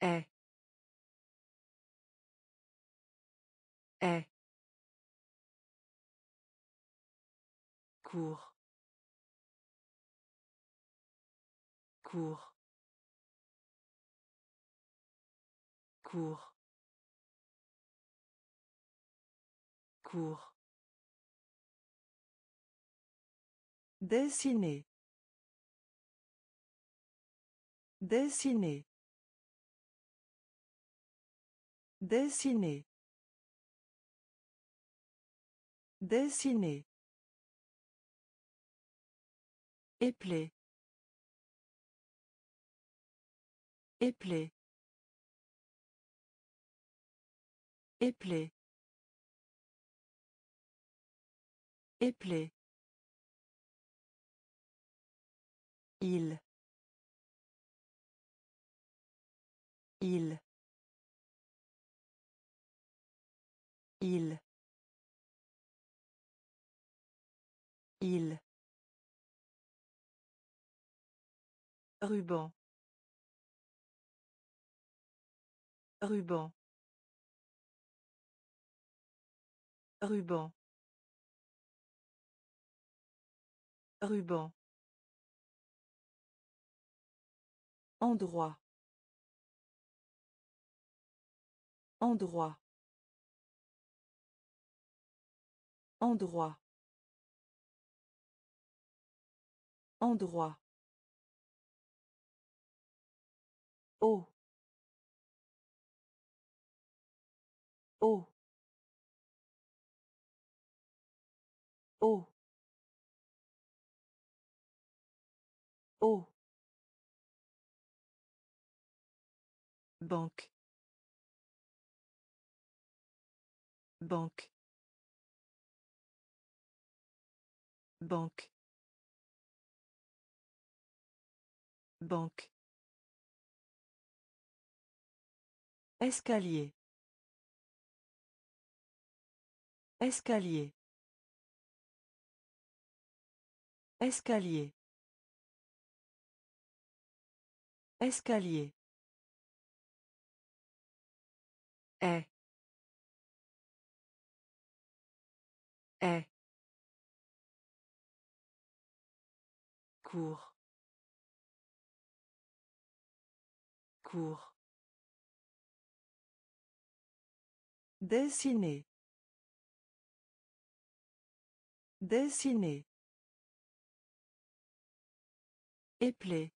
Est. Est. Cours. Cours. Cours. Cours. Dessiner. Dessiner. Dessiner. Dessiner. Éplé. Éplé. Éplé. Éplé. Il. Il. Il. Il. Ruban. Ruban. Ruban. Ruban. Endroit. Endroit. Endroit. Endroit. Oh. Oh. Oh. Oh. Banque. Banque. Banque. Banque. Escalier. Escalier. Escalier. Escalier. Est. Est. Cours. Cours. Dessiner. Dessiner. Éplé.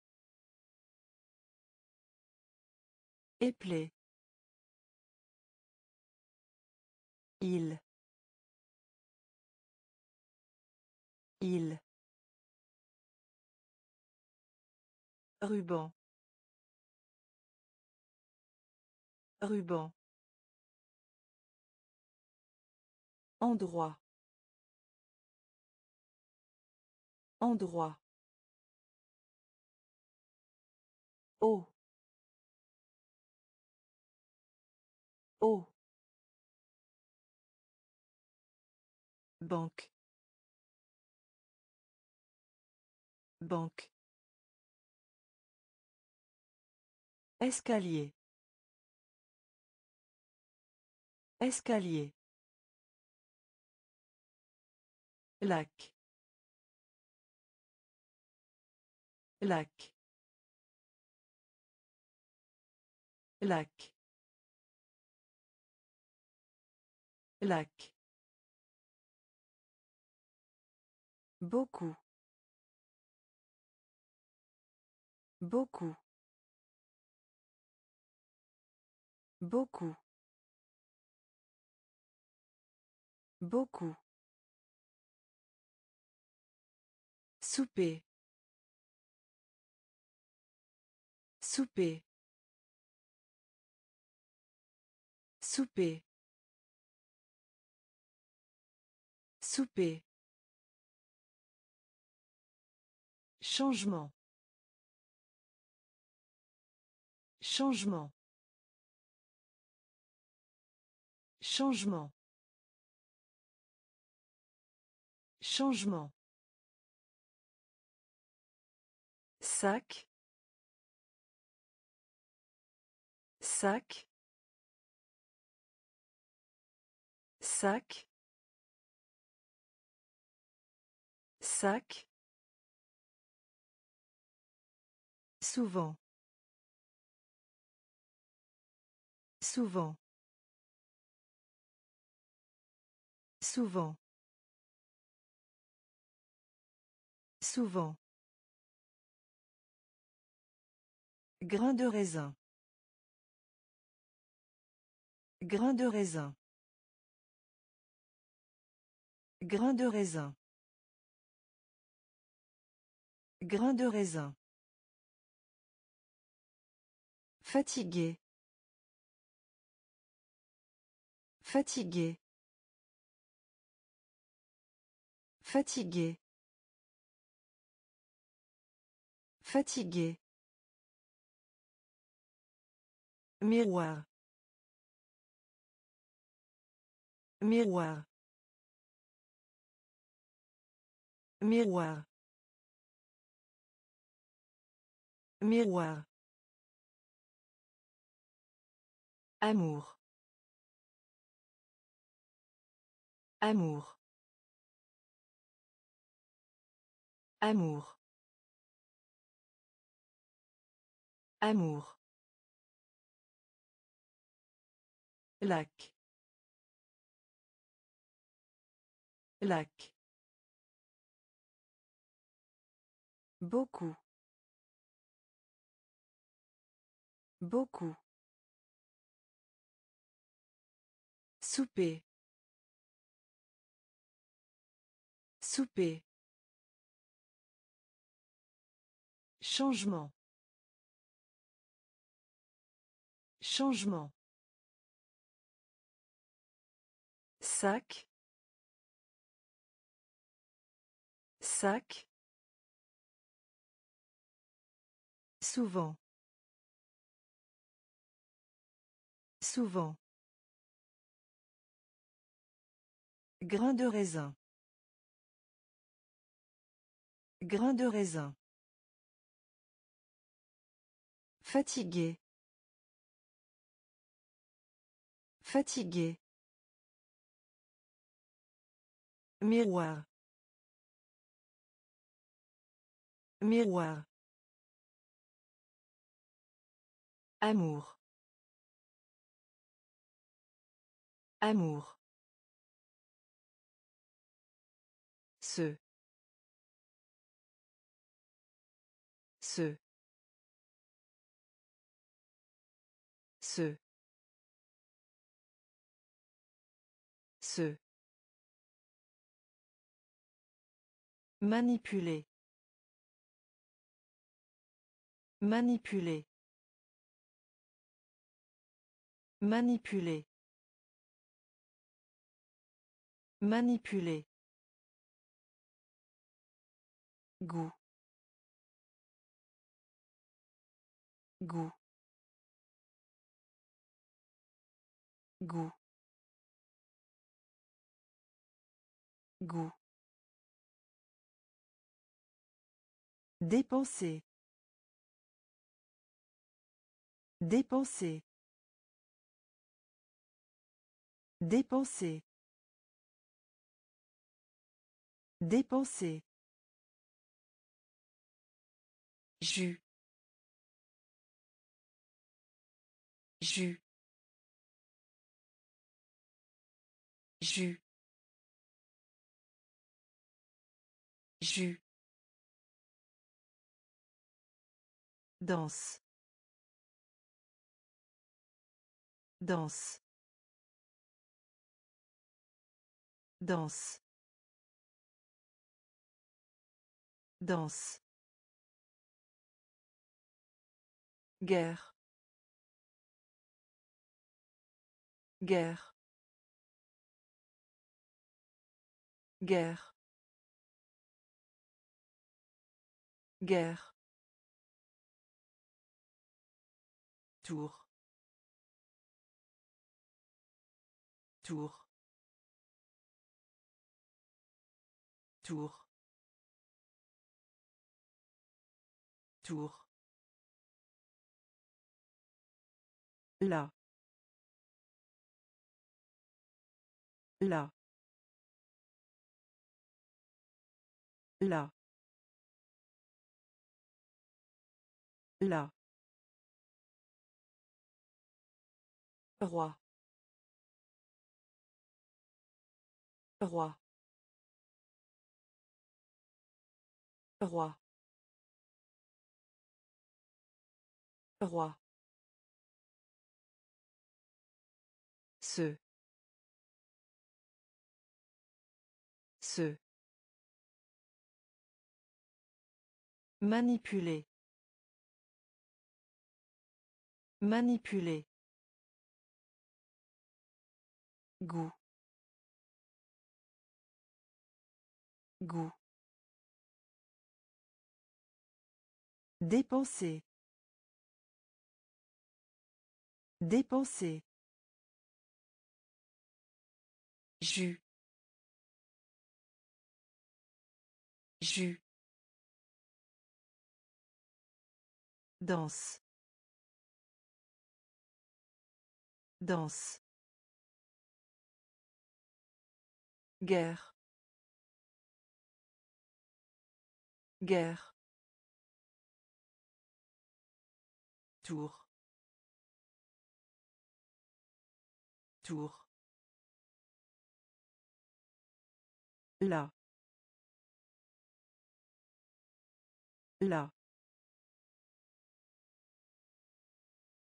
Éplé. Il. Il. Ruban. Ruban. Endroit. Endroit. Oh. Oh. Banque. Banque. Escalier. Escalier. Lac. Lac. Lac. Lac. Beaucoup. Beaucoup. Beaucoup. Beaucoup. Souper. Souper. Souper. Souper. Changement. Changement. Changement. Changement. Sac. Sac. Sac. Sac. Souvent. Souvent. Souvent. Souvent. Grain de raisin. Grain de raisin. Grain de raisin. Grain de raisin. Fatigué. Fatigué. Fatigué. Fatigué. Miroir. Miroir. Miroir. Miroir. Amour. Amour. Amour. Amour. Lac. Lac. Beaucoup. Beaucoup. Souper. Souper. Changement. Changement. Sac. Sac. Souvent. Souvent. Grain de raisin. Grain de raisin. Fatigué. Fatigué. Miroir. Miroir. Amour. Amour. Ce. Ce. Ce. Ce. Manipuler. Manipuler. Manipuler. Manipuler. Goût. Goût. Goût. Goût. Dépenser. Dépenser. Dépenser. Dépenser. Jus. Jus. Jus. Jus. Danse. Danse. Danse. Danse. Guerre. Guerre. Guerre. Guerre. Tour. Tour. Tour. Tour. Là. Là. Là. Là. Roi. Roi. Roi. Roi. Ce. Ce. Manipuler. Manipuler. Goût. Goût. Dépenser. Dépenser. Jus. Jus. Danse. Danse. Guerre. Guerre. Tour. Tour. Là. Là.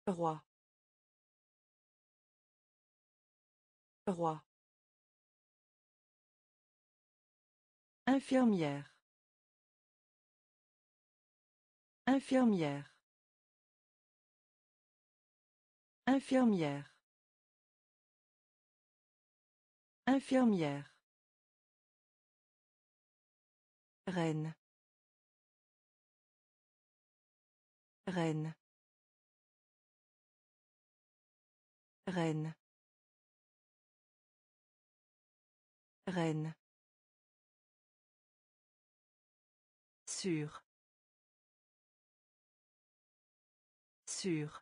Roi. Roi. Infirmière. Infirmière. Infirmière. Infirmière. Reine. Reine. Reine. Reine. Sûr. Sûr.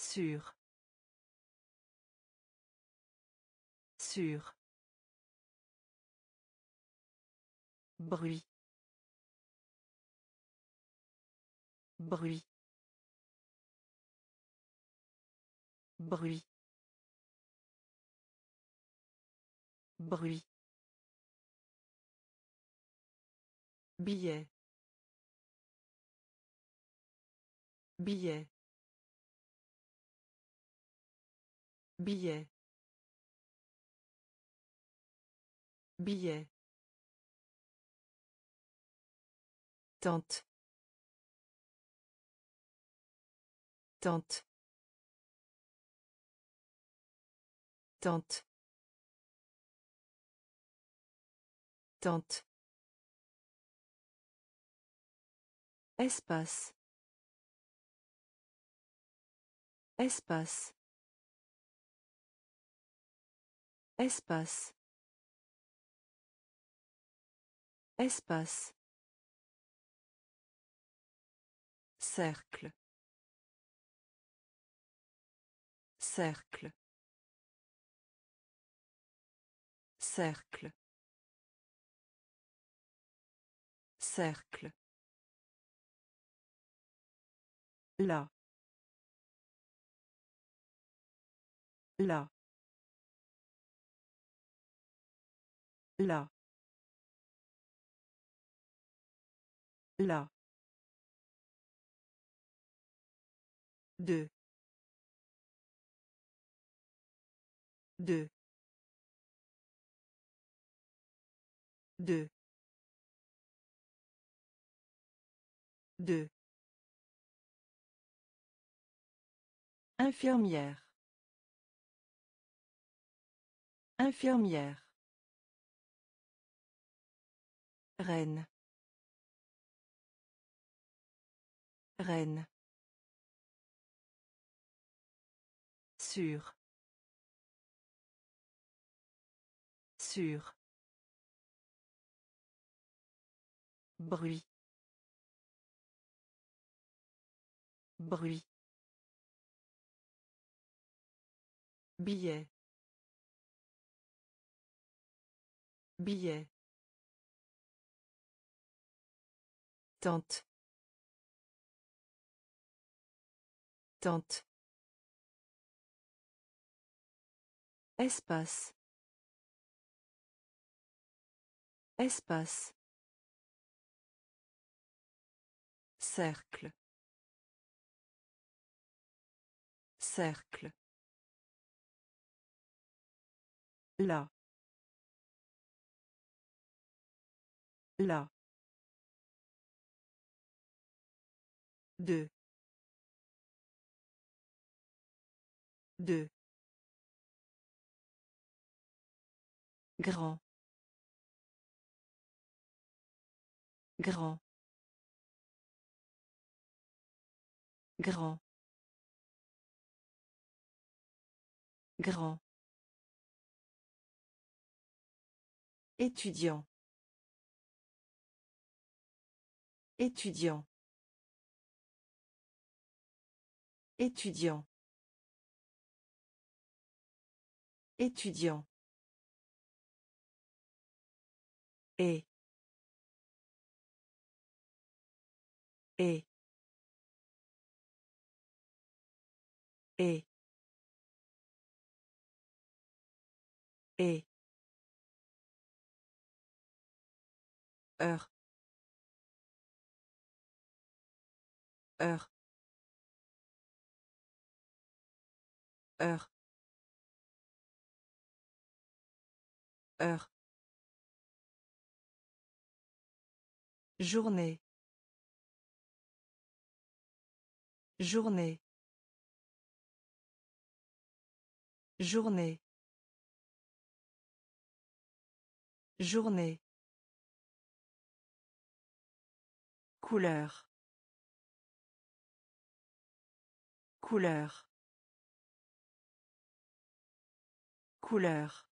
Sûr. Sûr. Bruit. Bruit. Bruit. Bruit. Billet. Billet. Billet. Billet. Tente. Tente. Tente. Tente. Espace. Espace. Espace. Espace. Cercle. Cercle. Cercle. Cercle. Là. Là. Là. Là. Deux. Deux. Deux. Deux. Infirmière. Infirmière. Reine. Reine. Sûr. Sûr. Bruit. Bruit. Billet. Billet. Tente. Tente. Espace. Espace. Cercle. Cercle. Là. Là. Deux. Deux. Grand. Grand. Grand. Grand. Étudiant. Étudiant. Étudiant. Étudiant. Et. Et. Et. heure heure heure heure Journée. Journée. Journée. Journée. Couleur. Couleur. Couleur.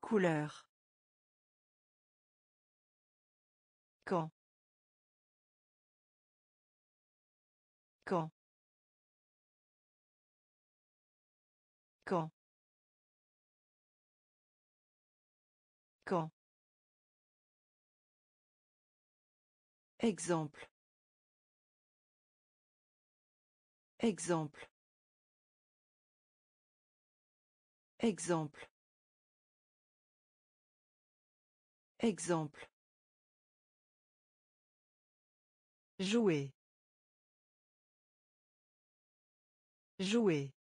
Couleur. Quand. Quand. Quand? Quand? Exemple. Exemple. Exemple. Exemple. Jouer. Jouer.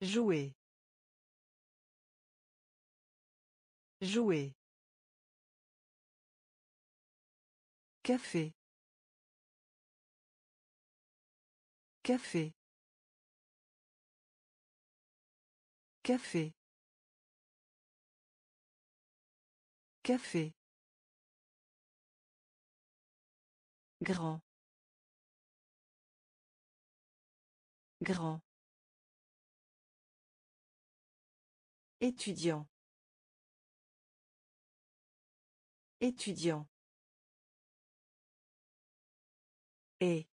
Jouer. Jouer. Café. Café. Café. Café. Grand. Grand. Étudiant. Étudiant. Et.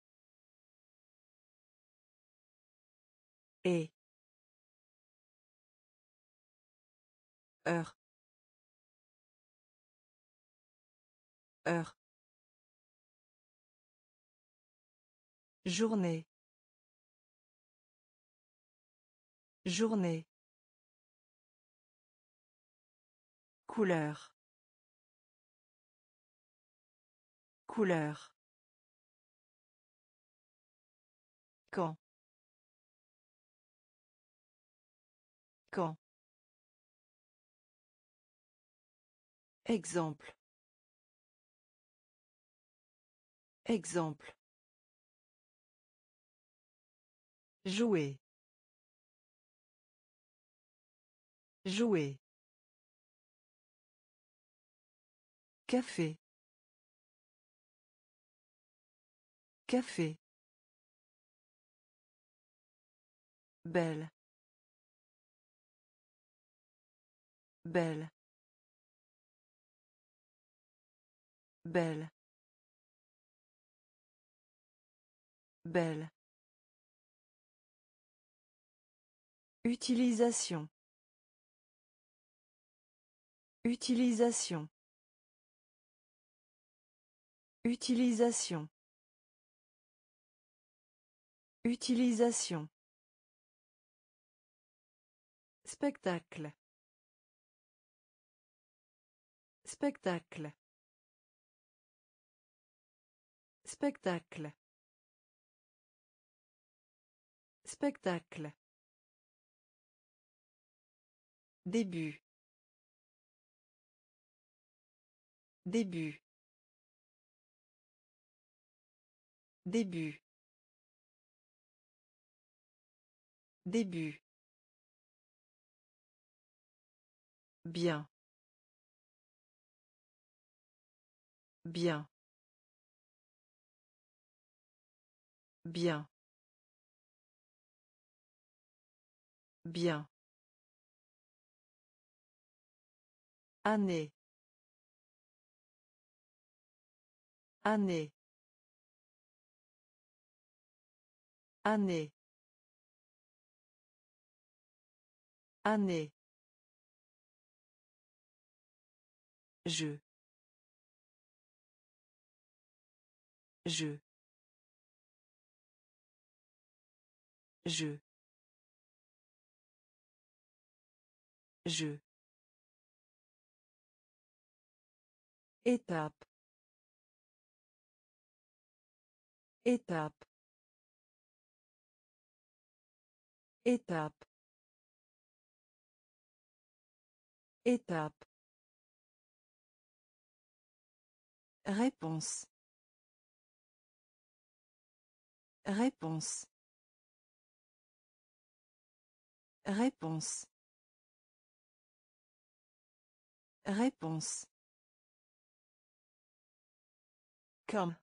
Et. Heure. Heure. Journée. Journée. Couleur. Couleur. Quand. Quand. Exemple. Exemple. Jouer. Jouer. Café. Café. Belle. Belle. Belle. Belle. Utilisation. Utilisation. Utilisation. Utilisation. Spectacle. Spectacle. Spectacle. Spectacle. Début. Début. Début. Début. Bien. Bien. Bien. Bien. Année. Année. Année. Année. Je. Je. Je. Je. Étape. Étape. Étape. Étape. Réponse. Réponse. Réponse. Réponse. Comme.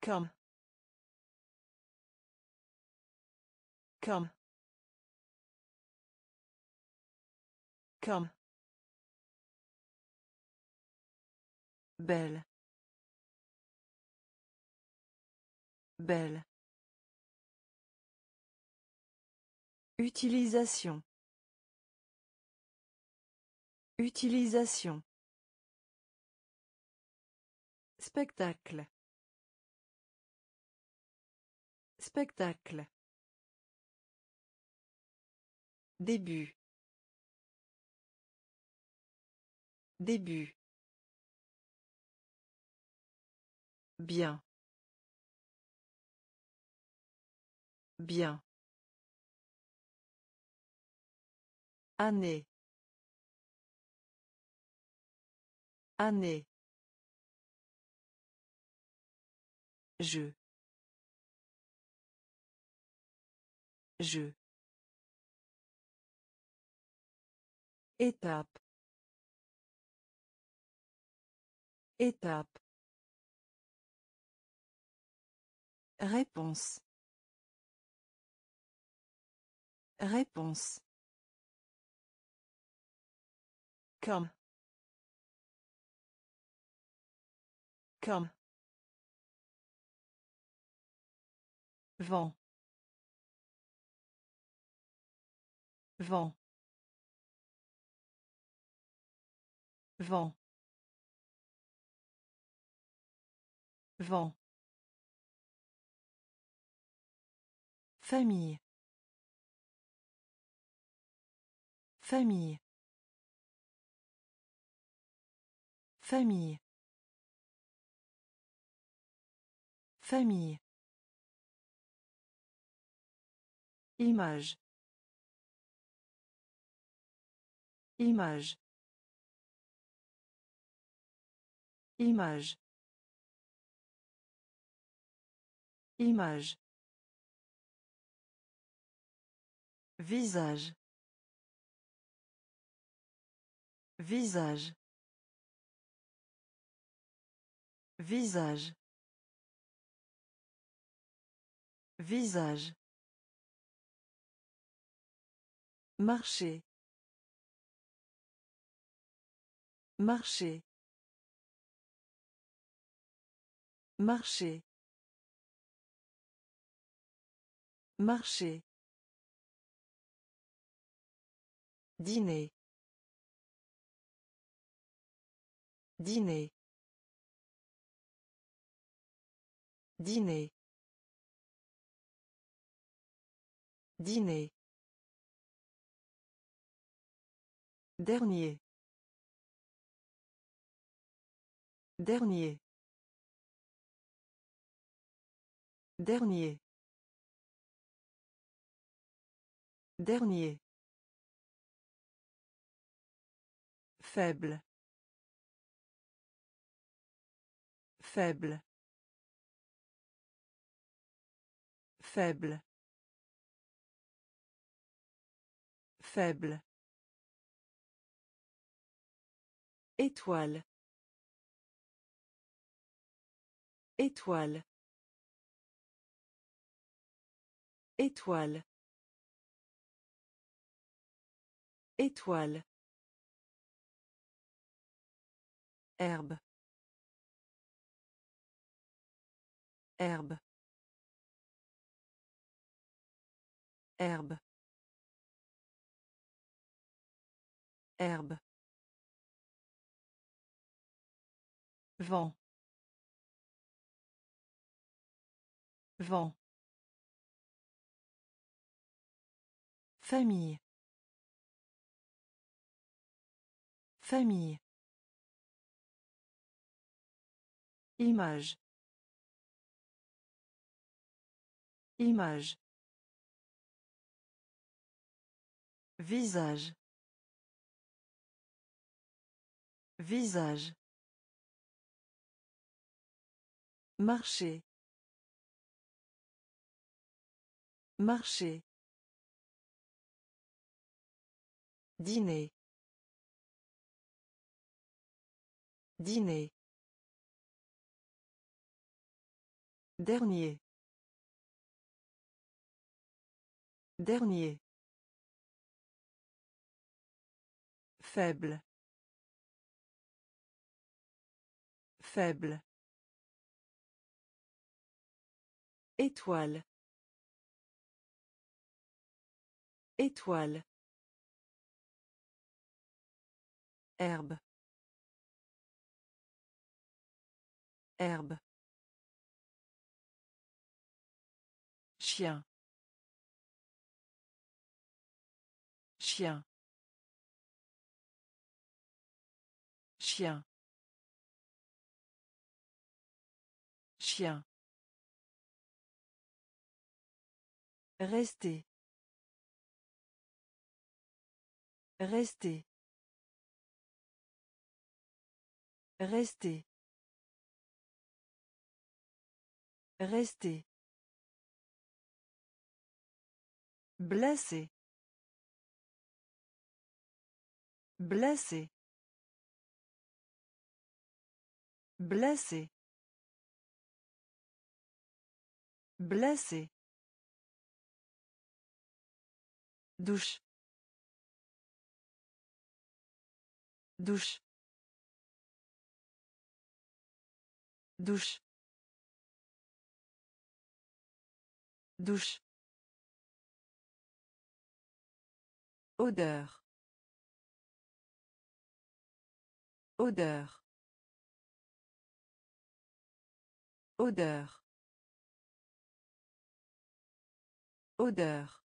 Comme. Comme. Belle. Belle. Utilisation. Utilisation. Spectacle. Spectacle. Début. Début. Bien. Bien. Année. Année. Je. Je. Étape. Étape. Réponse. Réponse. Comme. Comme. Vent. Vent. Vent. Vent. Famille. Famille. Famille. Famille. Image. Image. Image. Image. Visage. Visage. Visage. Visage. Marcher. Marcher. Marcher. Marcher. Dîner. Dîner. Dîner. Dîner. Dernier. Dernier. Dernier. Dernier. Faible. Faible. Faible. Faible. Étoile. Étoile. Étoile. Étoile. Herbe. Herbe. Herbe. Herbe. Vent. Vent. Famille. Famille. Image. Image. Visage. Visage. Marcher. Marcher. Dîner. Dîner. Dernier. Dernier. Faible. Faible. Étoile. Étoile. Herbe. Herbe. Chien. Chien. Chien. Chien. Rester. Rester. Rester. Rester. Blessé. Blessé. Blessé. Blessé. Douche. Douche. Douche. Douche. Odeur. Odeur. Odeur. Odeur.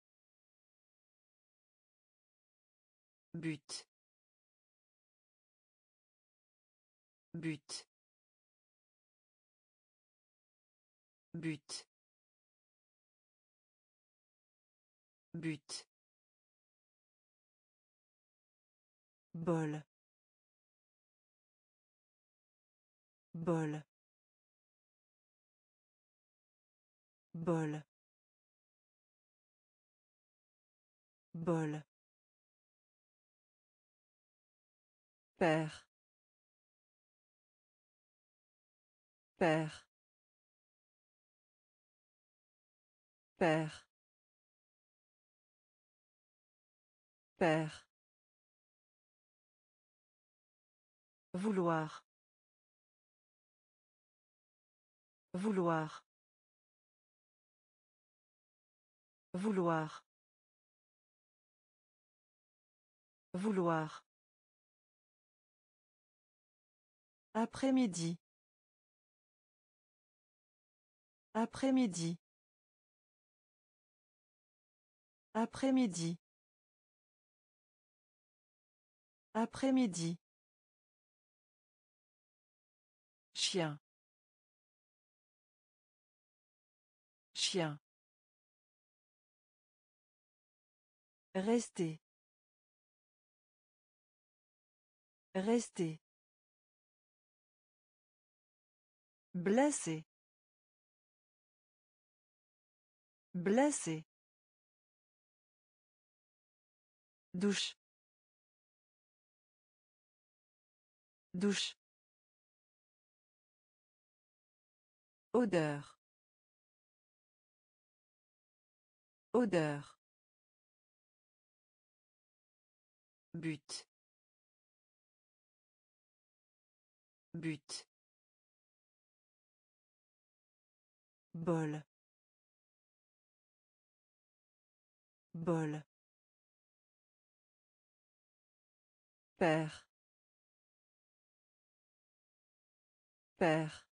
But. But. But. But. Bol. Bol. Bol. Bol. Père. Père. Père. Père. Vouloir. Vouloir. Vouloir. Vouloir. Après-midi. Après-midi. Après-midi. Après-midi. Chien. Chien. Rester. Rester. Blessé. Blessé. Douche. Douche. Odeur. Odeur. But. But. Bol. Bol. Père. Père.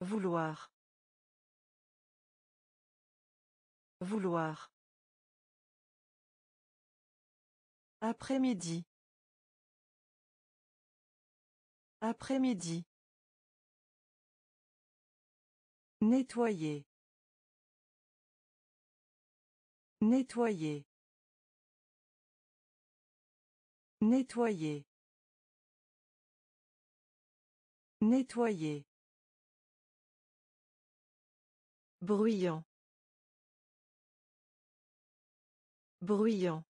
Vouloir. Vouloir. Après-midi. Après-midi. Nettoyer. Nettoyer. Nettoyer. Nettoyer. Bruyant. Bruyant.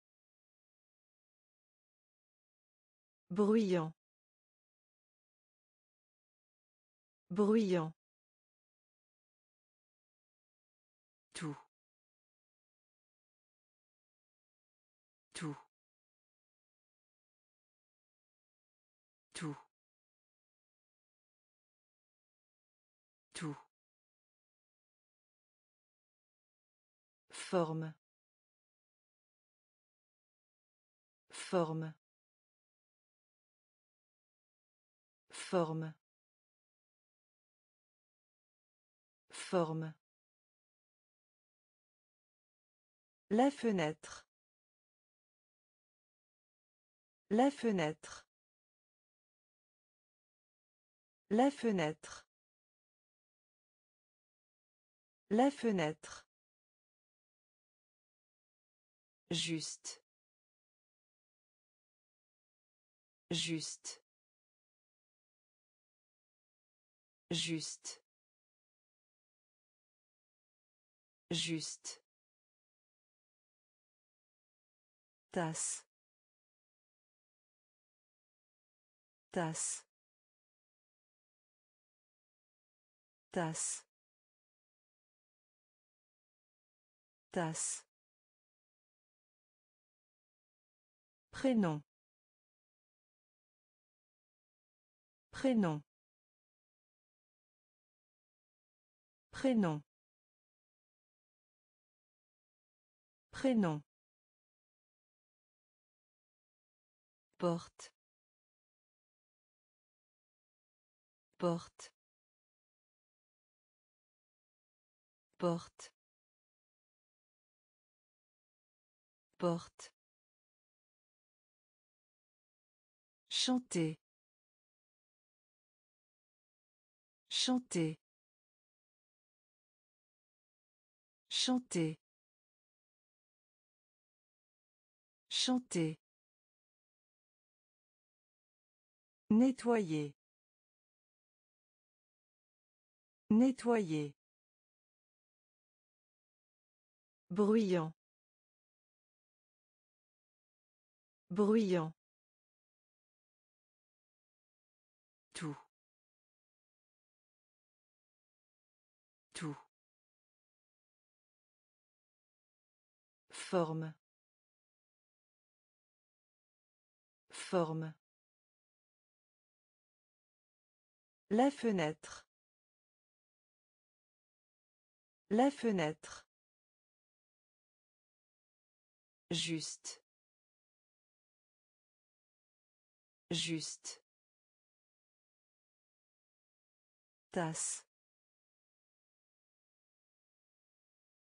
Bruyant. Bruyant. Forme. Forme. Forme. Forme. La fenêtre. La fenêtre. La fenêtre. La fenêtre. Juste. Juste. Juste. Juste. Tasse. Tasse. Tasse. Tasse. Prénom. Prénom. Prénom. Prénom. Porte. Porte. Porte. Porte. Chanter. Chanter. Chanter. Chanter. Nettoyer. Nettoyer. Bruyant. Bruyant. Forme. Forme. La fenêtre. La fenêtre. Juste. Juste. Tasse.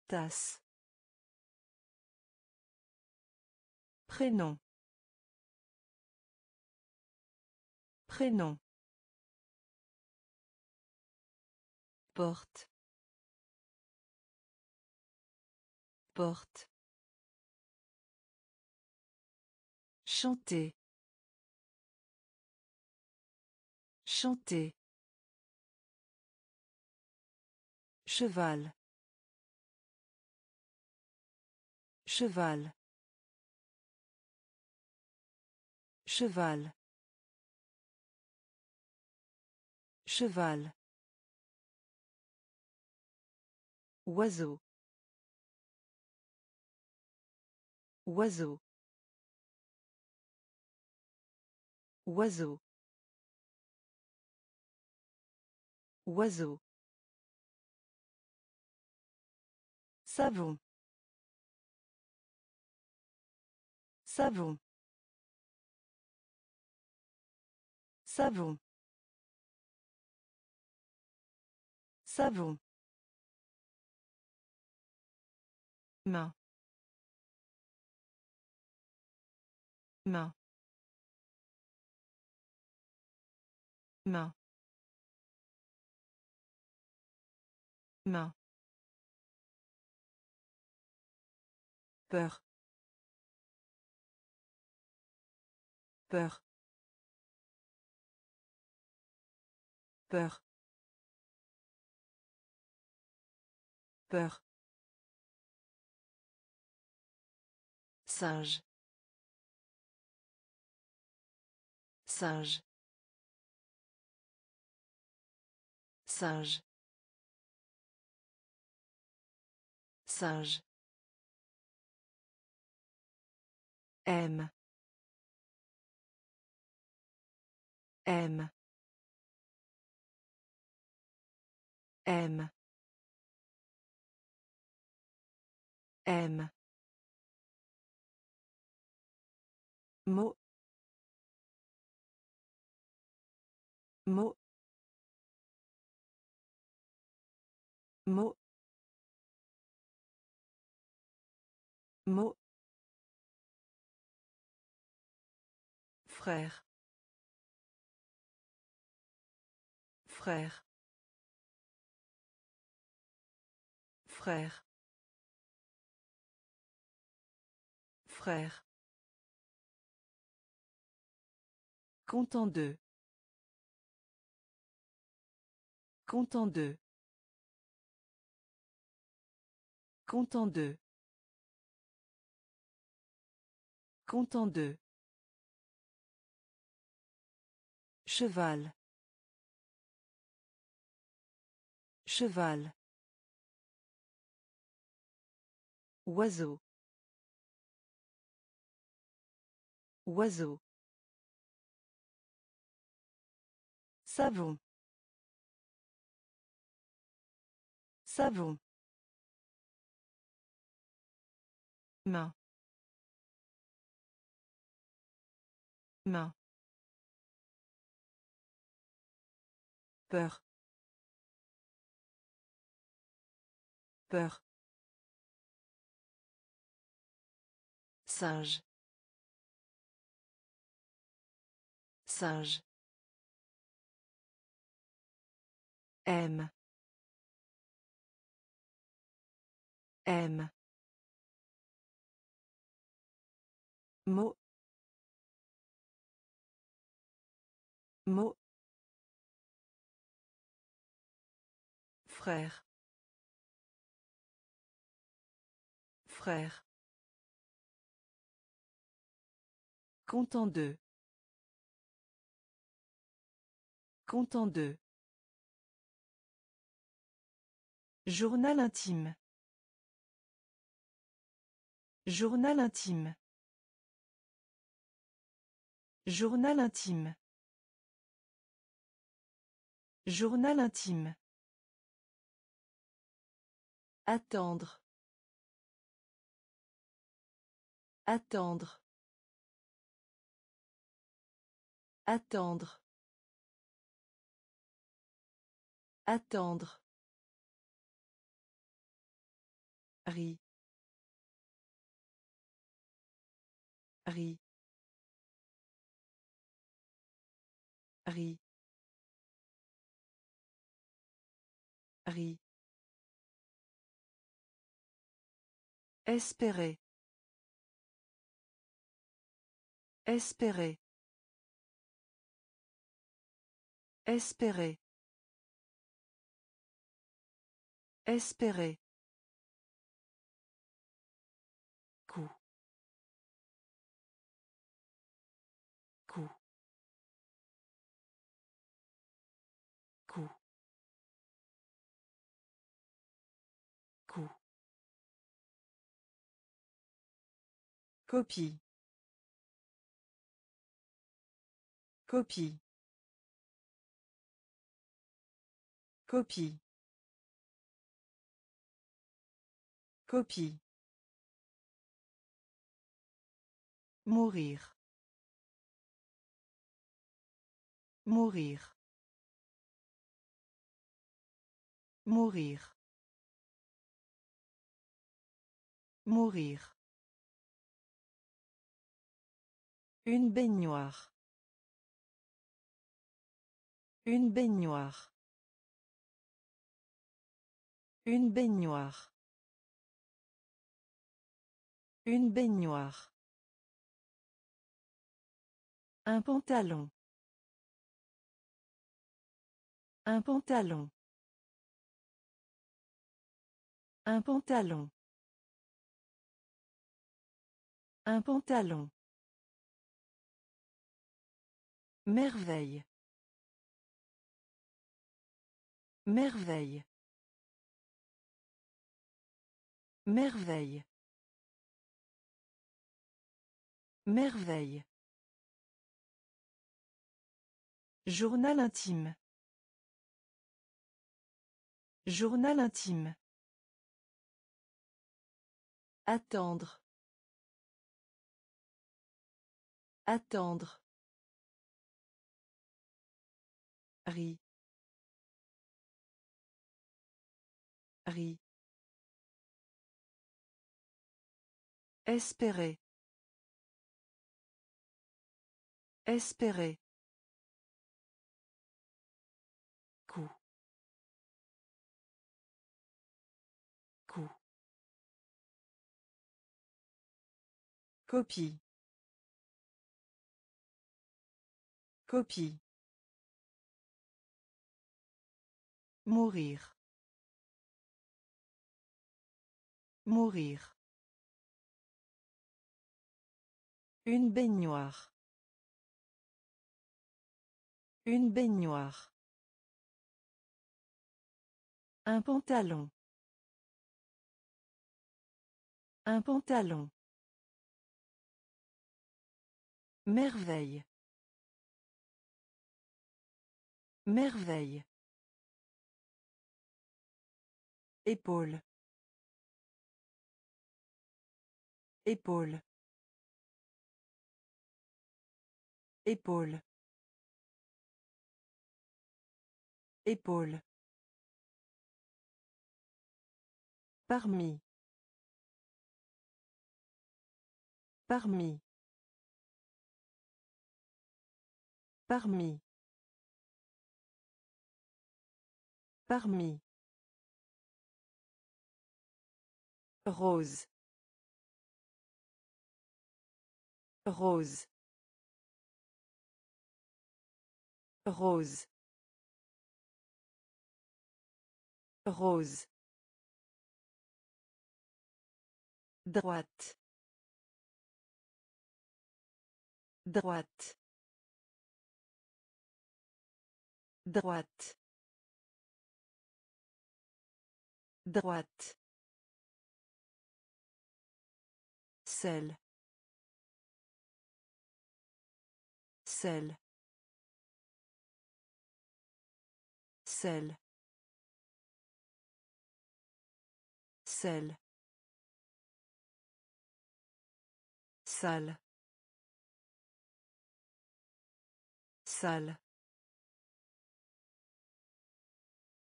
Tasse. Prénom. Prénom. Porte. Porte. Chanter. Chanter. Cheval. Cheval. Cheval. Cheval. Oiseau. Oiseau. Oiseau. Oiseau. Savon. Savon. Savon. Savon. Main. Main. Main. Main. Peur. Peur. Peur. Peur. Singe. Singe. Singe. Singe. M. M. M. M. mot mot mot mot frère. Frère frère frère Content de. Content de. Content de. Content de. Cheval. Cheval. Oiseau. Oiseau. Savon. Savon. Main. Main. Peur. Peur. Singe. Singe. M. M. mot mot frère frère content de content de Journal intime. Journal intime. Journal intime. Journal intime. Attendre. Attendre. Attendre. Attendre. Riz. Riz. Riz. Riz. Espérer. Espérer. Espérer. Espérer. Coup. Coup. Coup. Coup. Copie. Copie. Copie. Copie. Mourir. Mourir. Mourir. Mourir. Une baignoire. Une baignoire. Une baignoire. Une baignoire. Un pantalon. Un pantalon. Un pantalon. Un pantalon. Merveille. Merveille. Merveille. Merveille. Journal intime. Journal intime. Attendre. Attendre. Riz. Riz. Espérer. Espérer. Copie. Copie. Mourir. Mourir. Une baignoire. Une baignoire. Un pantalon. Un pantalon. Merveille. Merveille. Épaule. Épaule. Épaule. Épaule. Parmi. Parmi. Parmi. Parmi. Rose. Rose. Rose. Rose. Droite. Droite. Droite. Droite. Sel. sel sel sel salle salle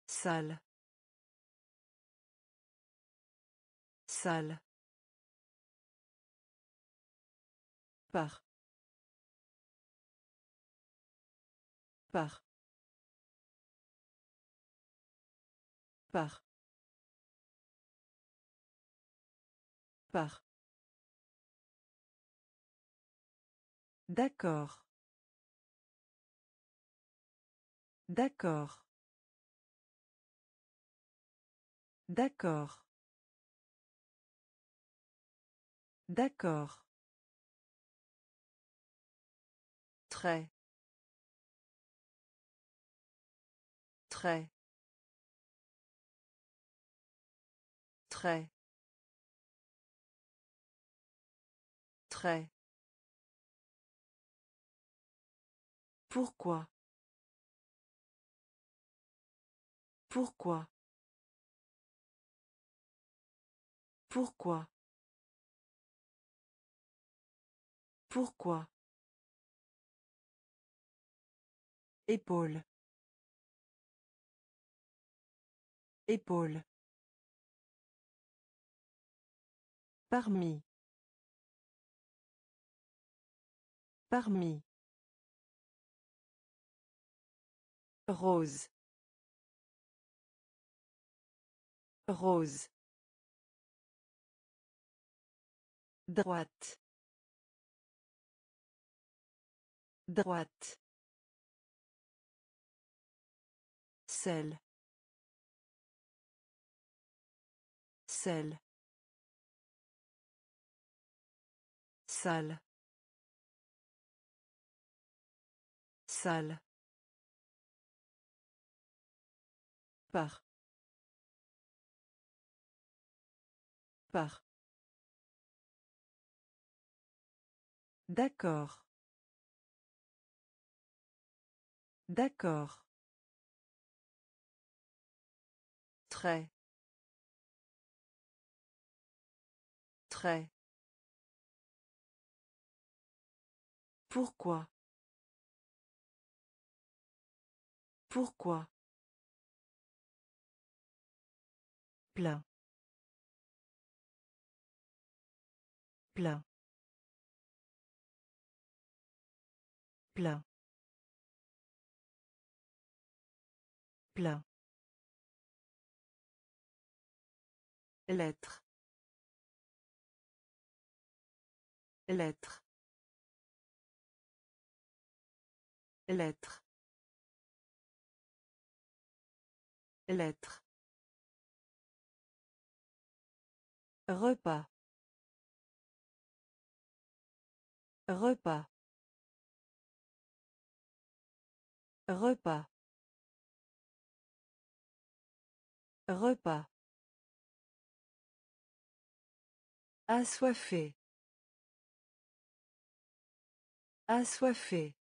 salle salle par. Par par D'accord. D'accord. D'accord. D'accord. Très. Très. Très. Très. Pourquoi? Pourquoi? Pourquoi? Pourquoi? Épaule. Épaule. Parmi. Parmi. Rose. Rose. Droite. Droite. Sel. Sel. Salle. Salle. Par. Par. D'accord. D'accord. Très. Très. Pourquoi? Pourquoi? Plein. Plein. Plein. Plein. Lettre. Lettre lettre lettre Repas. Repas. Repas. Repas. Assoiffé. Assoiffé.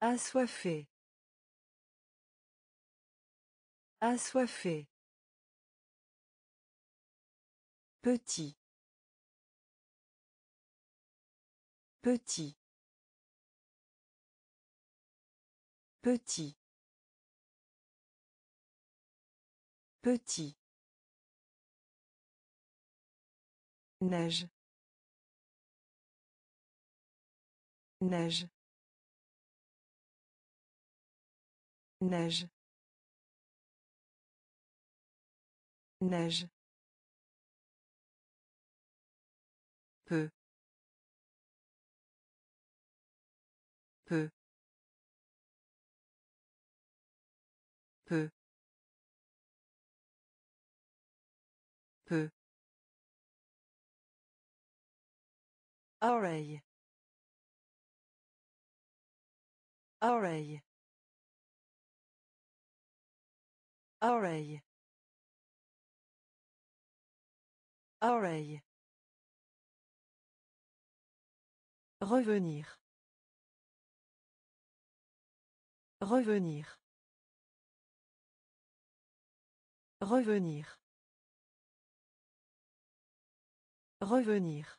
Assoiffé. Assoiffé. Petit. Petit. Petit. Petit. Neige. Neige. Neige. Neige. peu. Peu. Peu. Peu. Oreille. Oreille oreille oreille Revenir. Revenir. Revenir. Revenir.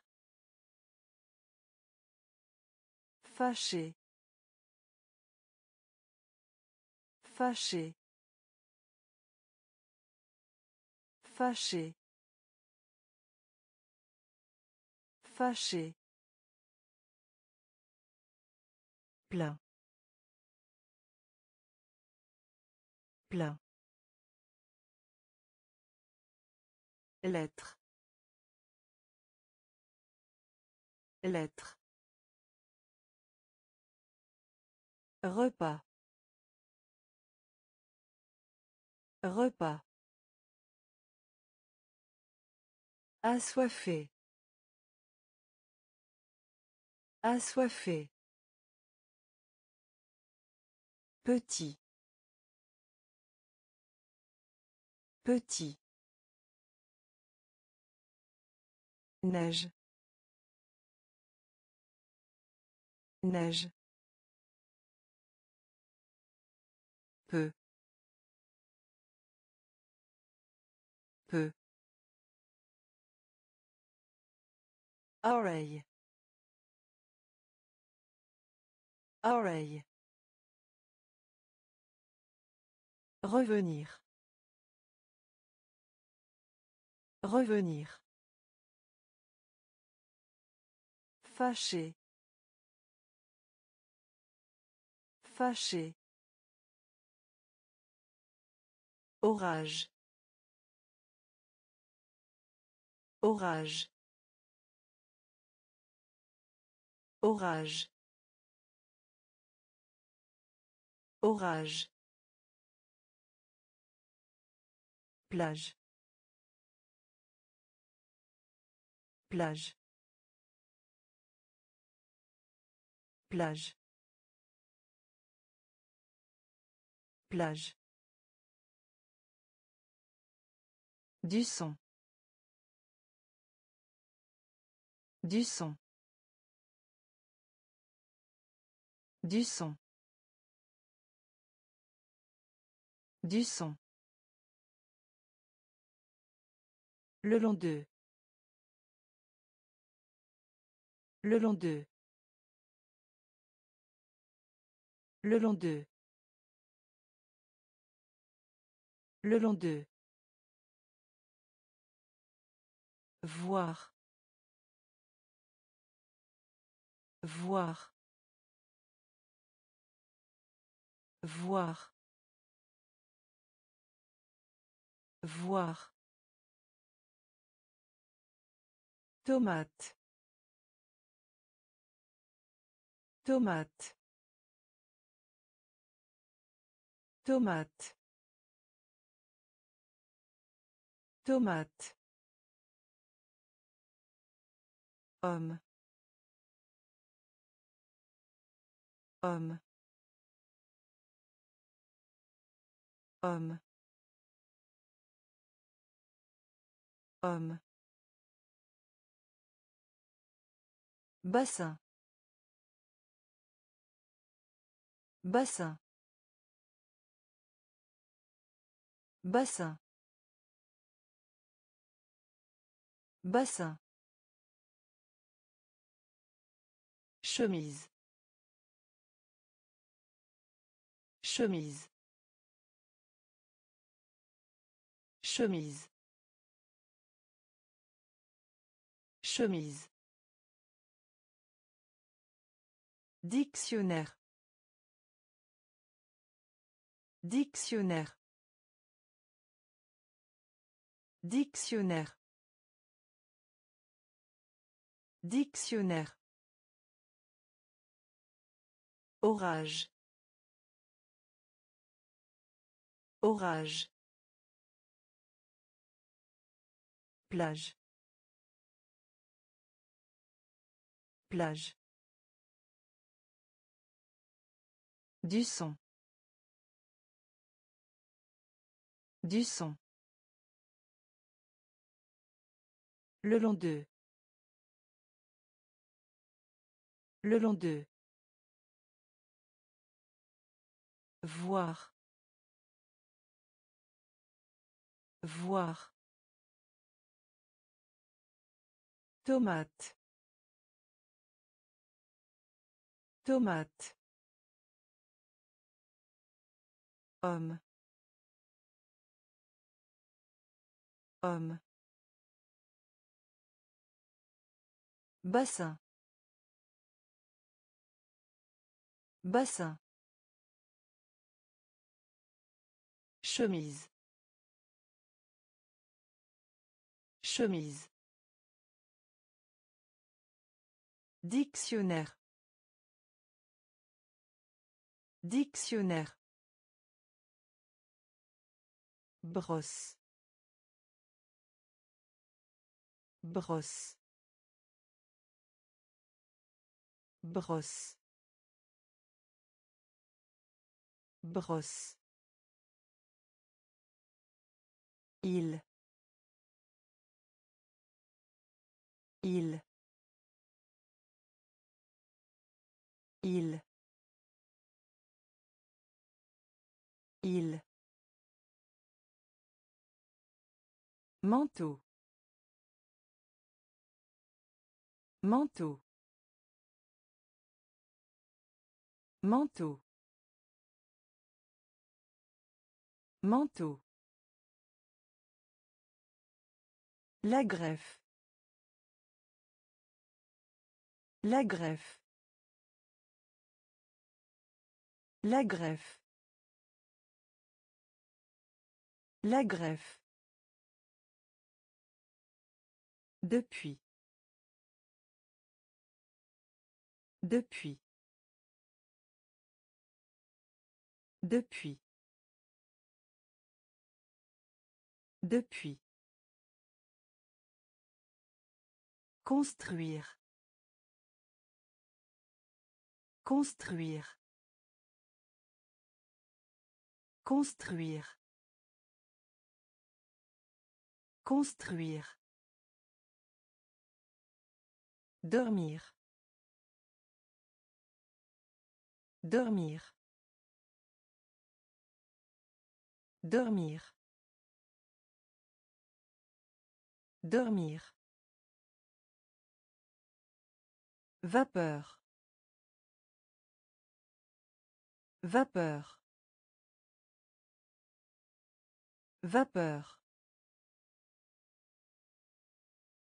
Fâché. Fâché. Fâché. Fâché. plein. Plein. Lettre. Lettre. Repas. Repas assoiffé assoiffé Petit. Petit. Neige. Neige. Oreille. Oreille. Revenir. Revenir. Fâché. Fâché. Orage. Orage. Orage. Orage. Plage. Plage. Plage. Plage. Du son. Du son. Du son. Du son. Le long d'eux. Le long d'eux. Le long d'eux. Le long d'eux. Voir. Voir. Voir. Voir. Tomate. Tomate. Tomate. Tomate. Homme. Homme. Homme. Homme. Bassin. Bassin. Bassin. Bassin. Chemise. Chemise. Chemise. Chemise. Dictionnaire. Dictionnaire. Dictionnaire. Dictionnaire. Orage. Orage. Plage. Plage. Du son. Du son. Le long d'eux. Le long d'eux. Voir. Voir. Tomate. Tomate. Homme. Homme. Bassin. Bassin. Chemise. Chemise. Dictionnaire. Dictionnaire. Brosse. Brosse. Brosse. Brosse. Il. Il. Il. Il. Manteau. Manteau. Manteau. Manteau. La greffe. La greffe. La greffe. La greffe. Depuis. Depuis. Depuis. Depuis. Construire. Construire. Construire. Construire. Dormir. Dormir. Dormir. Dormir. Vapeur. Vapeur. Vapeur.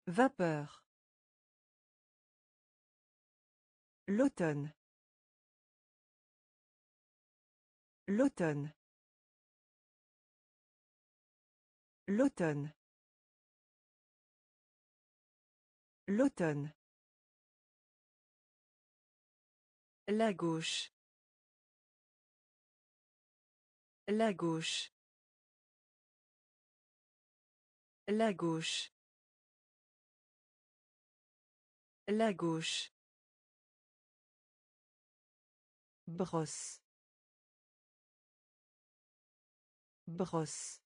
Vapeur. L'automne. L'automne. L'automne. L'automne. La gauche. La gauche. La gauche. La gauche. Brosse. Brosse.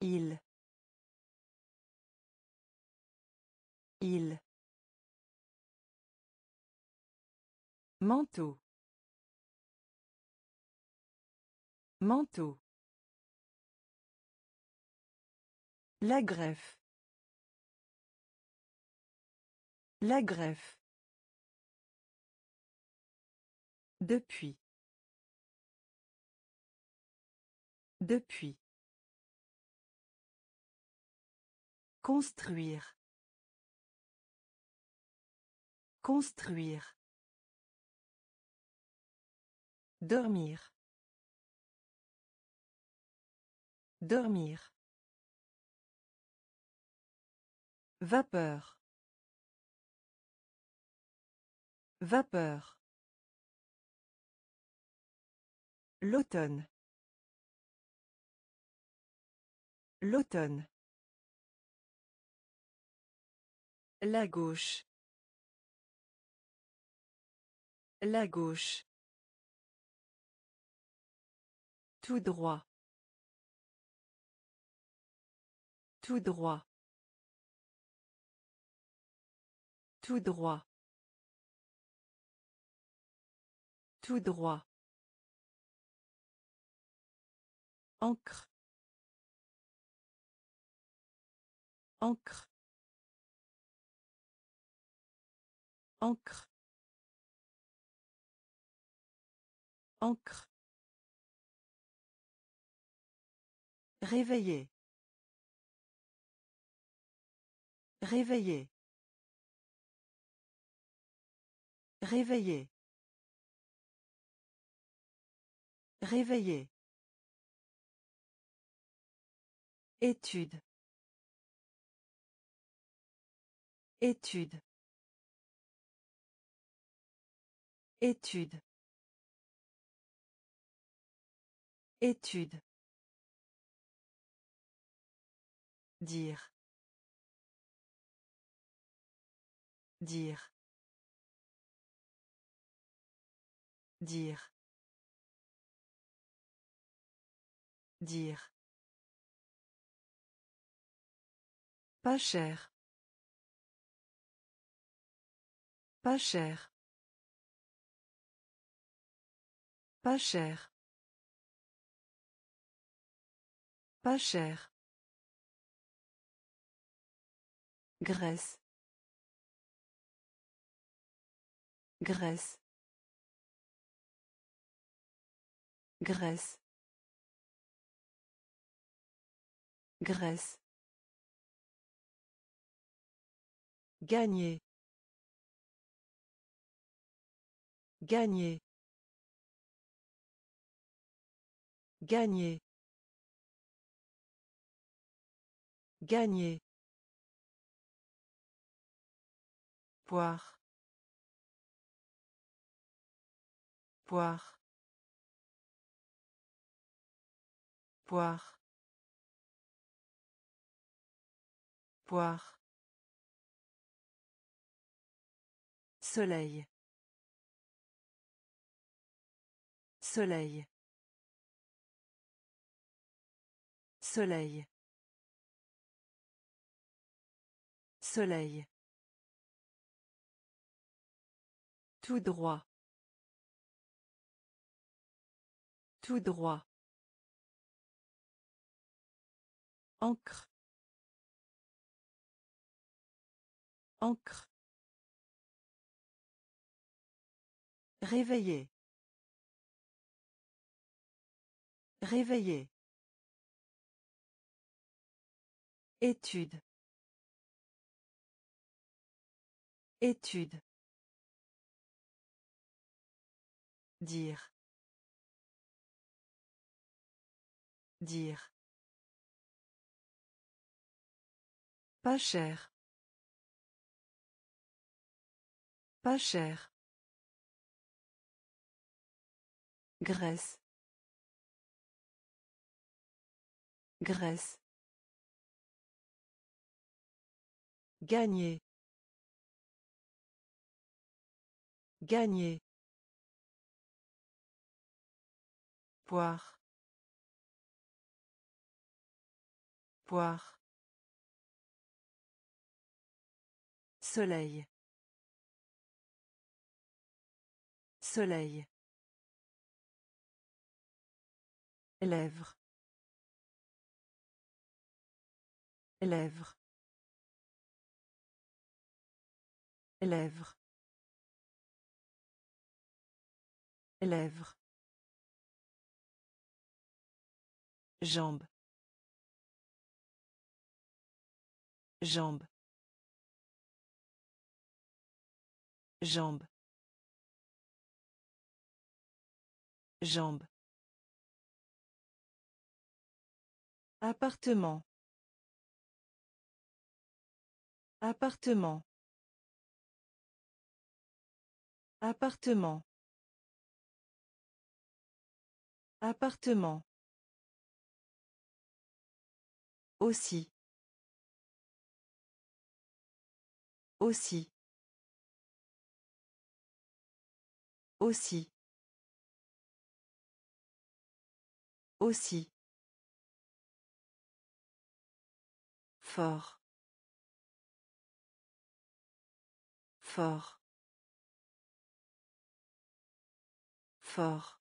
Il. Il. Manteau. Manteau. La greffe. La greffe. Depuis. Depuis. Construire. Construire. Dormir. Dormir. Vapeur. Vapeur. L'automne. L'automne. La gauche. La gauche. Tout droit. Tout droit. Tout droit. Tout droit. Encre. Encre. Encre. Encre. Réveiller. Réveiller. Réveiller. Réveiller. Étude. Étude. Étude. Étude. Dire. Dire. Dire. Dire. Pas cher. Pas cher. Pas cher. Pas cher. Graisse. Graisse. Graisse. Graisse. Gagner. Gagner. Gagner. Gagner. Poire. Poire. Poire. Poire. Soleil. Soleil. Soleil. Soleil. Tout droit. Tout droit. Encre. Encre. Réveiller. Réveiller. Étude. Étude. Dire. Dire. Pas cher. Pas cher. Graisse. Graisse. Gagner. Gagner. Poire. Poire. Soleil. Soleil. Lèvres. Lèvres. Lèvres. Lèvres. Jambes. Jambes. Jambes. Jambes. Appartement. Appartement. Appartement. Appartement. Aussi. Aussi. Aussi. Aussi. Fort. Fort. Fort.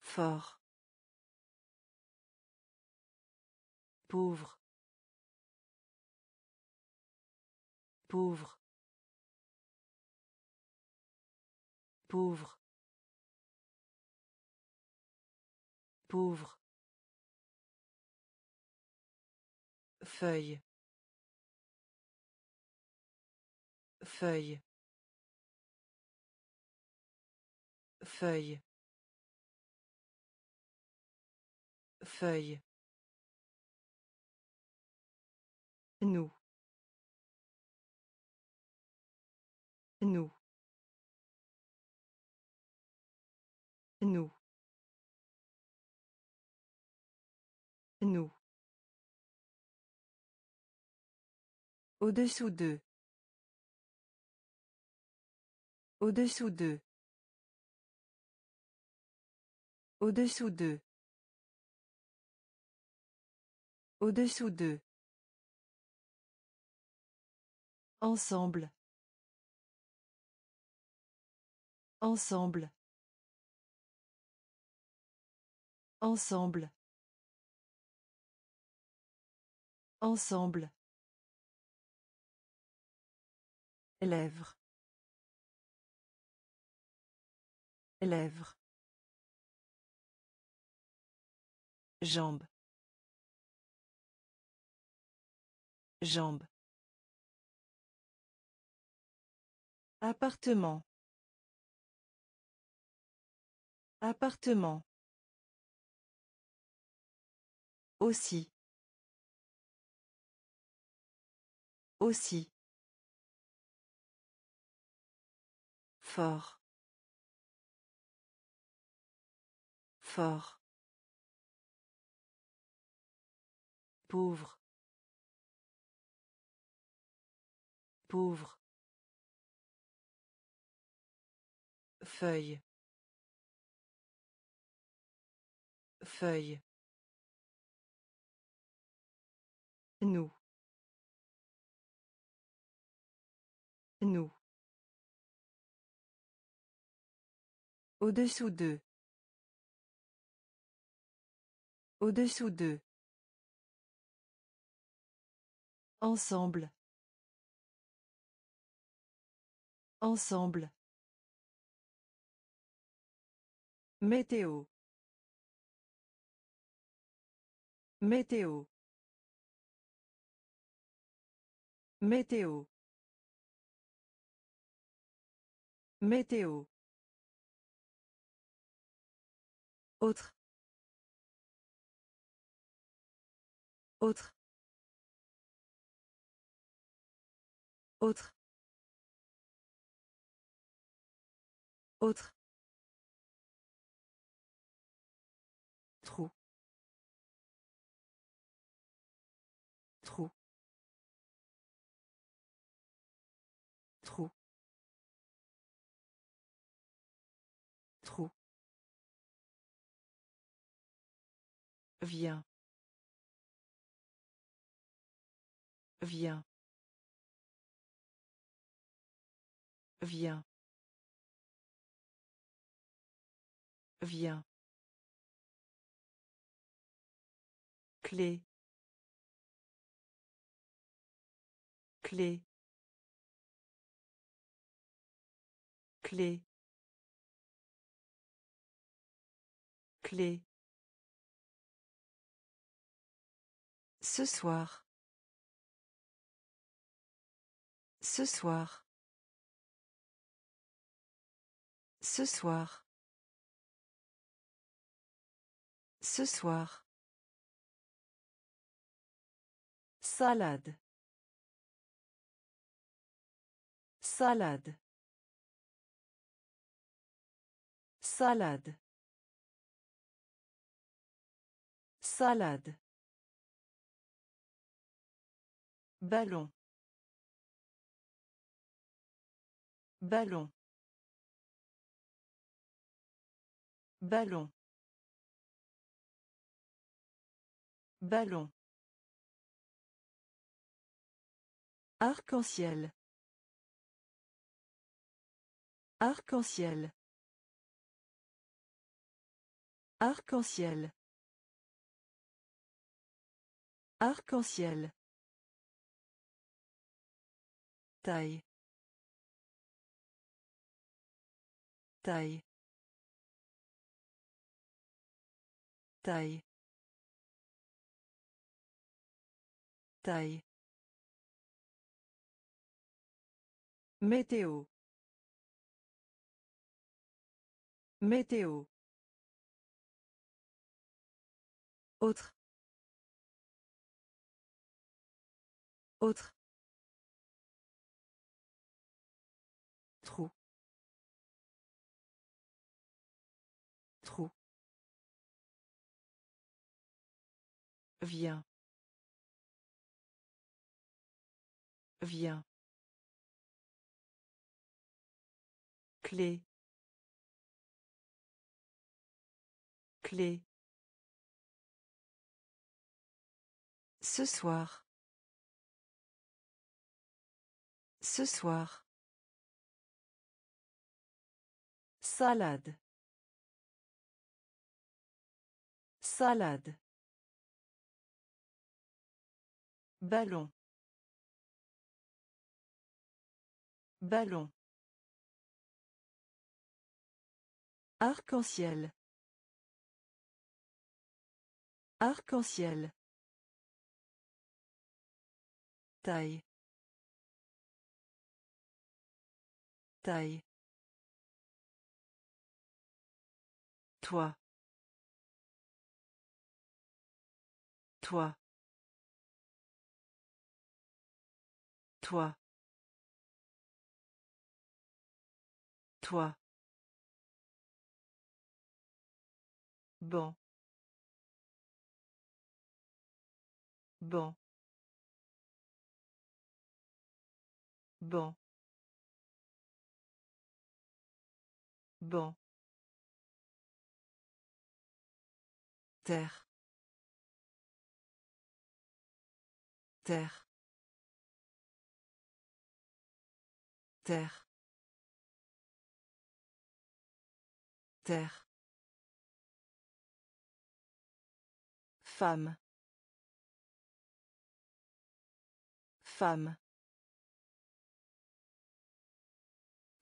Fort. Pauvre. Pauvre. Pauvre. Pauvre. Feuille. Feuille. Feuille. Feuille. Nous. Nous. Nous. Nous. Au-dessous d'eux. Au-dessous d'eux. Au-dessous d'eux. Au-dessous d'eux. Ensemble. Ensemble. Ensemble. Ensemble. Lèvres. Lèvres. Jambes. Jambes. Appartement. Appartement. Aussi. Aussi. Fort. Fort. Pauvre. Pauvre. Feuille. Feuille. Nous. Nous. Au-dessous d'eux. Au-dessous d'eux. Ensemble. Ensemble. Météo. Météo. Météo. Météo. Autre. Autre. Autre. Autre. Viens. Viens. Viens. Viens. Clé. Clé. Clé. Clé. Ce soir. Ce soir. Ce soir. Ce soir. Salade. Salade. Salade. Salade. Ballon. Ballon. Ballon. Ballon. Arc-en-ciel. Arc-en-ciel. Arc-en-ciel. Arc-en-ciel. Taille. Taille. Taille. Taille. Météo. Météo. Autre. Autre. Viens. Viens. Clé. Clé. Ce soir. Ce soir. Salade. Salade. Ballon. Ballon. Arc-en-ciel. Arc-en-ciel. Taille. Taille. Toi. Toi. Toi. Toi. Bon. Bon. Bon. Bon. Terre. Terre. Terre. Terre. Femme. Femme.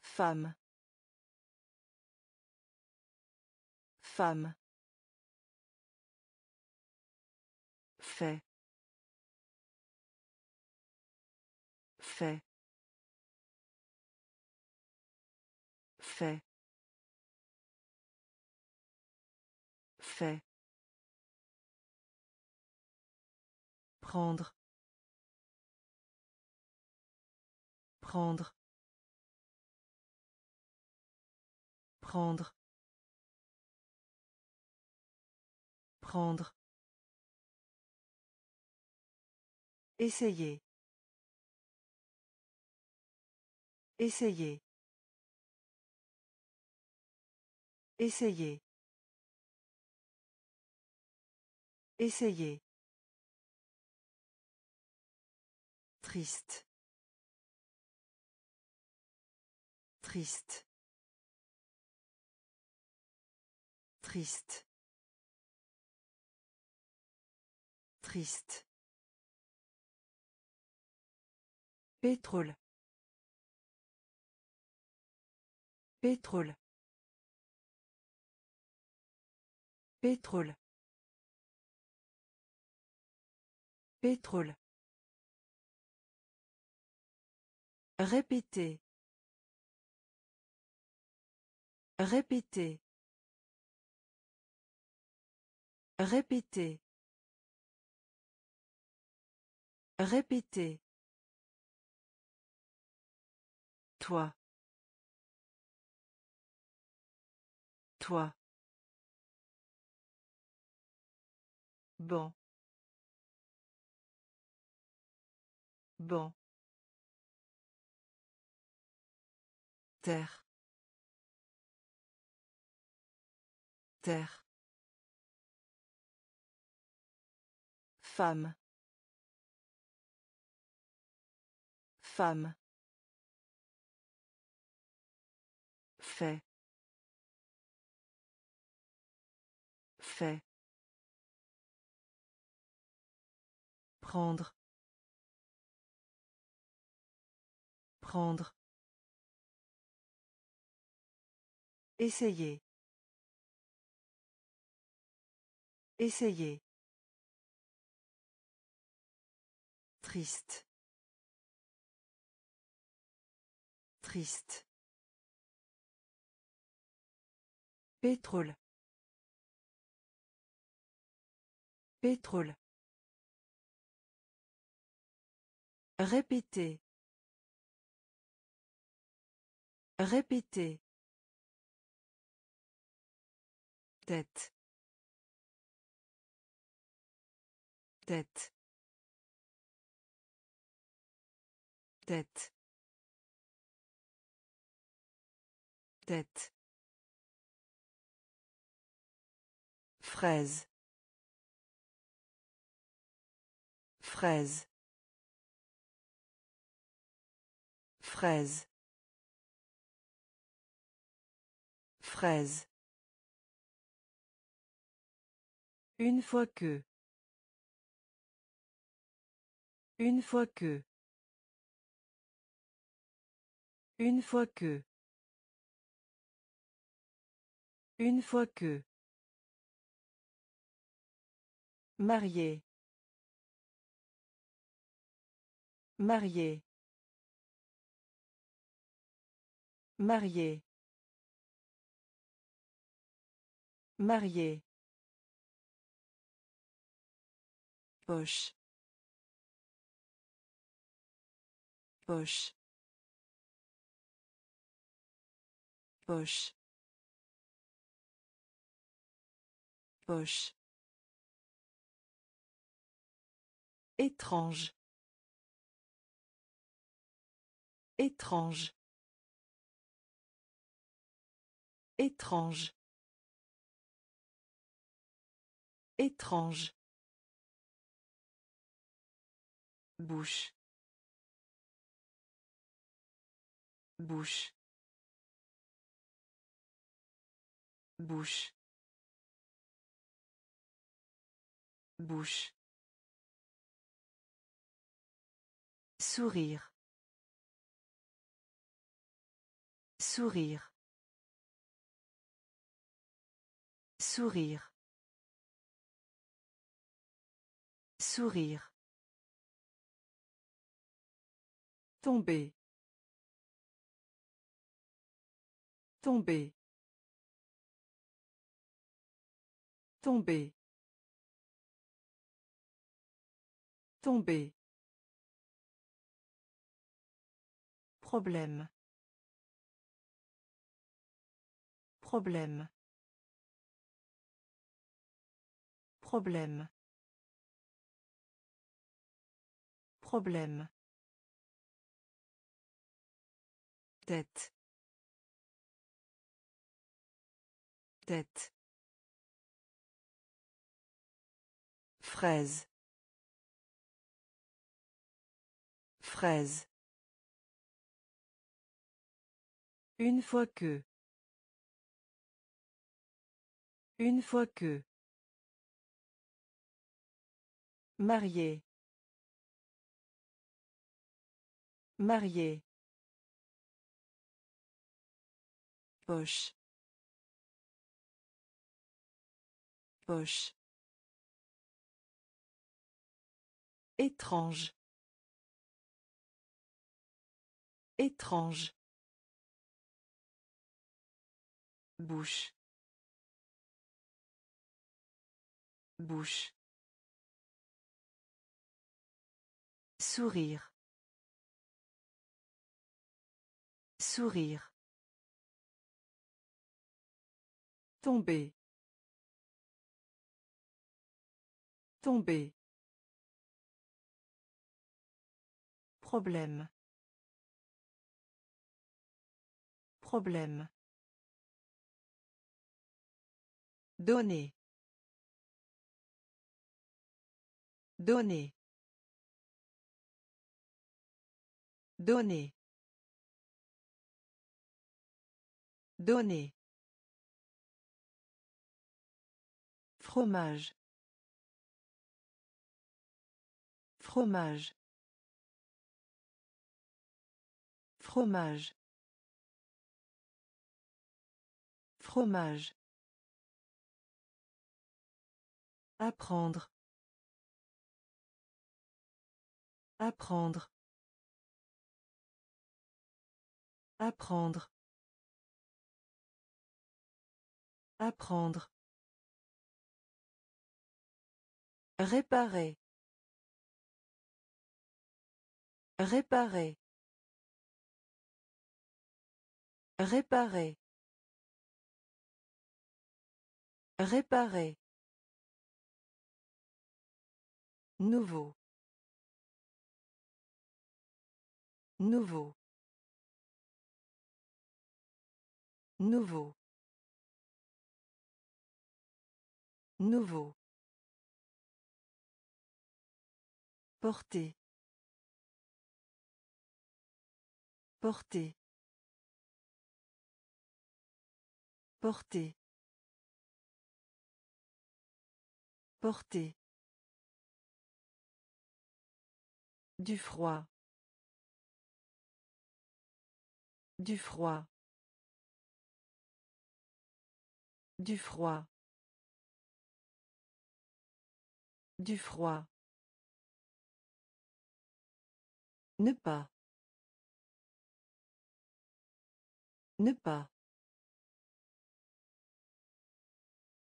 Femme. Femme. Fait. Fait. Fait. Fait. Prendre. Prendre. Prendre. Prendre. Essayer. Essayer. Essayer. Essayer. Triste. Triste. Triste. Triste. Pétrole. Pétrole. Pétrole. Pétrole. Répétez. Répétez. Répétez. Répétez. Toi. Toi. Bon. Bon. Terre. Terre. Femme. Femme. Fait. Fait. Prendre. Prendre. Essayer. Essayer. Triste. Triste. Pétrole. Pétrole. Répétez. Répétez. Tête. Tête. Tête. Tête. Fraise. Fraise. Fraise. Fraise. Une fois que. Une fois que. Une fois que. Une fois que. Marié. Marié. Marié. Marié. Poche. Poche. Poche. Poche. Étrange. Étrange. Étrange. Étrange. Bouche. Bouche. Bouche. Bouche. Sourire. Sourire. Sourire. Sourire. Tomber. Tomber. Tomber. Tomber. Problème. Problème. Problème. Problème. Tête. Tête. Fraise. Fraise. Une fois que. Une fois que. Marié. Marié. Poche. Poche. Étrange. Étrange. Bouche. Bouche. Sourire. Sourire. Tomber. Tomber. Problème. Problème. Donner. Donner. Donner. Donner. Fromage. Fromage. Fromage. Fromage. Apprendre. Apprendre. Apprendre. Apprendre. Réparer. Réparer. Réparer. Réparer. Nouveau. Nouveau. Nouveau. Nouveau. Porter. Porter. Porter. Porter. Du froid. Du froid. Du froid. Du froid. Ne pas. Ne pas.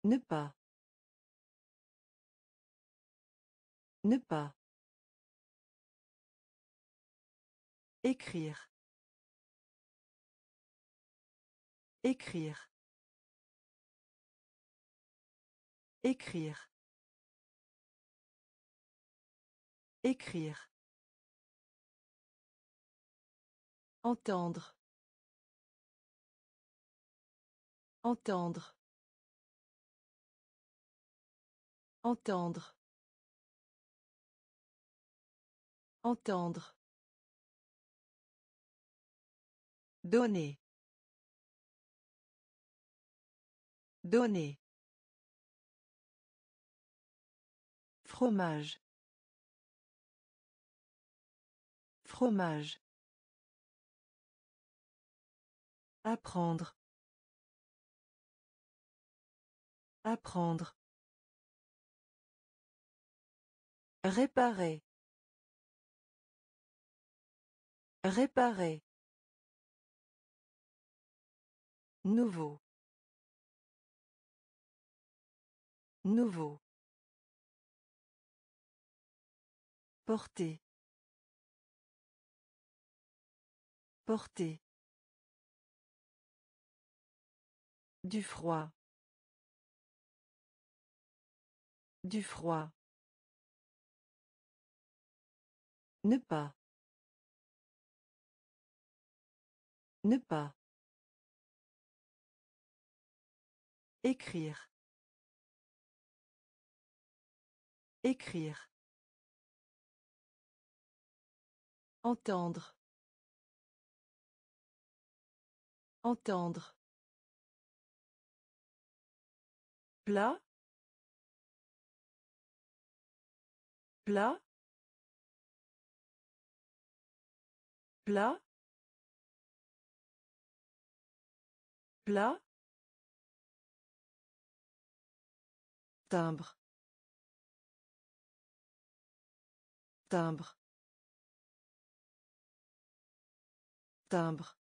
Ne pas. Ne pas. Écrire. Écrire. Écrire. Écrire. Entendre. Entendre. Entendre. Entendre. Donner. Donner. Fromage. Fromage. Apprendre. Apprendre. Réparer. Réparer. Nouveau. Nouveau. Porter. Porter. Du froid. Du froid. Ne pas. Ne pas. Écrire. Écrire. Entendre. Entendre. Plat. Plat. Plat. Plat. Timbre. Timbre. Timbre.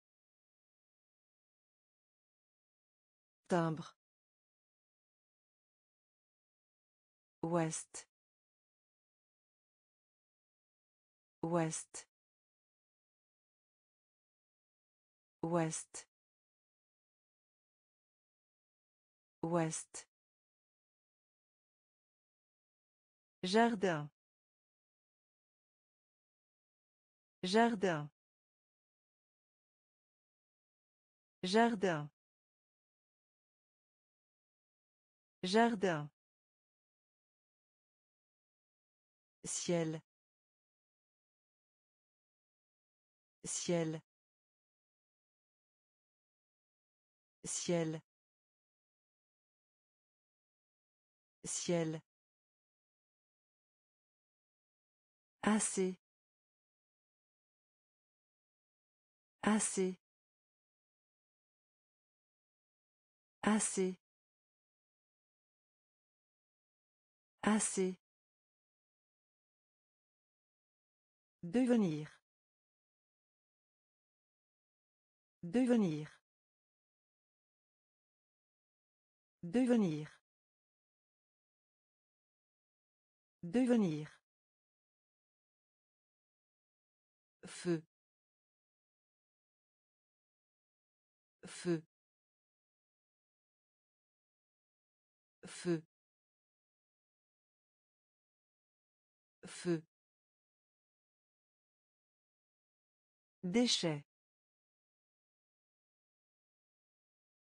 Timbre. Ouest. Ouest. Ouest. Ouest. Jardin. Jardin. Jardin. Jardin. Ciel. Ciel. Ciel. Ciel. Assez. Assez. Assez. Assez. Devenir. Devenir. Devenir. Devenir. Feu. Feu. Feu. Feu. Déchets.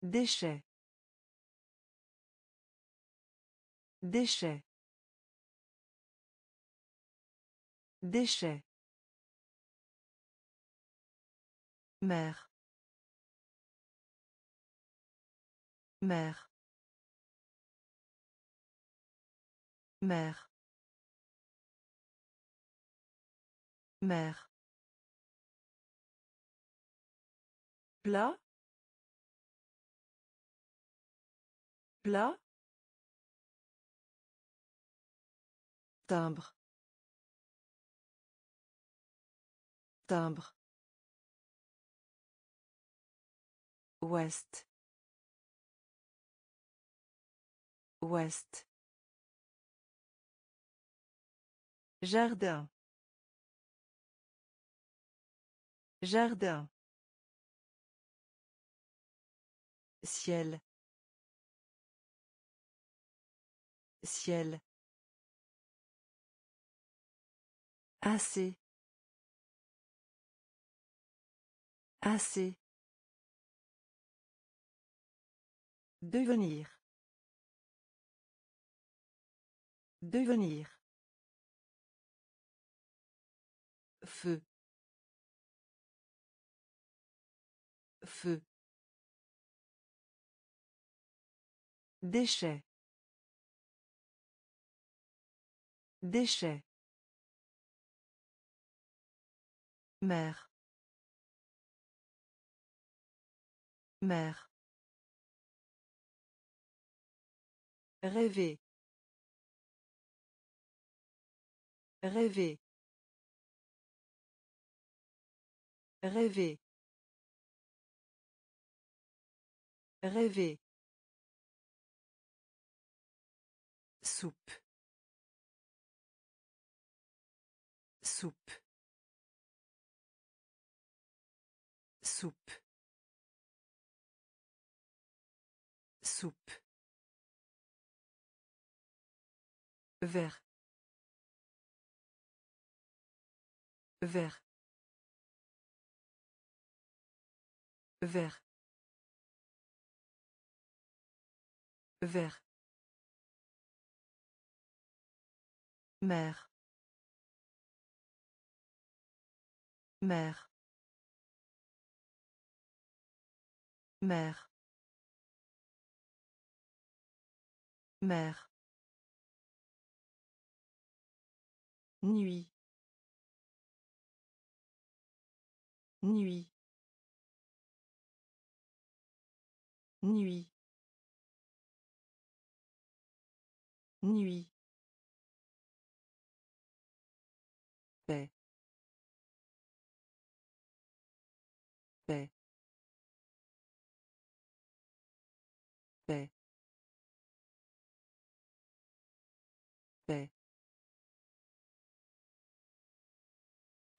Déchets. Déchets. Déchets. Mère. Mère. Mère. Mère. Plat. Plat. Timbre. Timbre. Ouest. Ouest. Jardin. Jardin. Ciel. Ciel. Assez. Assez. Devenir. Devenir. Feu. Feu. Déchets. Déchets. Mère. Mère. Rêver. Rêver. Rêver. Rêver. Soupe. Soupe. Soupe. Soupe. Vert. Vert. Vert. Vert. Mère. Mère. Mère. Mère. Nuit. Nuit. Nuit. Nuit. paix. Paix. Paix. Paix.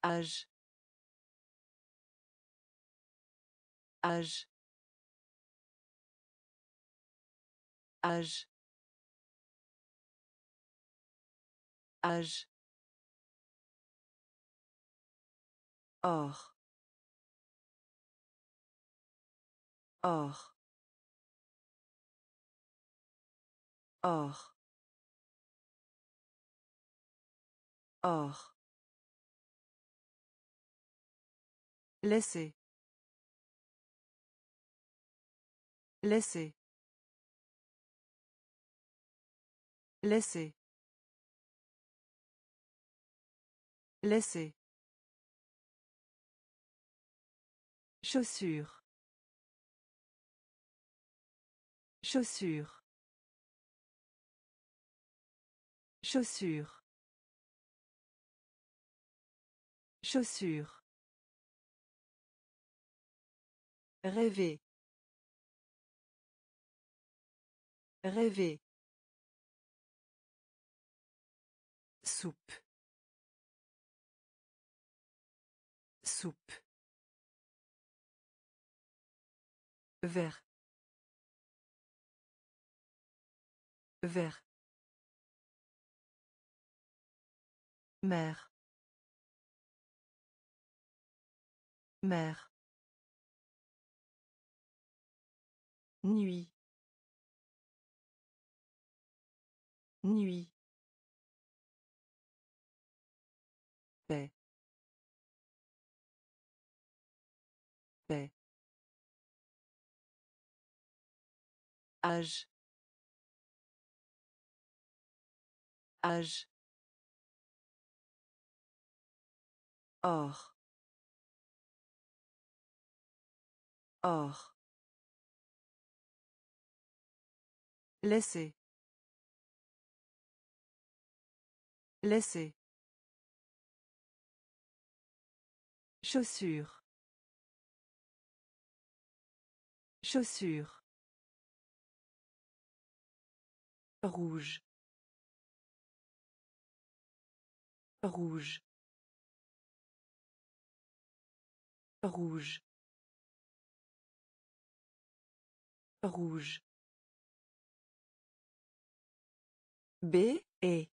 Âge. Âge âge âge Or. Or. Or. Or. Laisser. Laisser. Laisser. Laisser. Chaussure. Chaussure. Chaussure. Chaussure. Rêver. Rêver. Soupe. Soupe. Vert. Vert. Mère. Mère. Nuit. Nuit. Âge. Âge. Or. Or. Laisser. Laisser. Chaussure. Chaussure. Rouge. Rouge. Rouge. Rouge. B et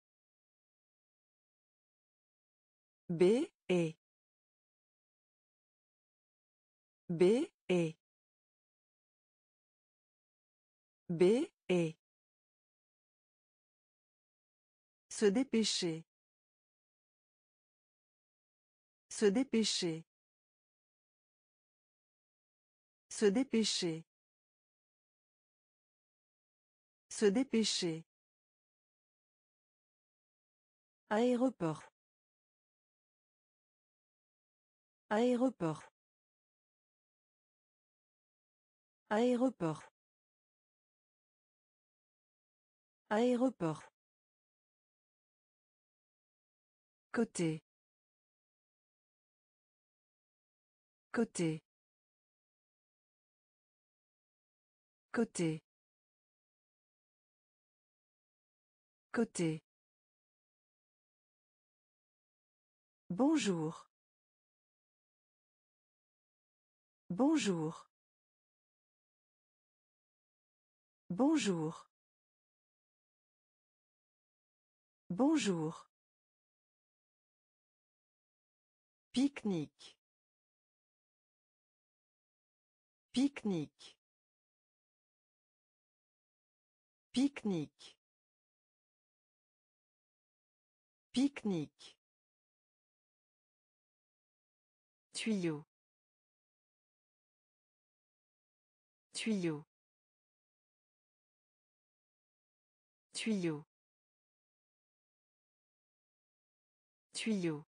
B et B et B et Se dépêcher. Se dépêcher. Se dépêcher. Se dépêcher. Aéroport. Aéroport. Aéroport. Aéroport. Côté. Côté. Côté. Côté. Bonjour. Bonjour. Bonjour. Bonjour. Pique-nique. Pique-nique. Pique-nique. Pique-nique. Tuyau. Tuyau. Tuyau. Tuyau.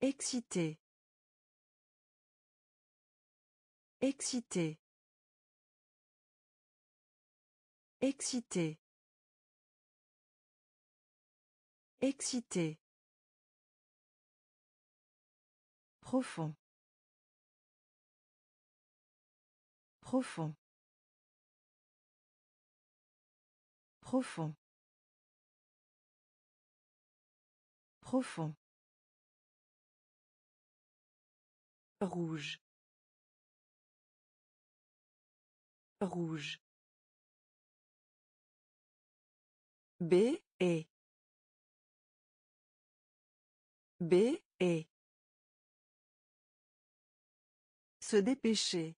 Excité. Excité. Excité. Excité. Profond. Profond. Profond. Profond. Rouge. Rouge. B et B et Se dépêcher.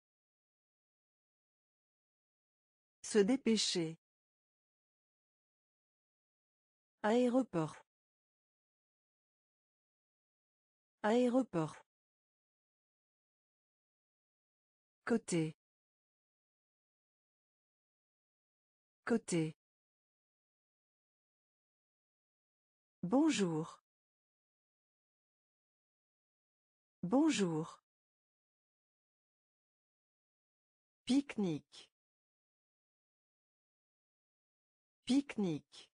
Se dépêcher. Aéroport. Aéroport. Côté. Côté. Bonjour. Bonjour. Pique-nique. Pique-nique.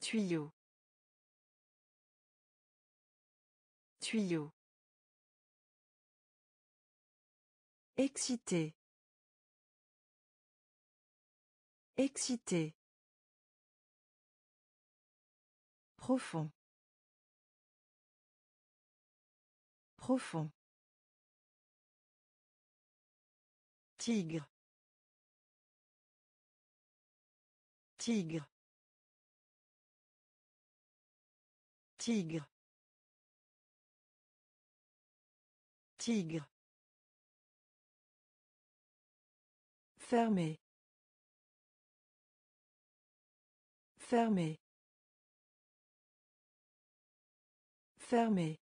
Tuyau. Tuyau. Excité. Excité. Profond. Profond. Tigre. Tigre. Tigre. Tigre. Fermé. Fermé. Fermé.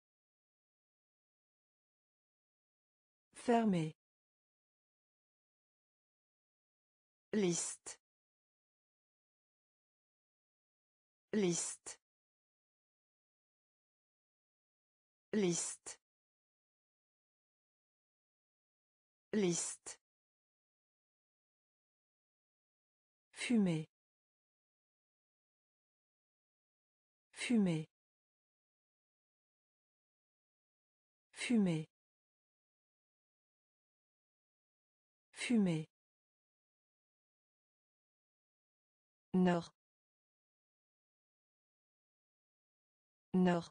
Fermé. Liste. Liste. Liste. Liste. Fumer. Fumer. Fumer. Fumer. Nord. Nord.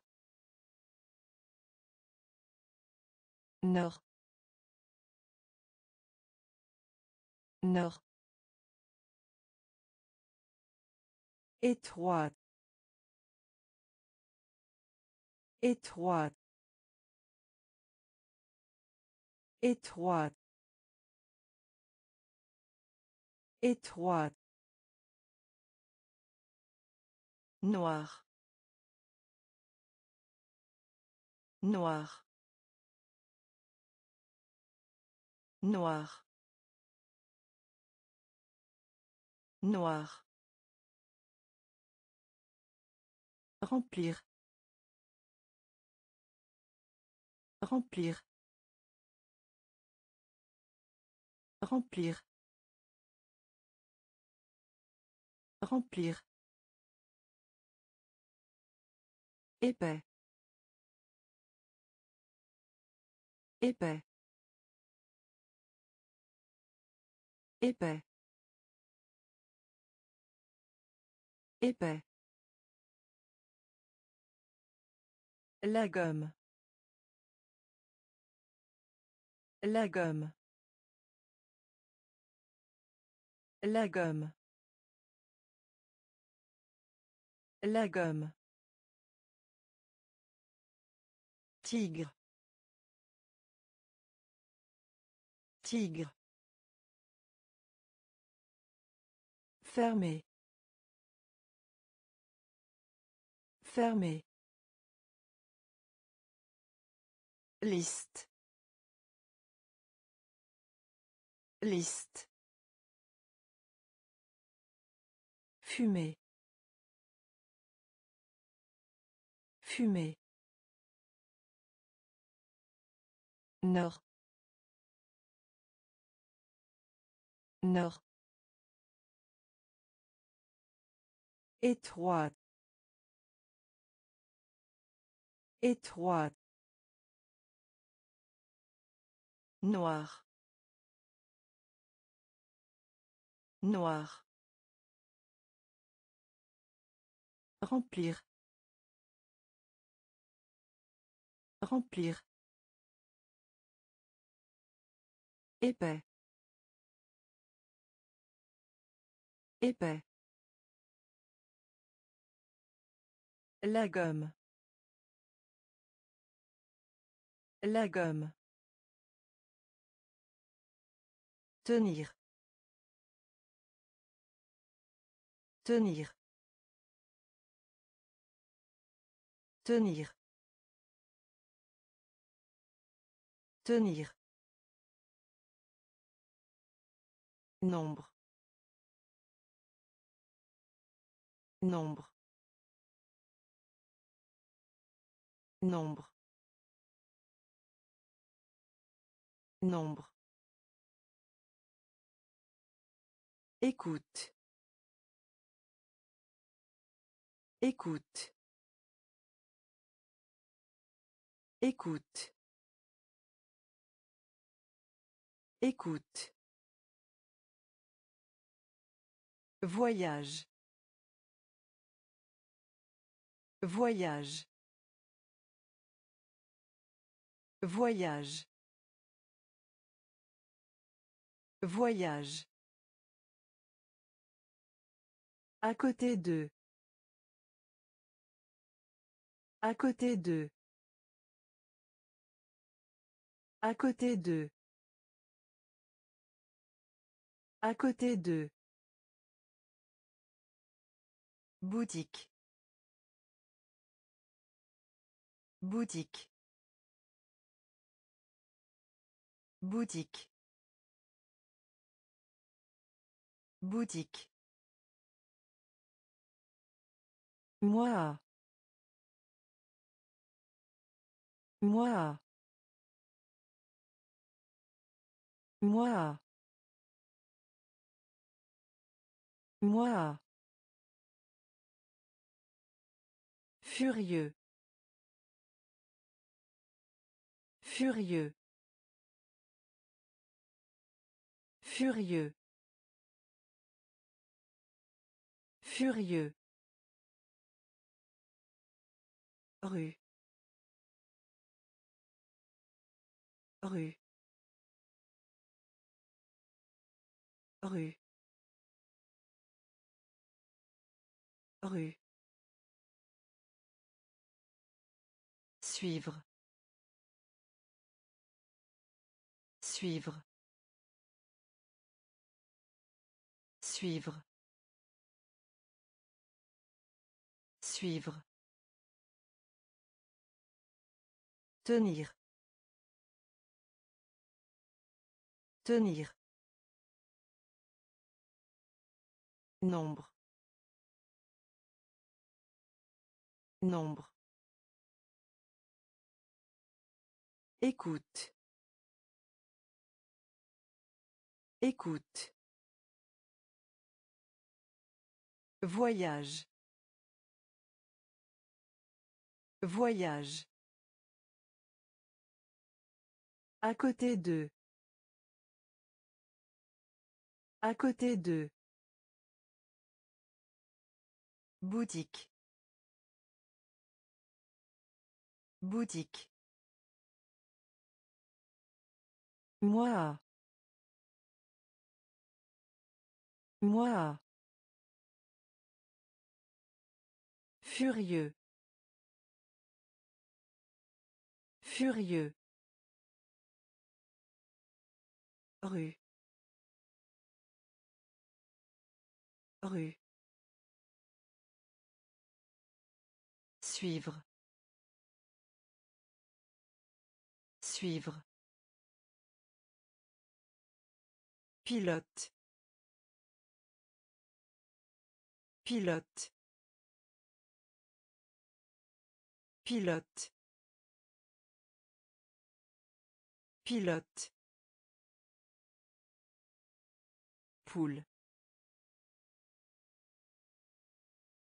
Nord. Nord. Étroite. Étroite. Étroite. Étroite. Noir. Noir. Noir. Noir. Remplir. Remplir. Remplir. Remplir. Épais. Épais. Épais. Épais. La gomme. La gomme. La gomme. La gomme. Tigre. Tigre. Fermé. Fermé. Liste. Liste. Fumer. Fumer. Nord. Nord. Étroite. Étroite. Noir. Noir. Remplir. Remplir. Épais. Épais. La gomme. La gomme. Tenir. Tenir. Tenir. Tenir. Nombre. Nombre. Nombre. Nombre. Écoute. Écoute. Écoute. Écoute. Voyage. Voyage. Voyage. Voyage. À côté d'eux. À côté d'eux. À côté d'eux. À côté d'eux. Boutique. Boutique. Boutique. Boutique. Moi. Moi. Moi. Moi. Furieux. Furieux. Furieux. Furieux. Rue. Rue. Rue. Rue. Suivre. Suivre. Suivre. Suivre. Tenir. Tenir. Nombre. Nombre. Écoute. Écoute. Voyage. Voyage. À côté d'eux. À côté d'eux. Boutique. Boutique. Moi. Moi. Furieux. Furieux. Rue. Rue. Suivre. Suivre. Pilote. Pilote. Pilote. Pilote. Poule.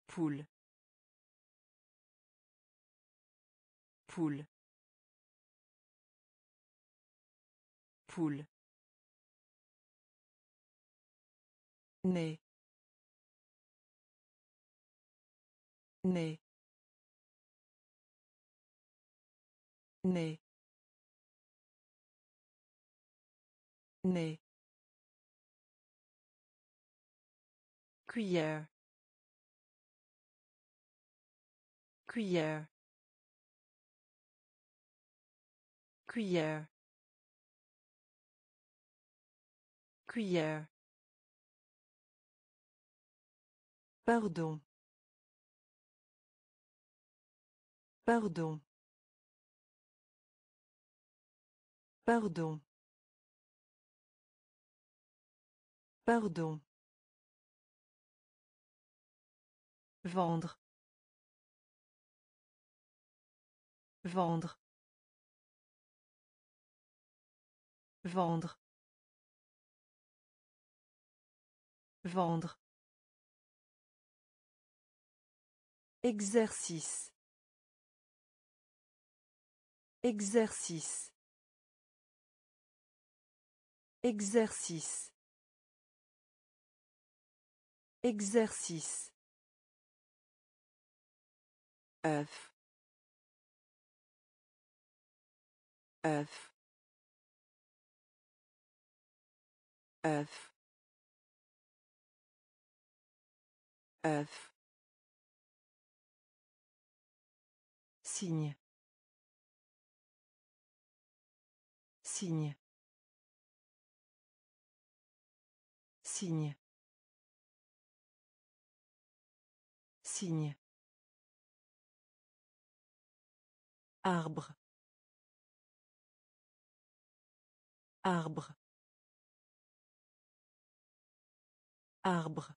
Poule. Poule. Poule. Né. Né. Né. Né. Cuillère. Cuillère. Cuillère. Cuillère. Pardon. Pardon. Pardon. Pardon. Vendre. Vendre. Vendre. Vendre. Exercice. Exercice. Exercice. Exercice. Œuf œuf œuf œuf Signe. Signe. Signe. Signe. Arbre. Arbre. Arbre.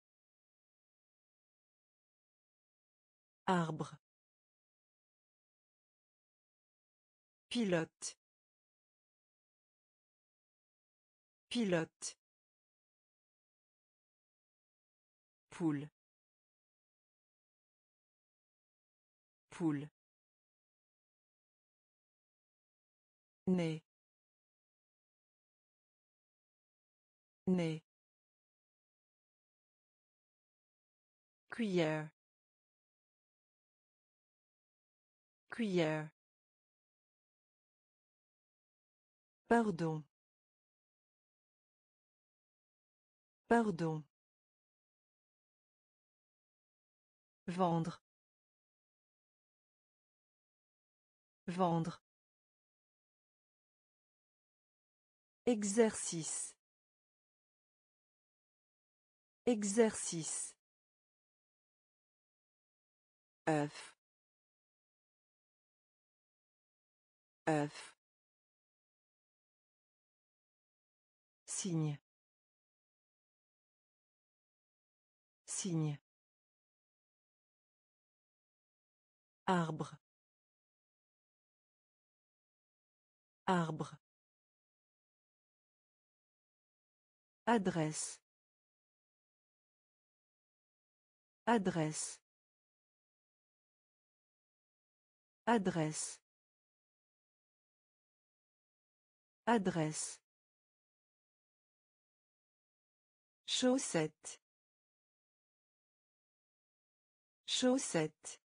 Arbre. Pilote. Pilote. Poule. Poule. Né. Né. Cuillère. Cuillère. Pardon. Pardon. Vendre. Vendre. Exercice. Exercice. œuf œuf Signe. Signe. Arbre. Arbre. Adresse. Adresse. Adresse. Adresse. Chaussette. Chaussette.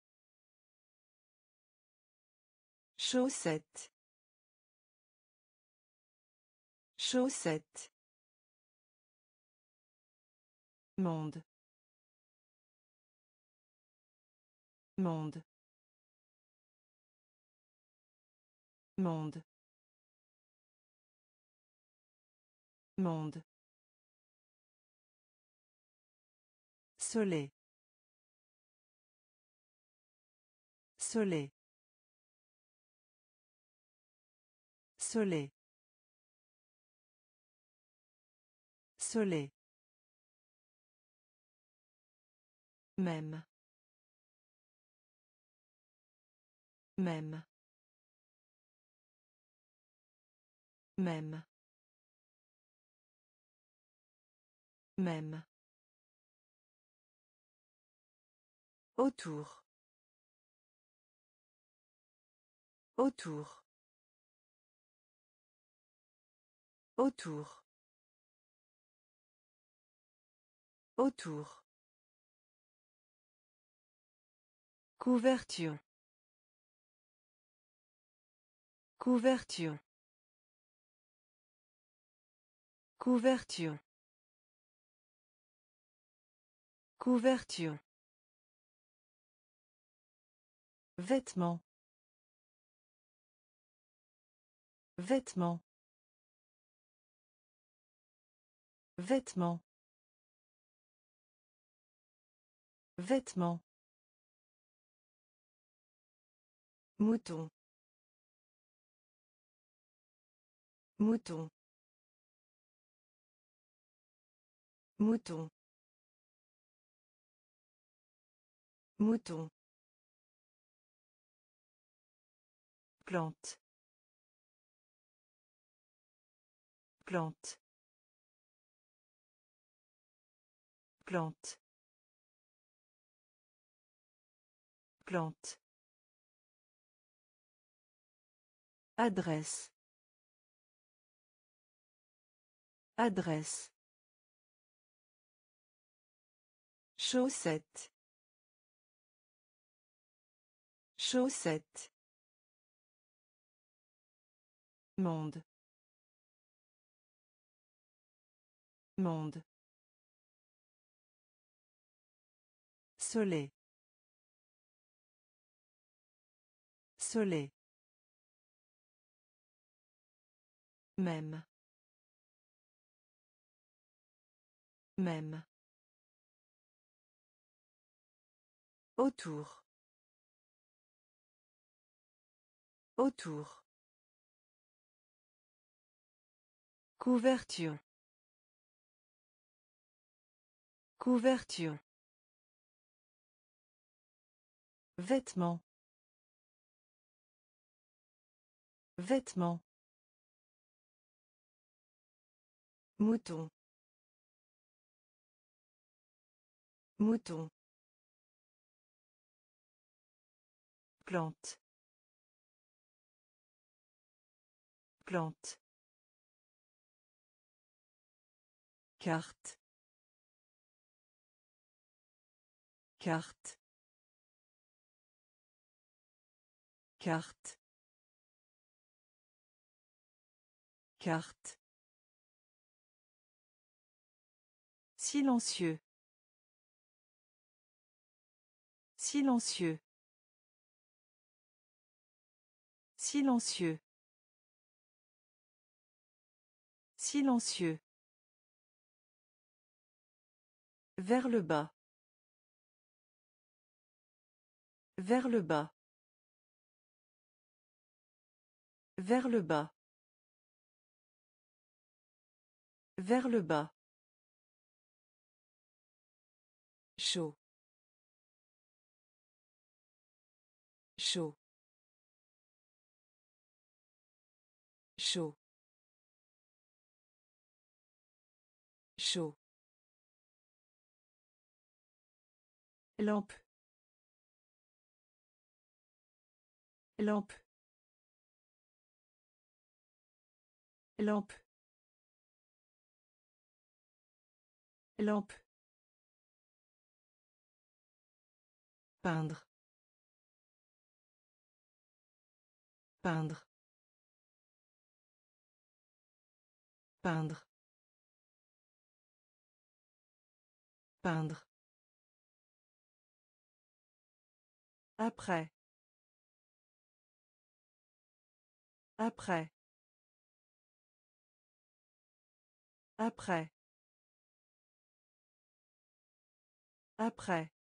Chaussette. Chaussette. Monde. Monde. Monde. Monde. Soleil. Soleil. Soleil. Soleil. Même. Même. Même. Même. Autour. Autour. Autour. Autour. Couverture. Couverture. Couverture. Couverture. Vêtements. Vêtements. Vêtements. Vêtements. Mouton. Mouton. Mouton. Mouton. Plante. Plante. Plante. Plante. Adresse. Adresse. Chaussette. Chaussette. Monde. Monde. Soleil. Soleil. Même. Même. Autour. Autour. Couverture. Couverture. Vêtements. Vêtements. Mouton. Mouton. Plante. Plante. Carte. Carte. Carte. Carte. Silencieux. Silencieux. Silencieux. Silencieux. Vers le bas. Vers le bas. Vers le bas. Vers le bas. Chaud. Chaud. Chaud. Chaud. Lampe. Lampe. Lampe. Lampe. Peindre. Peindre. Peindre. Peindre. Après. Après. Après. Après.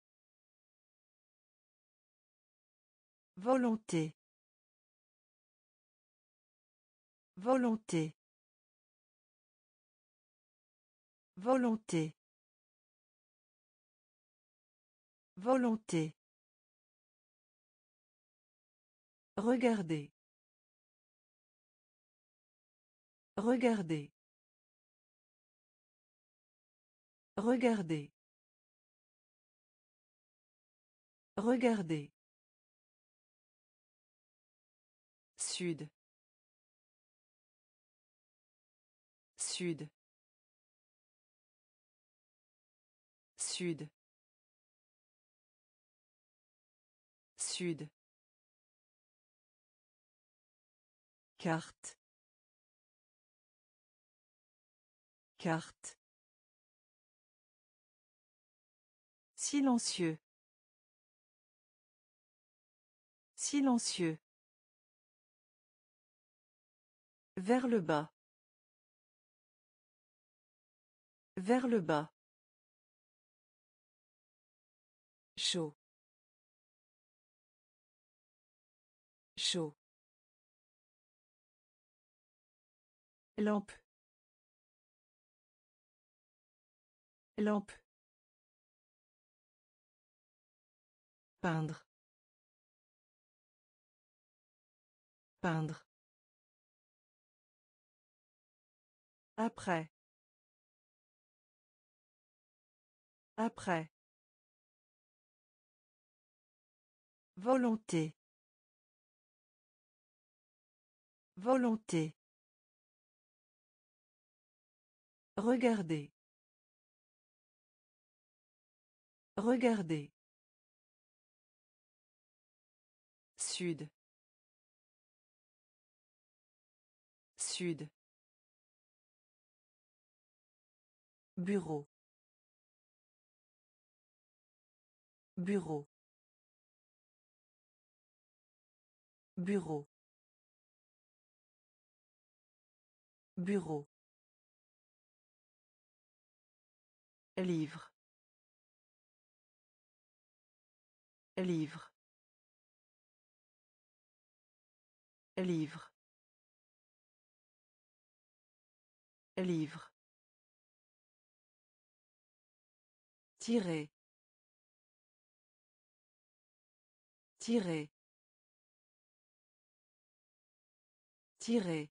Volonté. Volonté. Volonté. Volonté. Regardez. Regardez. Regardez. Regardez. Sud. Sud. Sud. Sud. Carte. Carte. Silencieux. Silencieux. Vers le bas. Vers le bas. Chaud. Chaud. Lampe. Lampe. Peindre. Peindre. Après. Après. Volonté. Volonté. Regardez. Regardez. Sud. Sud. Bureau. Bureau. Bureau. Bureau. Livre. Livre. Livre. Livre. Tirer. Tirer. Tirer.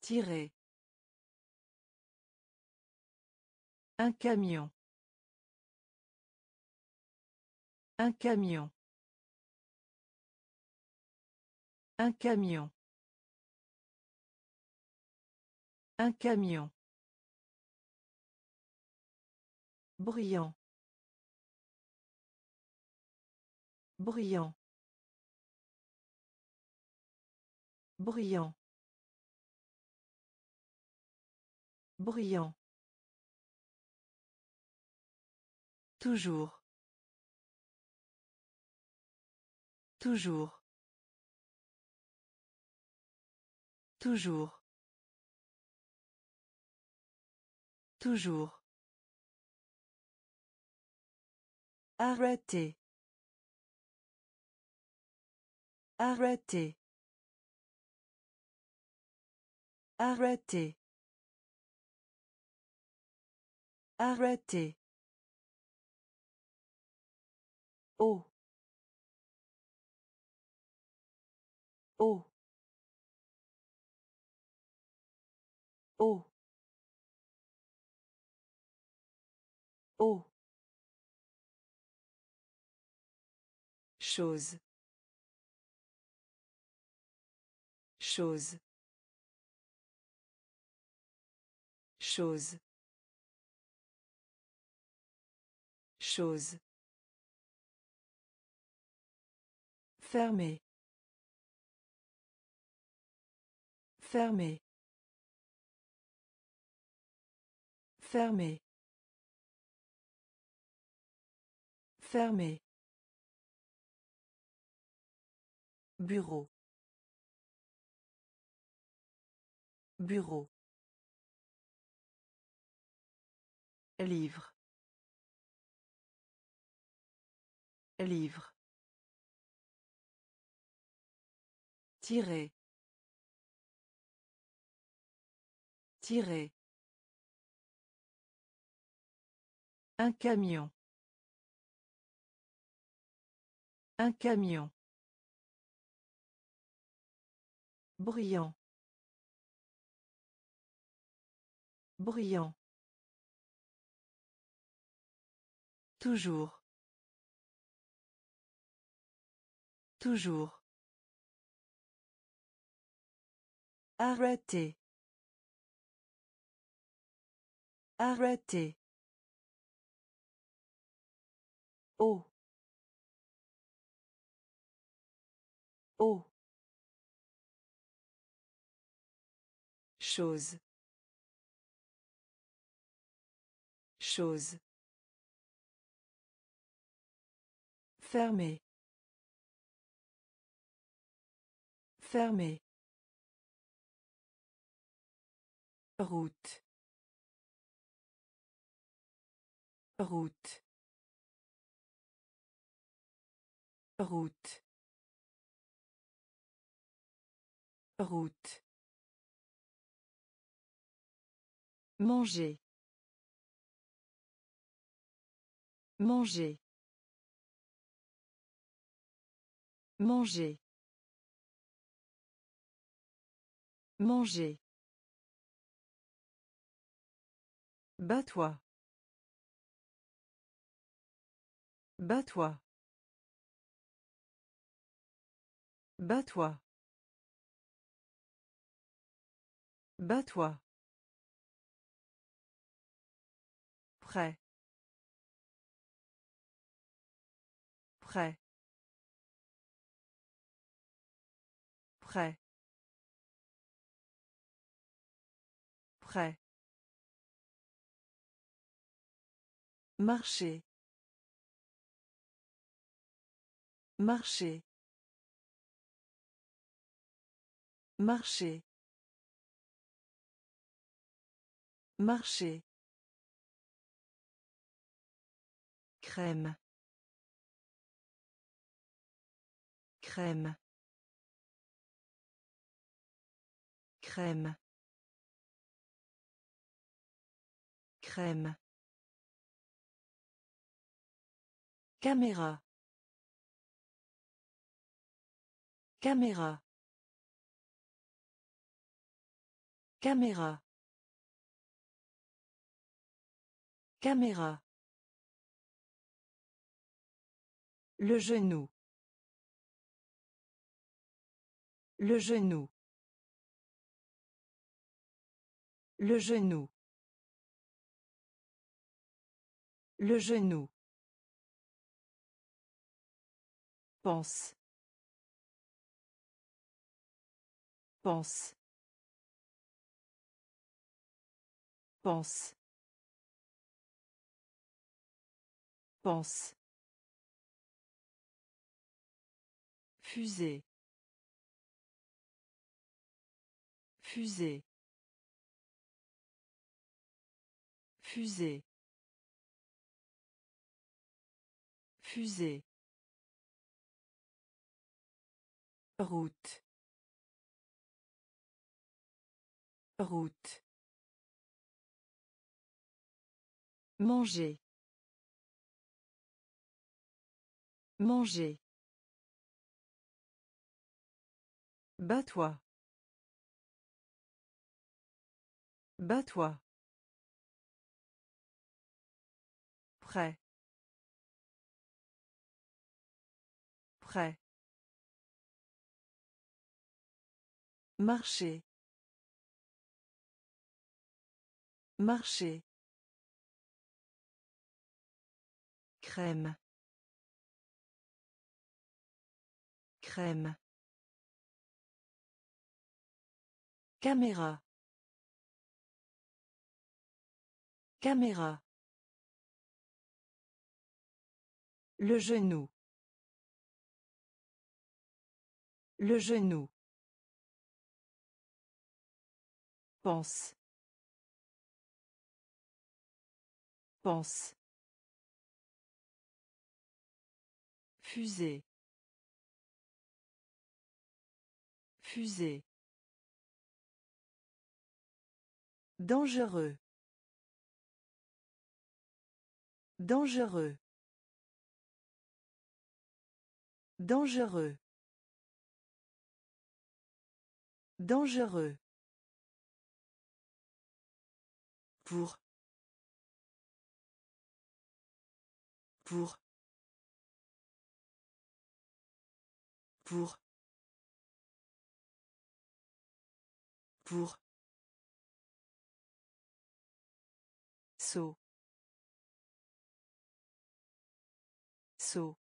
Tirer. Un camion. Un camion. Un camion. Un camion. Bruyant. Bruyant. Bruyant. Bruyant. Toujours. Toujours. Toujours. Toujours. Arrêtez. Arrêtez. Arrêtez. Arrêtez. Oh. Oh. Oh. Oh. Chose. Chose. Chose. Chose. Fermé. Fermé. Fermé. Fermé. Bureau. Bureau. Livre. Livre. Tirer. Tirer. Un camion. Un camion. Bruyant. Bruyant. Toujours. Toujours. Arrêtez. Arrêtez. Oh. Oh. Chose. Chose. Fermé. Fermé. Route. Route. Route. Route. Manger. Manger. Manger. Manger. Bats-toi. Bats-toi. Bats-toi. Bats-toi. Prêt. Prêt. Prêt. Prêt. Marcher. Marcher. Marcher. Marcher. Crème. Crème. Crème. Crème. Caméra. Caméra. Caméra. Caméra. Le genou. Le genou. Le genou. Le genou. Pense. Pense. Pense. Pense. Fusée. Fusée. Fusée. Fusée. Route. Route. Manger. Manger. Bats-toi. Bats-toi. Prêt. Prêt. Marcher. Marcher. Crème. Crème. Caméra. Caméra. Le genou. Le genou. Pense. Pense. Fusée. Fusée. Dangereux. Dangereux. Dangereux. Dangereux. Pour. Pour. Pour. Pour. Saut. Saut.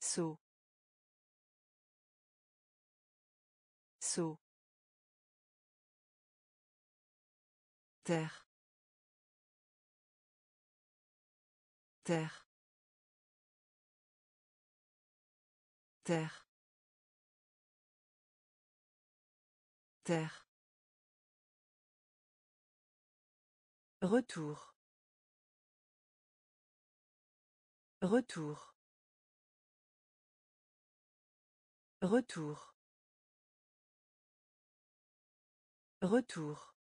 Saut. Saut. Terre. Terre. Terre. Terre. Retour. Retour. Retour. Retour.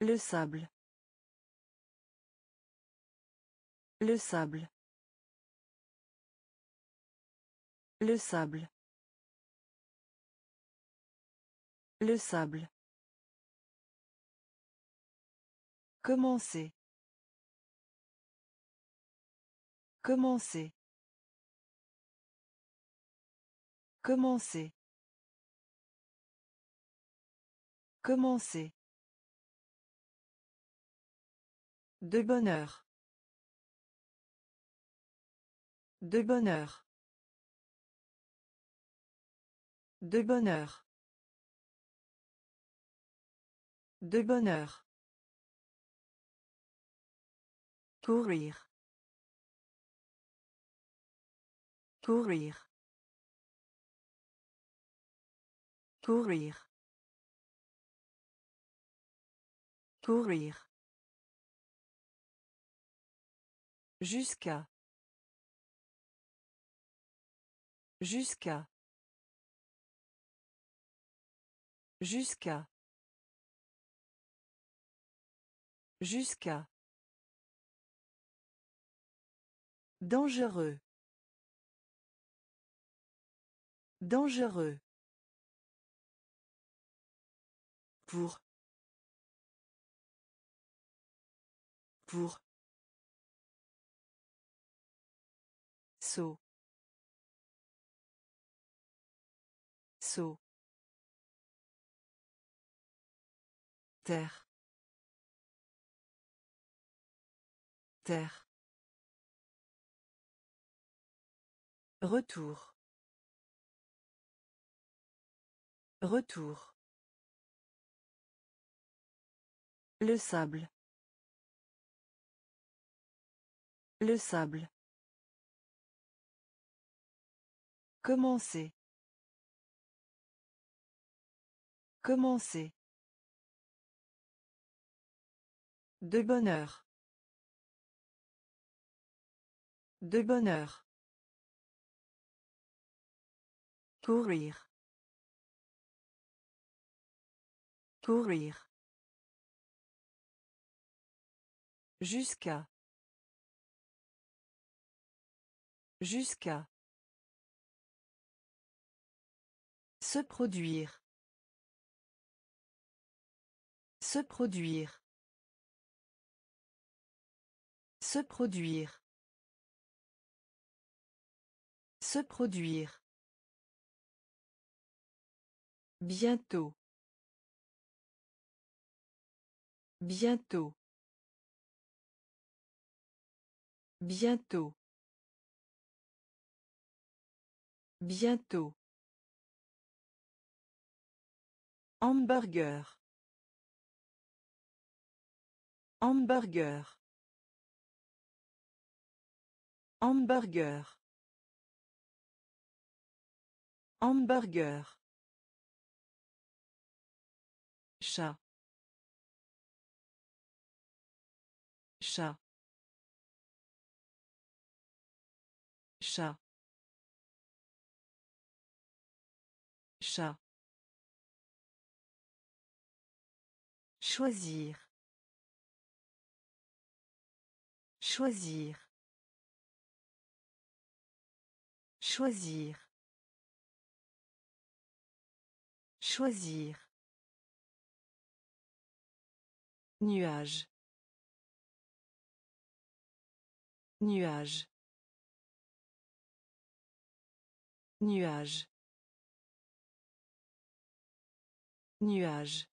Le sable. Le sable. Le sable. Le sable. Commencer. Commencer. Commencer. Commencer. De bonheur. De bonheur. De bonheur. De bonheur. Courir. Courir. Courir. Courir. Jusqu'à. Jusqu'à. Jusqu'à. Jusqu'à. Dangereux. Dangereux. Pour. Pour. Saut. Saut. Terre. Terre. Retour. Retour. Le sable. Le sable. Commencer. Commencer. De bonheur. De bonheur. Courir. Courir. Jusqu'à. Jusqu'à. Se produire. Se produire. Se produire. Se produire. Bientôt. Bientôt. Bientôt. Bientôt. Hamburger. Hamburger. Hamburger. Hamburger. Chat. Chat. Chat. Chat. Choisir. Choisir. Choisir. Choisir. Nuage. Nuage. Nuage. Nuage.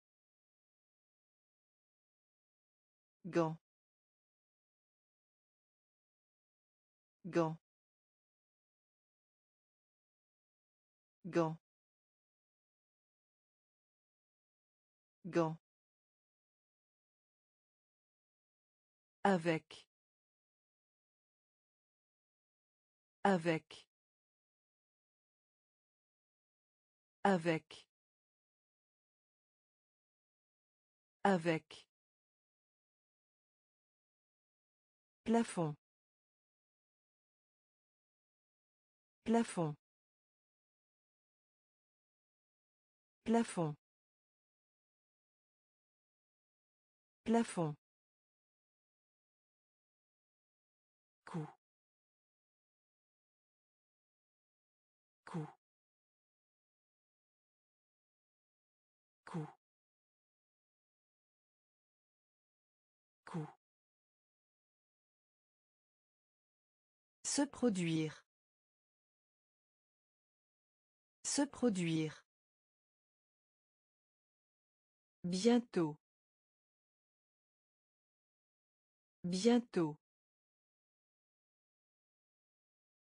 Gant. Gant. Gant. Gant. Avec. Avec. Avec. Avec. Plafond. Plafond. Plafond. Plafond. Se produire. Se produire. Bientôt. Bientôt.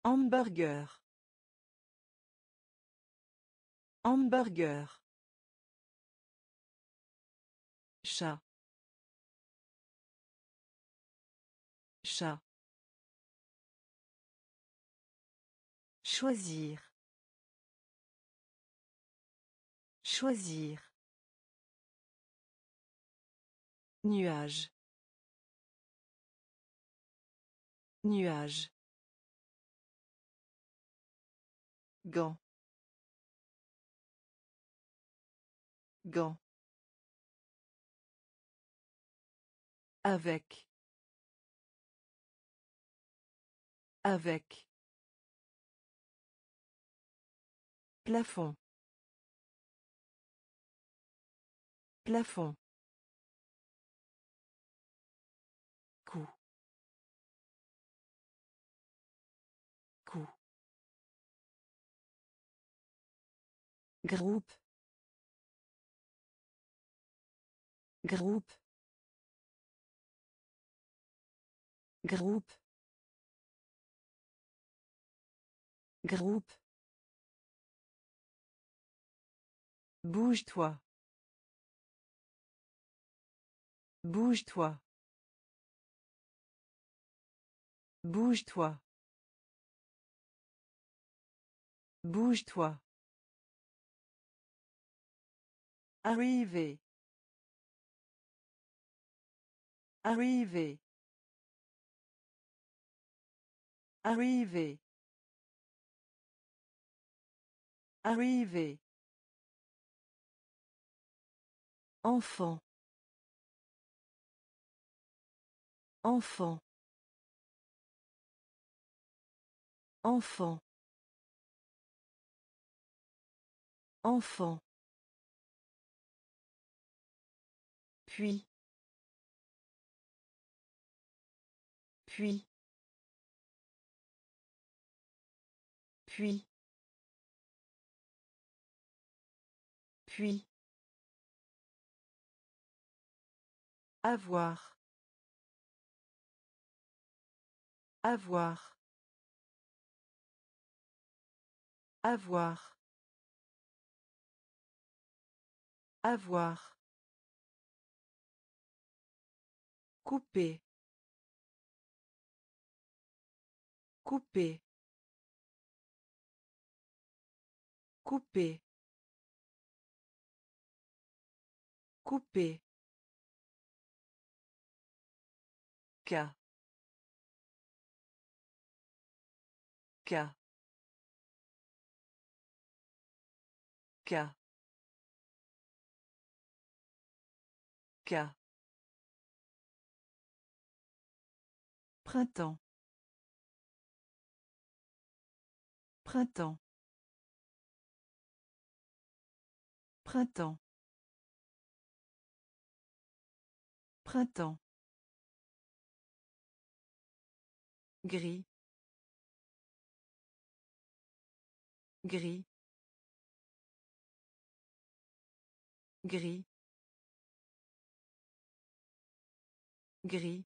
Hamburger. Hamburger. Chat. Chat. Choisir. Choisir. Nuage. Nuage. Gant. Gant. Avec. Avec. Plafond. Plafond. Groupe. Groupe. Groupe. Groupe. Bouge-toi. Bouge-toi. Bouge-toi. Bouge-toi. Arriver. Arriver. Arriver. Arriver. Enfant. Enfant. Enfant. Enfant. Puis. Puis. Puis. Puis. Avoir. Avoir. Avoir. Avoir. Couper. Couper. Couper. Couper. Cas. Cas. Cas. Printemps. Printemps. Printemps. Printemps. Gris. Gris. Gris. Gris.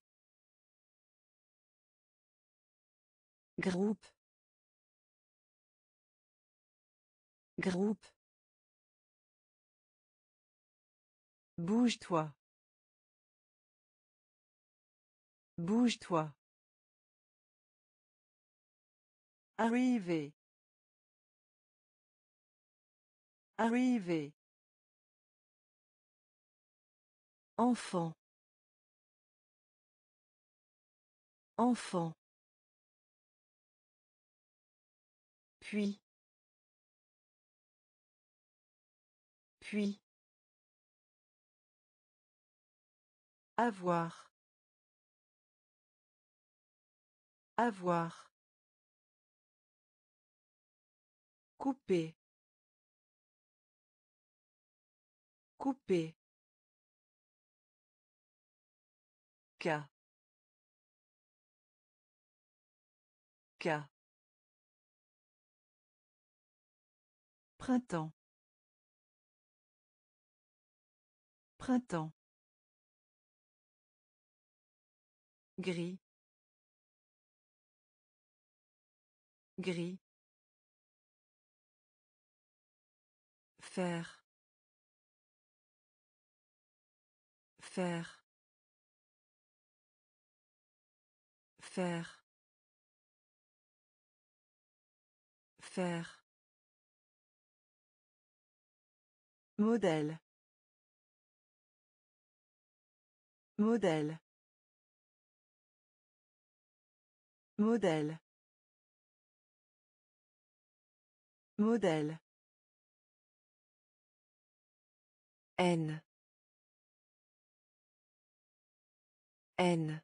Groupe. Groupe. Bouge-toi. Bouge-toi. Arriver. Arriver. Enfant. Enfant. Puis. Puis. Avoir. Avoir. Couper. Couper. Cas. Cas. Printemps. Printemps. Gris. Gris. Faire. Faire. Faire. Faire. Modèle. Modèle. Modèle. Modèle. N. N.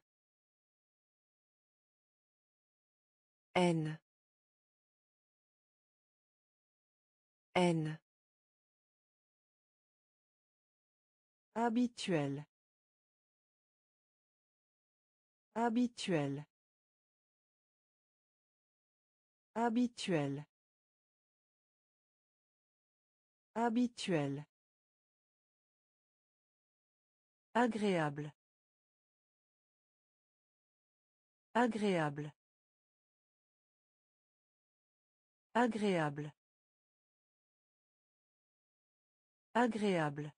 N. N. Habituel. Habituel. Habituel. Habituel. Agréable. Agréable. Agréable. Agréable.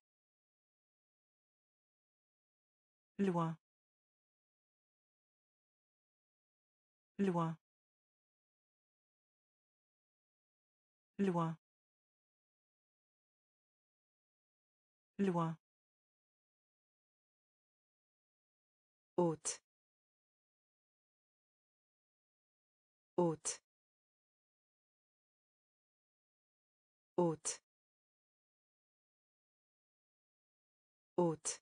Loin. Loin. Loin. Loin. Haute. Haute. Haute. Haute.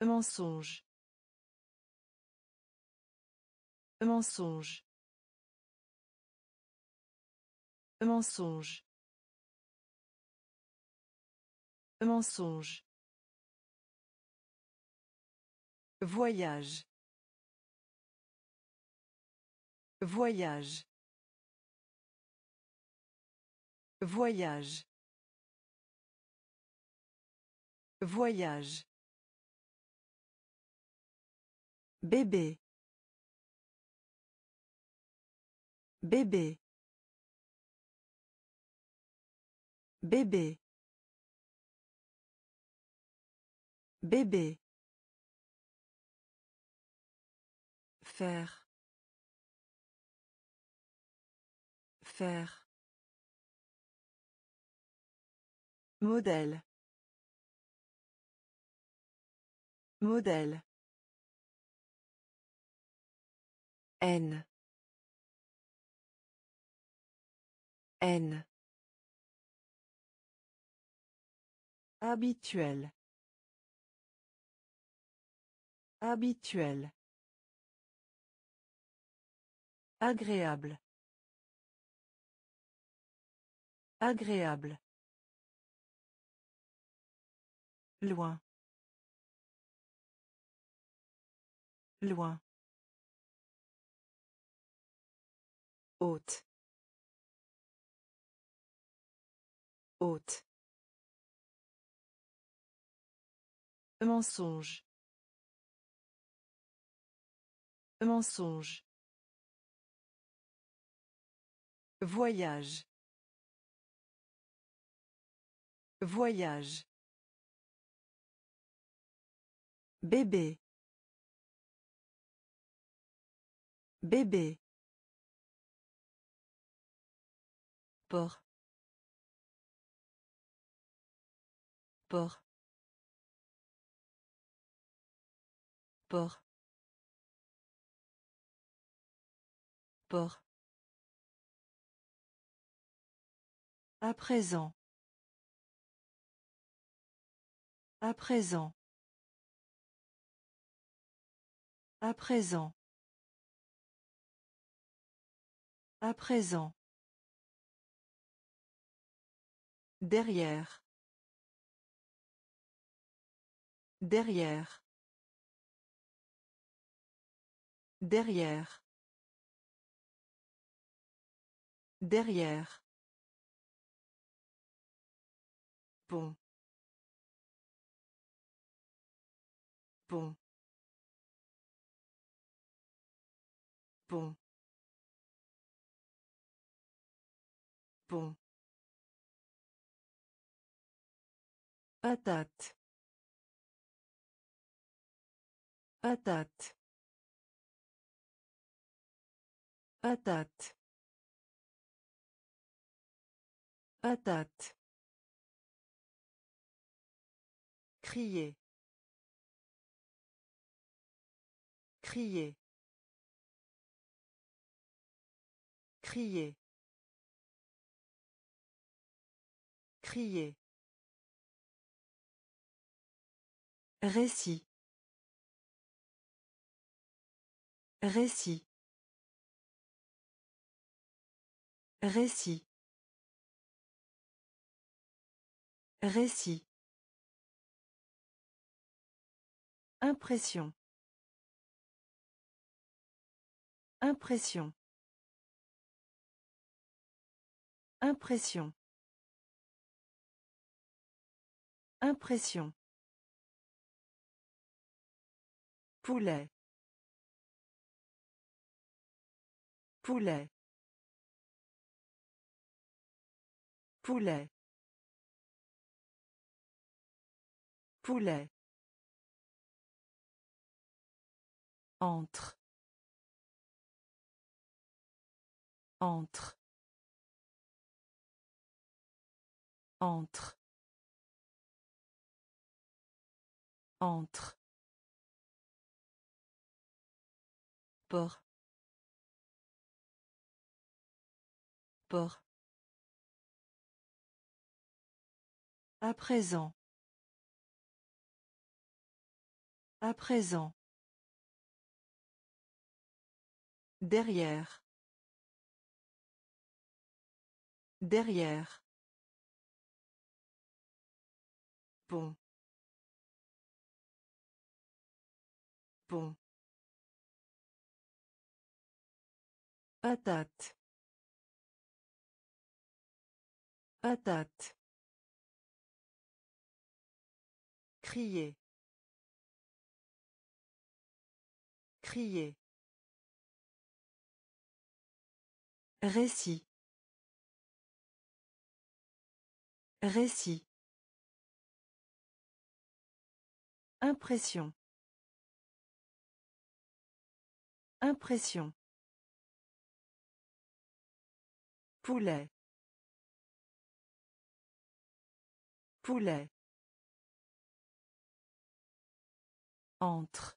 Mensonge. Mensonge. Mensonge. Mensonge. Voyage. Voyage. Voyage. Voyage. Bébé. Bébé. Bébé. Faire. Faire. Modèle. Modèle. N. N. Habituel. Habituel. Agréable. Agréable. Loin. Loin. Haute. Haute. Mensonge. Mensonge. Voyage. Voyage. Bébé. Bébé. Port. Port. Port. Port. À présent. À présent. À présent. À présent. Derrière. Derrière. Derrière. Derrière. Pont. Pont. Pont. Pont. Patate. Patate. Patate. Patate. Crier. Crier. Crier. Crier. Récit. Récit. Récit. Récit. Impression. Impression. Impression. Impression. Poulet. Poulet. Poulet. Poulet. Entre. Entre. Entre. Entre. Port. Port. À présent. À présent. Derrière. Derrière. Pont. Pont. Patate. Patate. Crier. Crier. Récit. Récit. Impression. Impression. Poulet. Poulet. Entre.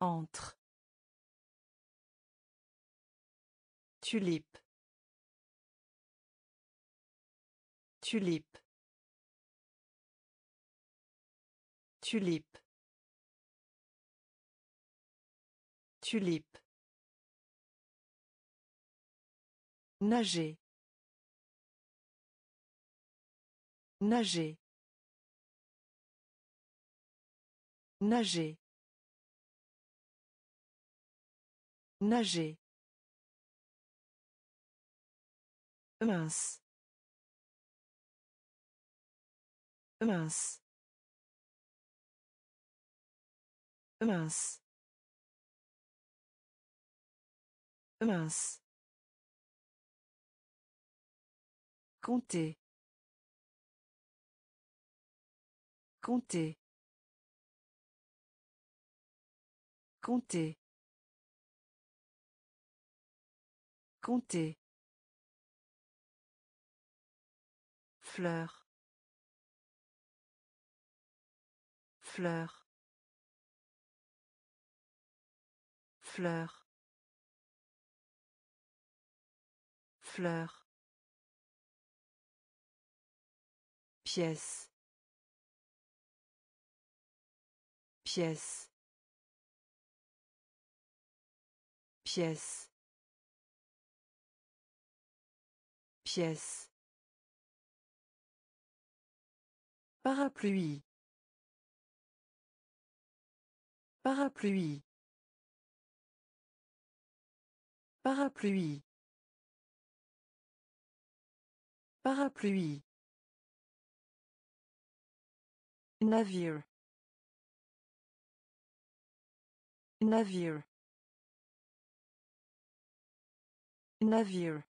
Entre. Tulipe. Tulipe. Tulipe. Tulipe. Nager. Nager. Nager. Nager. Mince. Mince. Mince. Mince. Compter. Compter. Compter. Compter. Fleur. Fleur. Fleur. Fleur. Pièce. Pièce. Pièce. Pièce. Parapluie. Parapluie. Parapluie. Parapluie. Navire. Navire. Navire.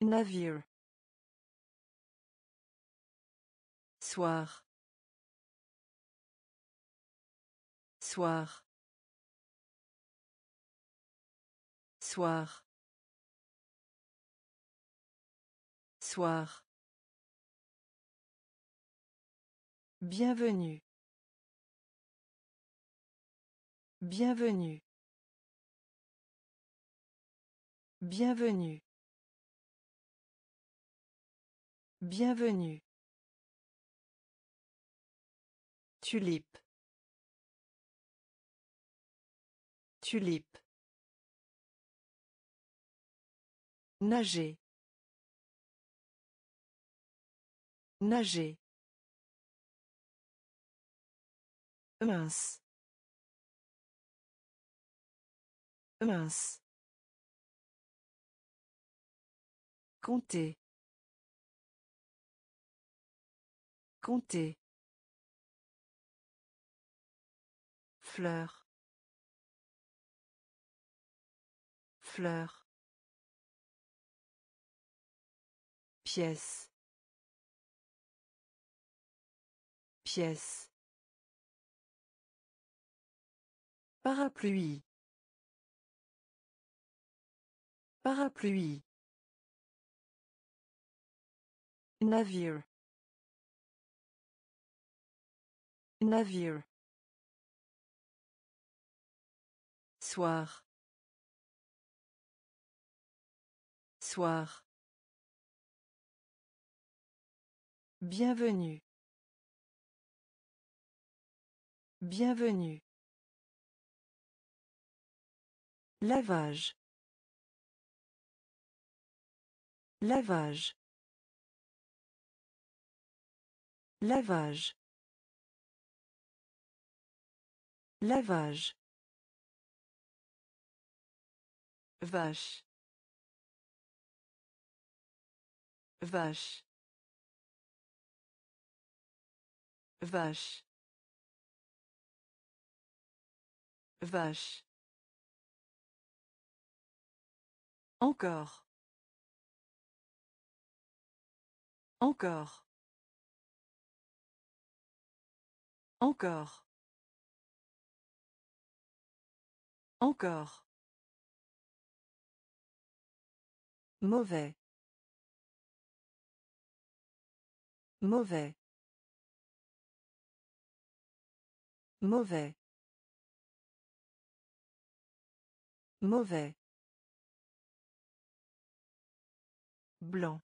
Navire. Soir. Soir. Soir. Soir. Bienvenue. Bienvenue. Bienvenue. Bienvenue. Tulipe. Tulipe. Nager. Nager. Mince. Mince. Compter. Compter. Fleur. Fleur. Pièce. Pièce. Parapluie. Parapluie. Navire. Navire. Soir. Soir. Bienvenue. Bienvenue. Lavage. Lavage. Lavage. Lavage. Vache. Vache. Vache. Vache. Encore. Encore. Encore. Encore. Mauvais. Mauvais. Mauvais. Mauvais. Blanc.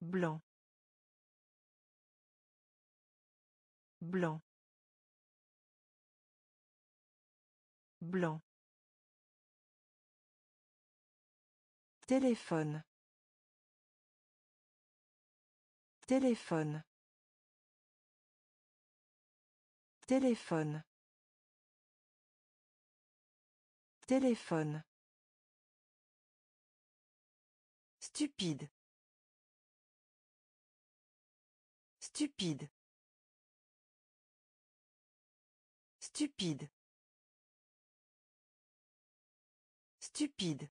Blanc. Blanc. Blanc. Téléphone. Téléphone. Téléphone. Téléphone. Stupide. Stupide. Stupide. Stupide.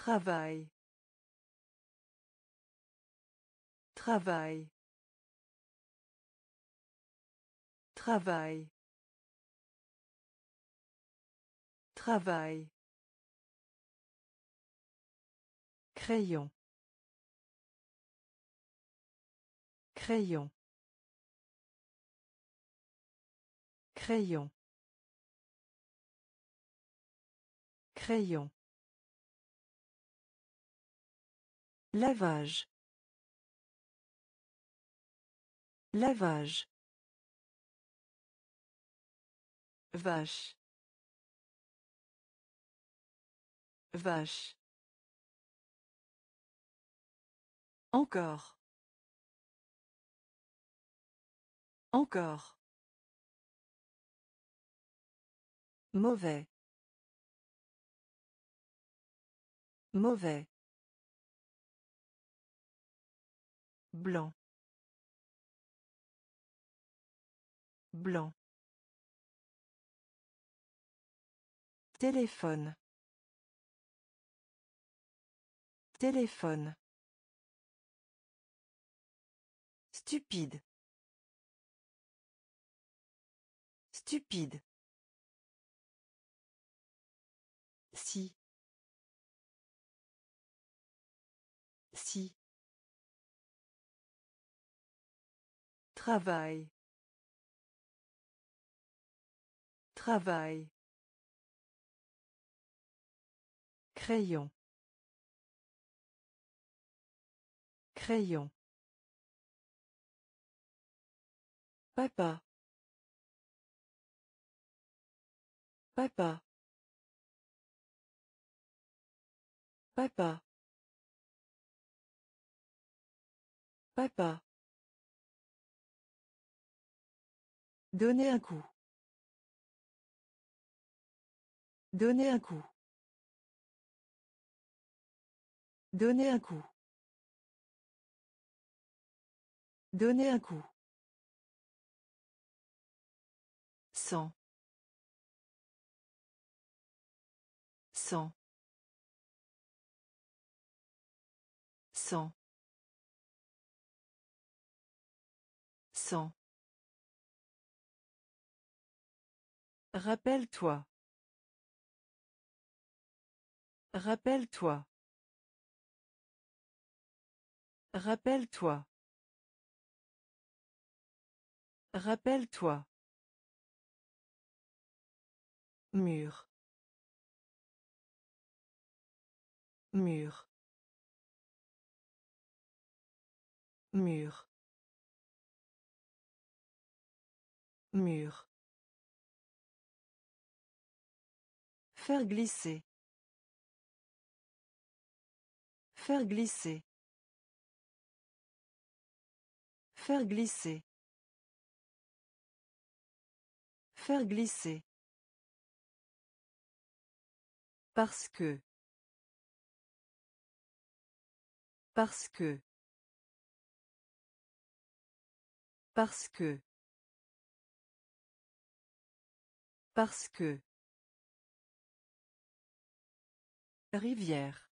Travail. Travail. Travail. Travail. Crayon. Crayon. Crayon. Crayon. Lavage. Lavage. Vache. Vache. Encore. Encore. Mauvais. Mauvais. Blanc. Blanc. Téléphone. Téléphone. Stupide. Stupide. Travail. Travail. Crayon. Crayon. Papa. Papa. Papa. Papa. Donner un coup. Donner un coup. Donner un coup. Donner un coup. Cent. Cent. Cent. Cent. Rappelle-toi. Rappelle-toi. Rappelle-toi. Rappelle-toi. Mur. Mur. Mur. Mur. Faire glisser. Faire glisser. Faire glisser. Faire glisser. Parce que. Parce que. Parce que. Parce que. Rivière.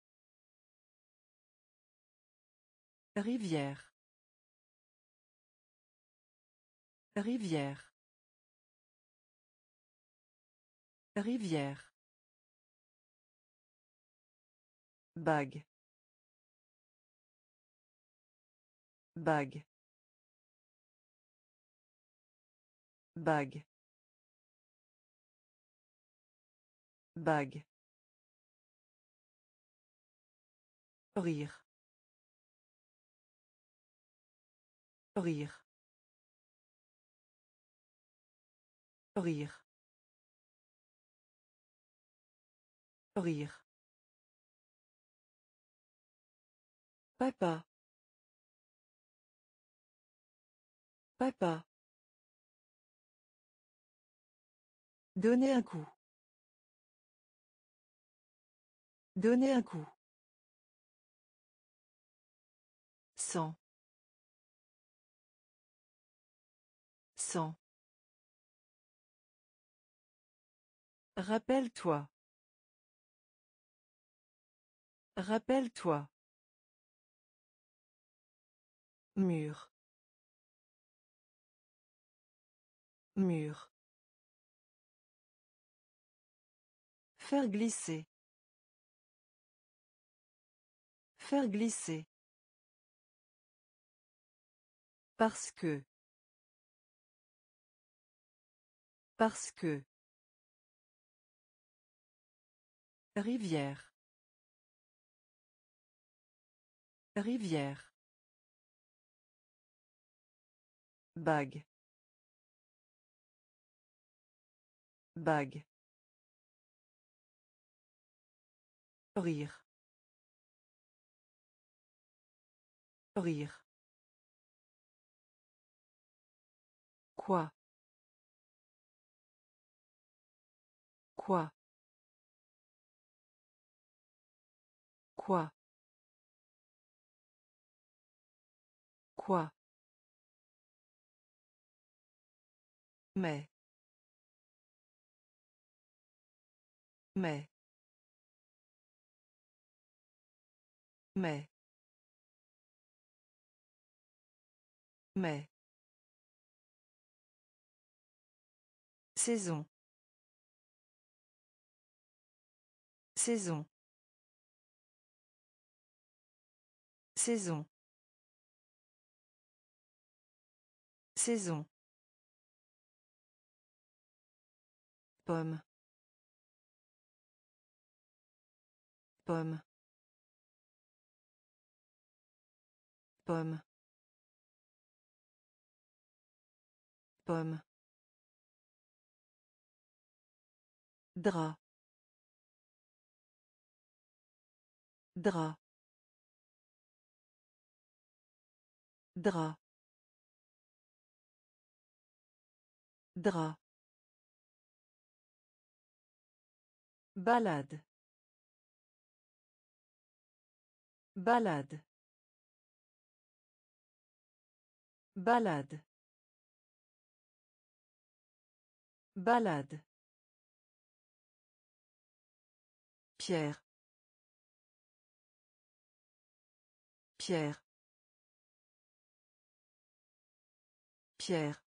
Rivière. Rivière. Rivière. Bague. Bague. Bague. Bague. Rire. Rire. Rire. Rire. Papa. Papa. Donner un coup. Donner un coup. Cent. Cent. Rappelle-toi. Rappelle-toi. Mur. Mur. Faire glisser. Faire glisser. Parce que. Parce que. Rivière. Rivière. Bague. Bague. Rire. Rire. Quoi? Quoi? Quoi? Quoi? Mais. Mais. Mais. Mais. Saison. Saison. Saison. Saison. Pomme. Pomme. Pomme. Pomme. Drap. Drap. Drap. Drap. Balade. Balade. Balade. Balade. Pierre. Pierre. Pierre.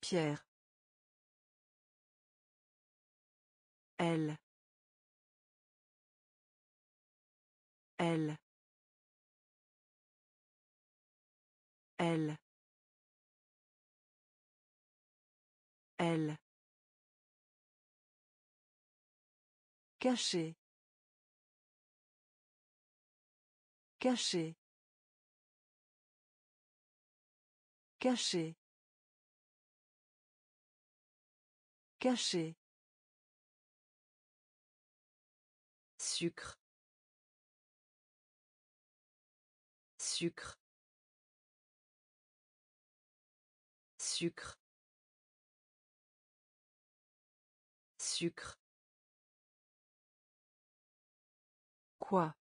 Pierre. Elle. Elle. Elle. Elle. Caché. Caché. Caché. Caché. Sucre. Sucre. Sucre. Sucre. Quoi?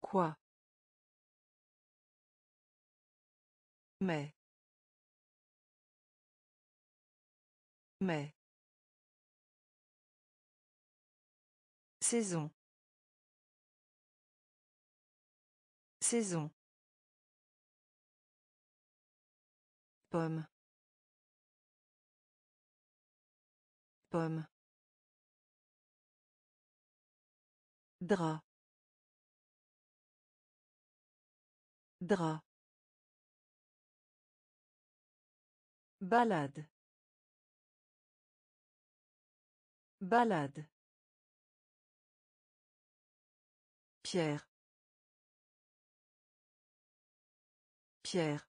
Quoi? Mais. Mais. Saison. Saison. Pomme. Pomme. Drap. Drap. Balade. Balade. Pierre. Pierre.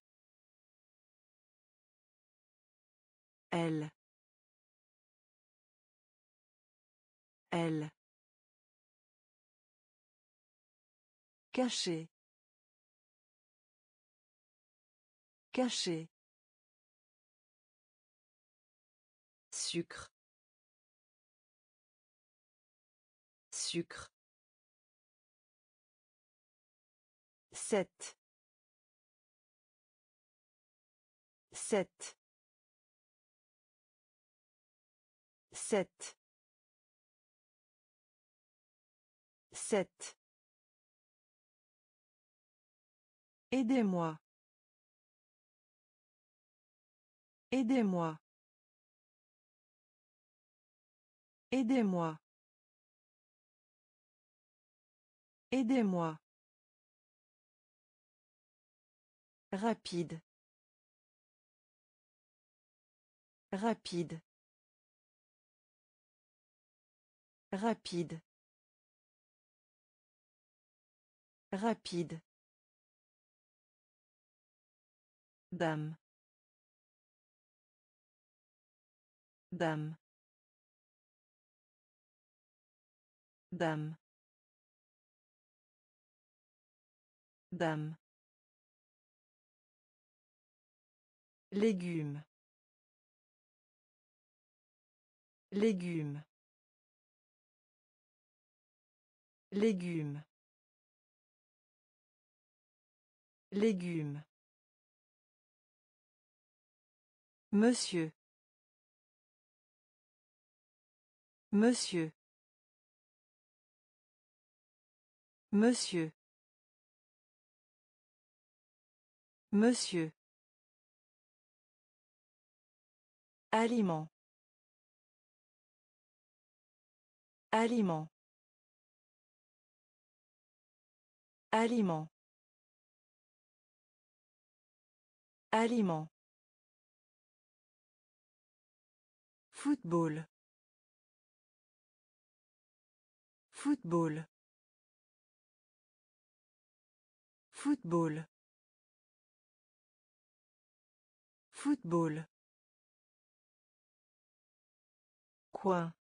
Elle. Elle. Caché. Caché. Sucre. Sucre. Sept. Sept. Sept. Sept. Aidez-moi. Aidez-moi. Aidez-moi. Aidez-moi. Rapide. Rapide. Rapide. Rapide. Dame. Dame. Dame. Dame. Légumes. Légumes. Légumes. Légumes. Monsieur. Monsieur. Monsieur. Monsieur. Aliment. Aliment. Aliment. Aliment. Football. Football. Football. Football. Quoi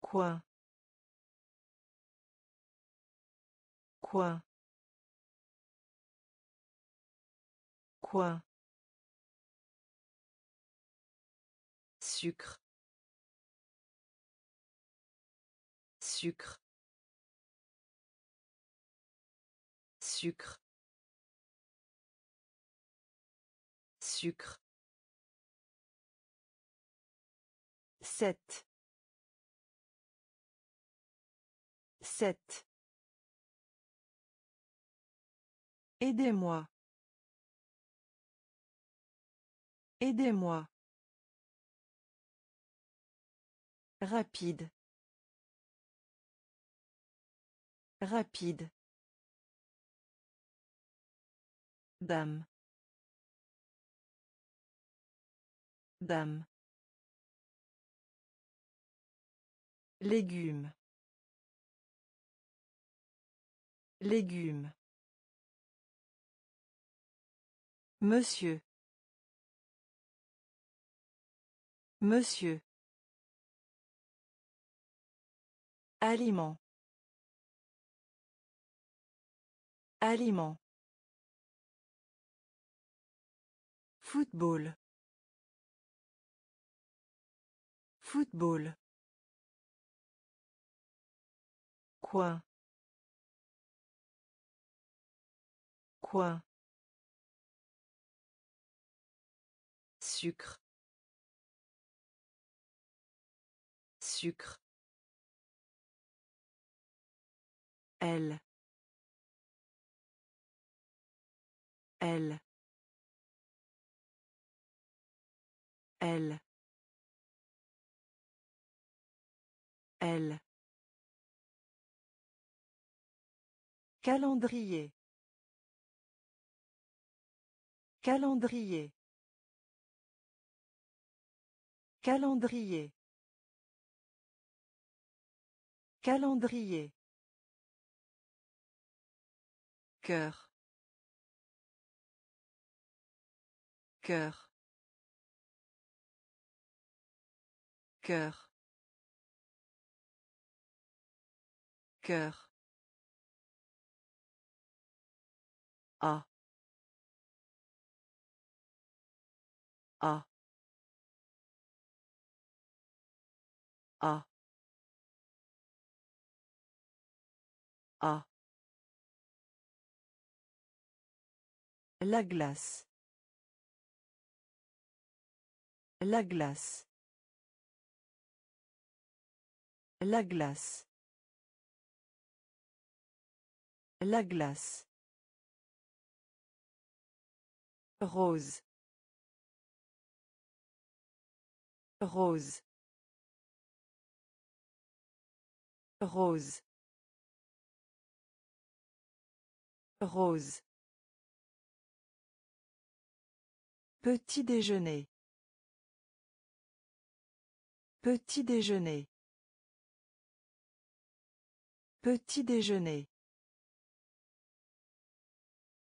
Quoi Quoi Quoi Sucre. Sucre. Sucre. Sucre. Sept. Sept. Aidez-moi. Aidez-moi. Rapide. Rapide. Dame. Dame. Légumes. Légumes. Monsieur. Monsieur. Aliment. Aliment. Football. Football. Quoi Quoi Sucre. Sucre. Elle. Elle. Elle. Elle. Calendrier. Calendrier. Calendrier. Calendrier. Cœur. Cœur. Cœur. Cœur. A. A. A. A. La glace. La glace. La glace. La glace. Rose. Rose. Rose. Rose. Petit déjeuner. Petit déjeuner. Petit déjeuner.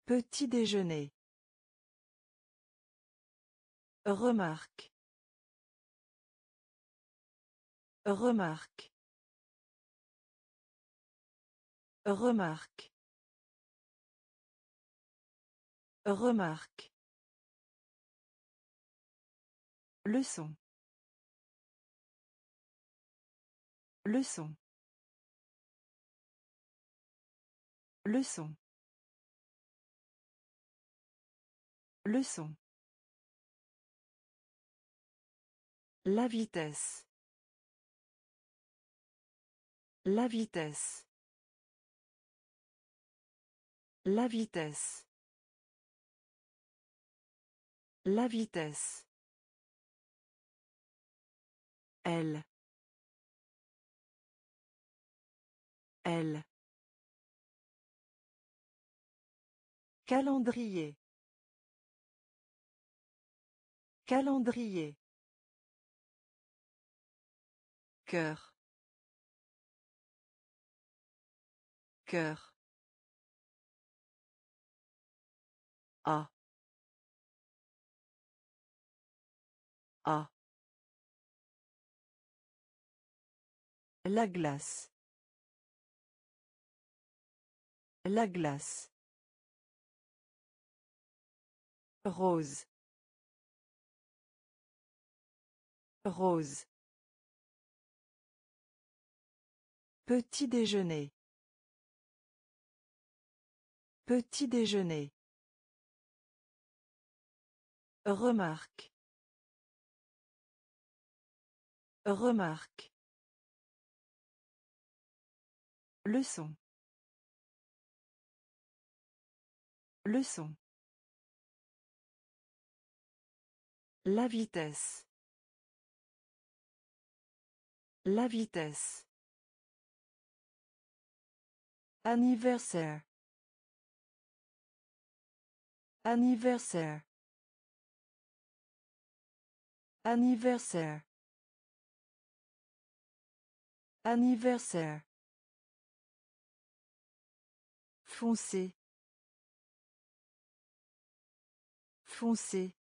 Petit déjeuner. Remarque. Remarque. Remarque. Remarque. Leçon. Leçon. Leçon. Leçon. La vitesse. La vitesse. La vitesse. La vitesse. Elle. Elle. Calendrier. Calendrier. Cœur. Cœur. A. A. La glace. La glace. Rose. Rose. Petit déjeuner. Petit déjeuner. Remarque. Remarque. Leçon. Leçon. La vitesse. La vitesse. Anniversaire. Anniversaire. Anniversaire. Anniversaire. Foncé. Foncé.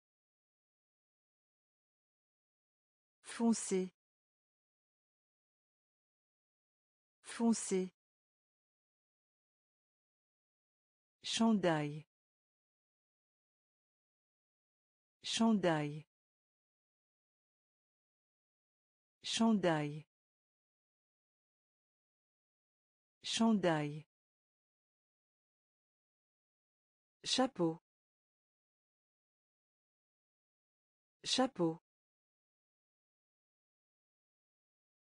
Foncé. Foncé. Chandail. Chandail. Chandail. Chandail. Chapeau. Chapeau.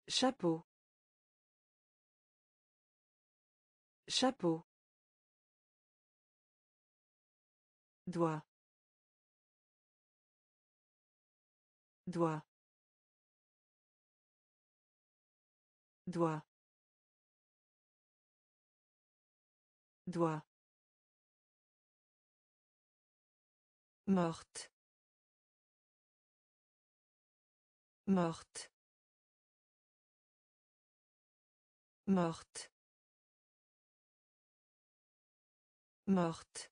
Chapeau. Chapeau. Doigt. Doigt. Doigt. Doigt. Morte. Morte. Morte. Morte.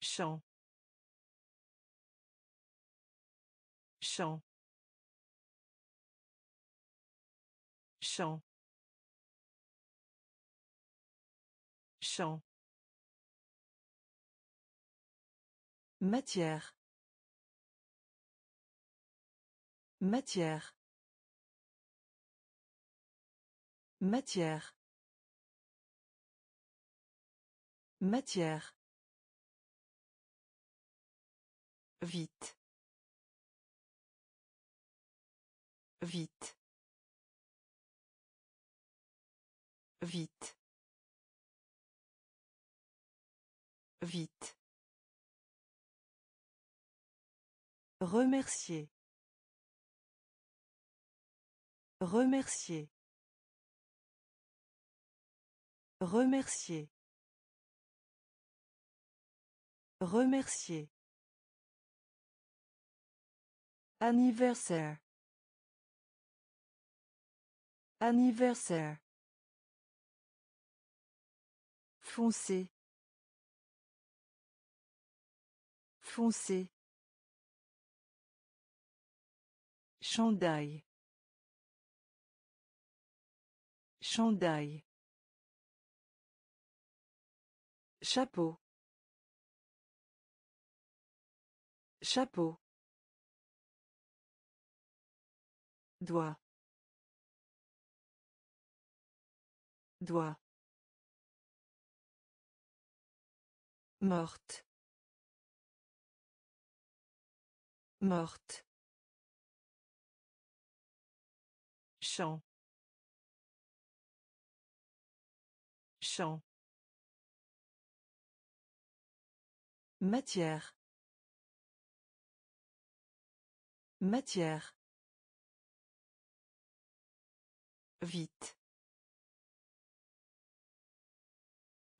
Champ. Champ. Champ. Champ. Matière. Matière. Matière. Matière. Vite. Vite. Vite. Vite. Remercier. Remercier. Remercier. Remercier. Anniversaire. Anniversaire. Foncé. Foncé. Chandail. Chandail. Chapeau. Chapeau. Doigt. Doigt. Morte. Morte. Champ. Champ. Matière. Matière. Vite.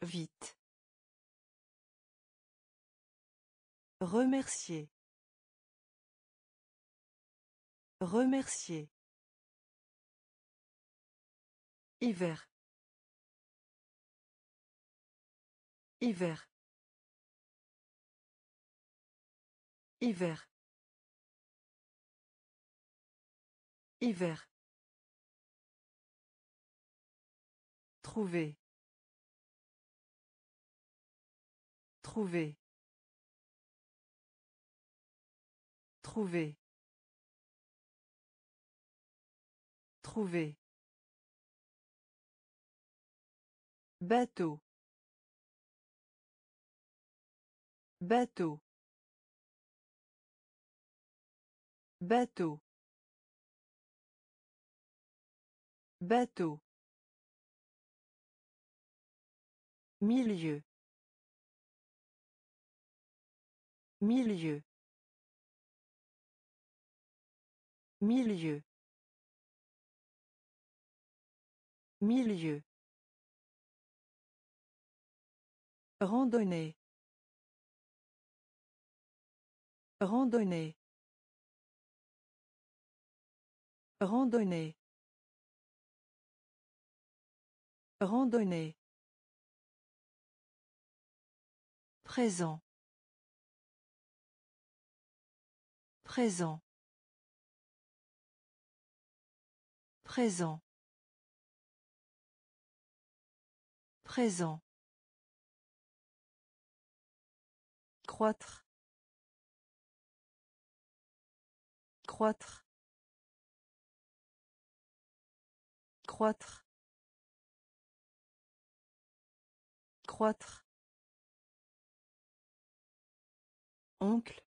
Vite. Remercier. Remercier. Hiver. Hiver. Hiver. Hiver. Trouver. Trouver. Trouver. Trouver. Bateau. Bateau. Bateau. Bateau. Milieu. Milieu. Milieu. Milieu. Randonnée. Randonnée. Randonnée. Randonnée. Présent. Présent. Présent. Présent. Croître. Croître. Croître. Croître. Oncle.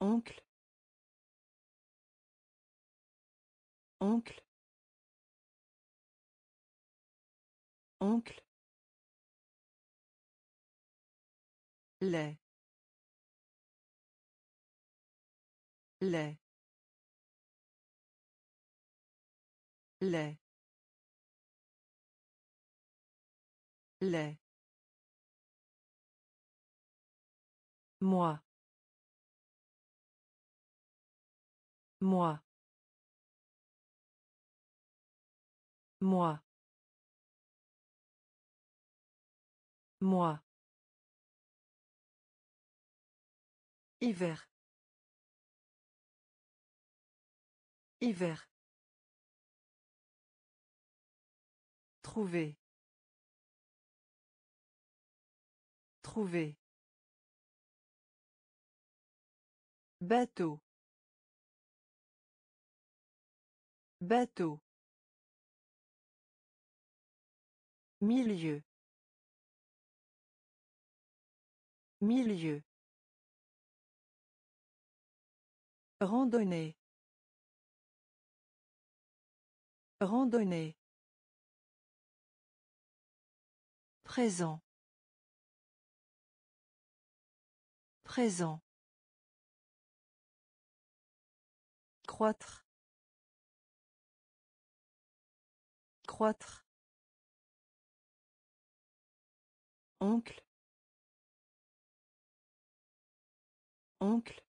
Oncle. Oncle. Oncle. Lait lait lait lait moi. Moi. Moi. Moi Hiver. Hiver. Trouver. Trouver. Bateau. Bateau. Milieu. Milieu. Randonnée. Randonnée. Présent. Présent. Croître. Croître. Oncle. Oncle.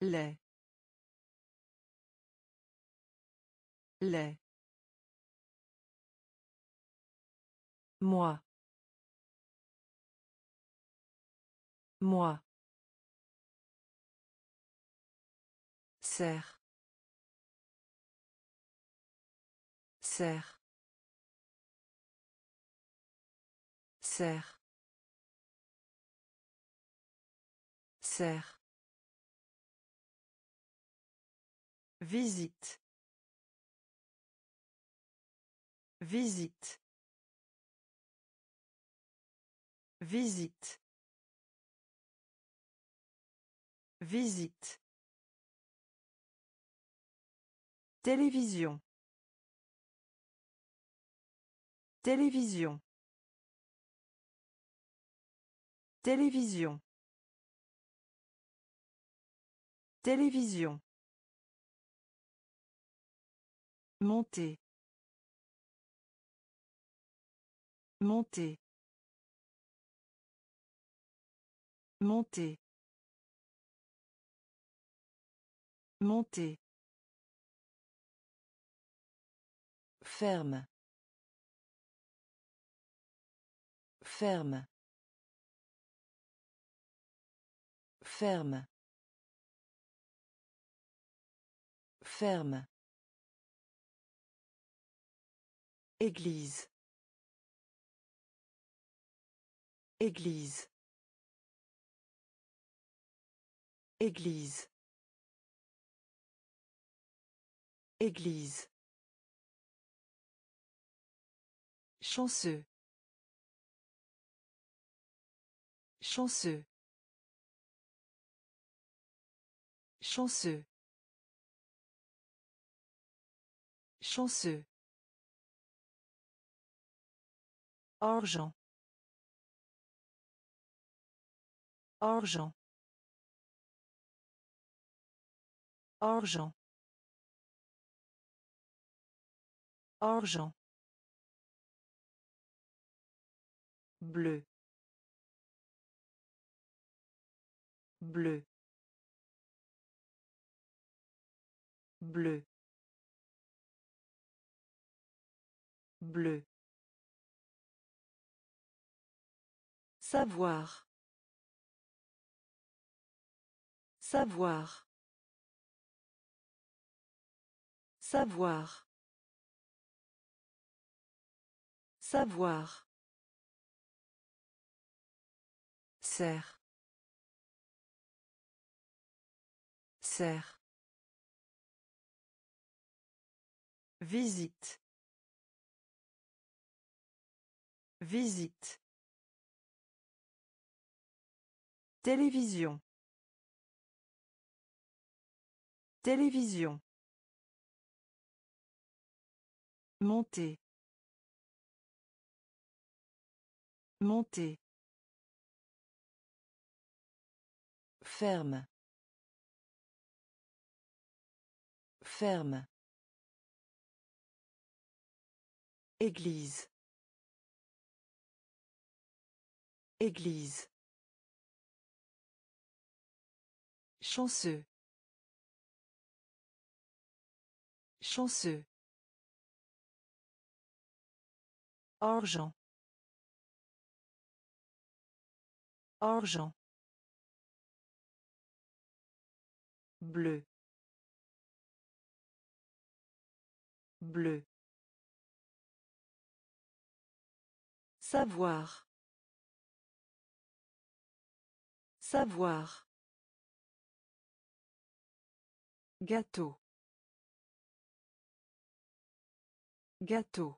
Lait lait moi. Moi. Serre. Serre. Serre. Serre Visite. Visite. Visite. Visite. Télévision. Télévision. Télévision. Télévision. Monter. Monter. Monter. Monter. Ferme. Ferme. Ferme. Ferme. Église. Église. Église. Église. Chanceux. Chanceux. Chanceux. Chanceux. Argent. Argent. Argent. Argent. Bleu. Bleu. Bleu. Bleu. Savoir. Savoir. Savoir. Savoir. Serre. Serre. Visite. Visite. Télévision. Télévision. Monter. Monter. Ferme. Ferme. Église. Église. Chanceux. Chanceux. Argent. Argent. Bleu. Bleu. Savoir. Savoir. Gâteau. Gâteau.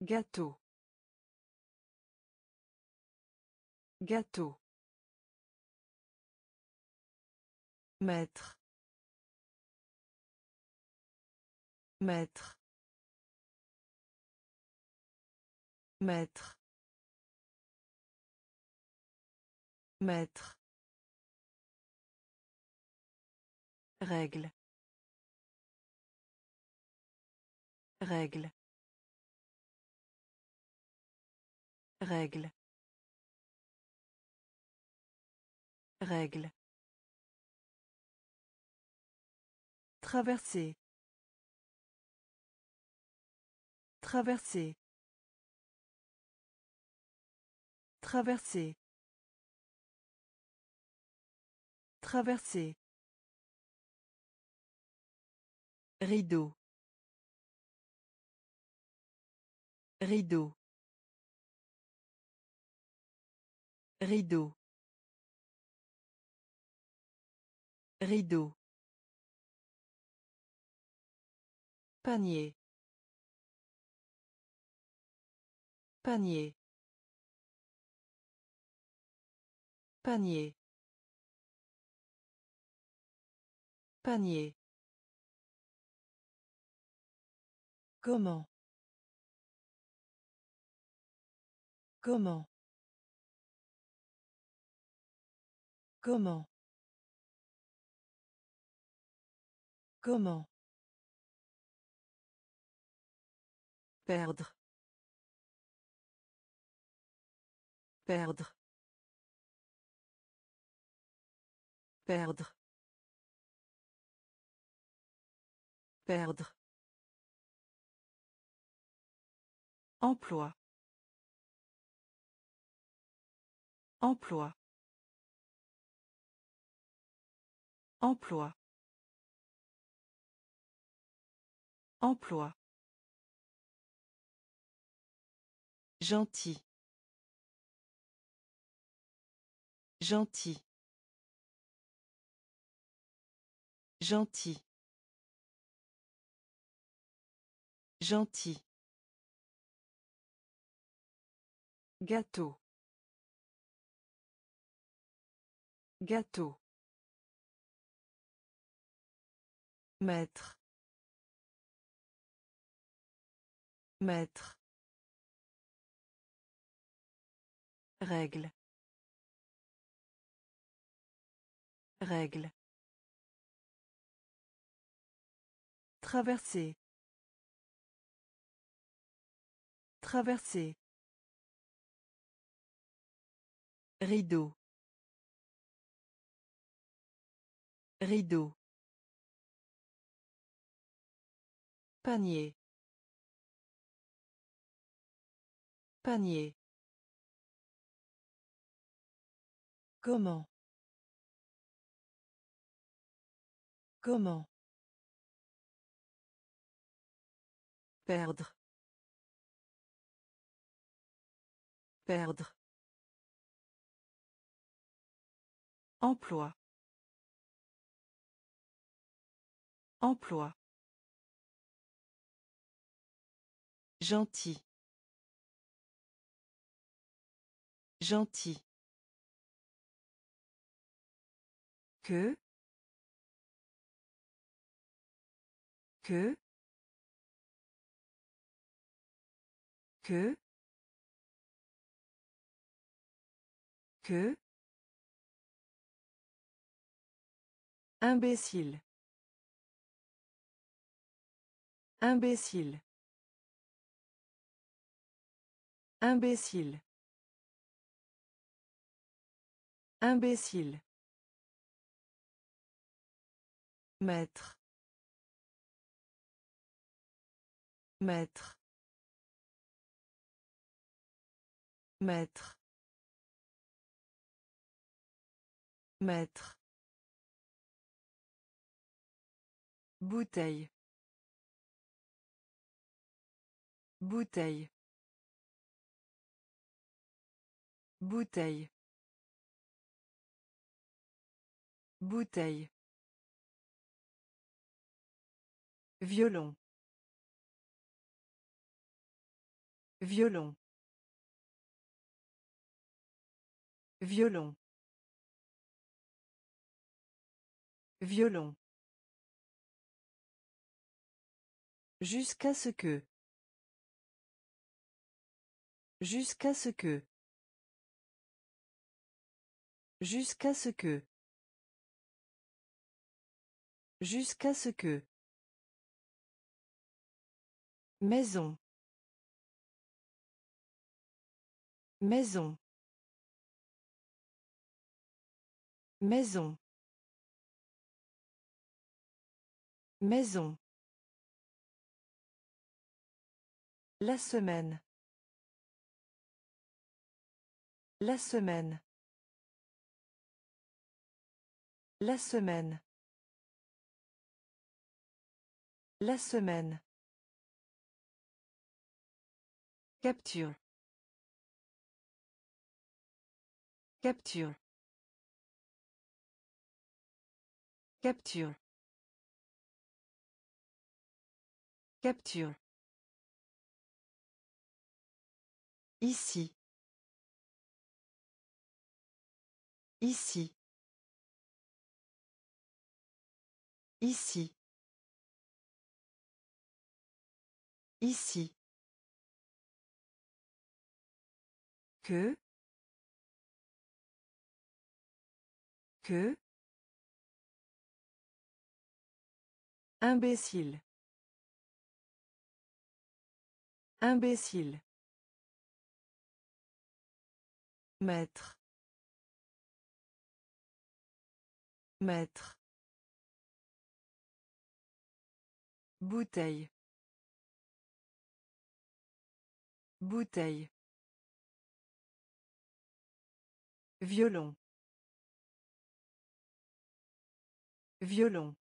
Gâteau. Gâteau. Maître. Maître. Maître. Maître. Règle. Règle. Règle. Règle. Traverser. Traverser. Traverser. Traverser. Rideau. Rideau. Rideau. Rideau. Panier. Panier. Panier. Panier. Comment? Comment? Comment? Comment? Perdre. Perdre. Perdre. Perdre. Emploi. Emploi. Emploi. Emploi. Gentil. Gentil. Gentil. Gentil. Gâteau. Gâteau. Maître. Maître. Règle. Règle. Traverser. Traverser. Rideau. Rideau. Panier. Panier. Comment? Comment? Perdre. Perdre. Emploi. Emploi. Gentil. Gentil. Que. Que. Que. Que. Imbécile. Imbécile. Imbécile. Imbécile. Maître. Maître. Maître. Maître. Bouteille. Bouteille. Bouteille. Bouteille. Violon. Violon. Violon. Violon. Jusqu'à ce que. Jusqu'à ce que. Jusqu'à ce que. Jusqu'à ce que. Maison. Maison. Maison. Maison. La semaine. La semaine. La semaine. La semaine. Capture. Capture. Capture. Capture. Ici. Ici. Ici. Ici. Que. Que. Imbécile. Imbécile. Maître. Maître. Bouteille. Bouteille. Violon. Violon.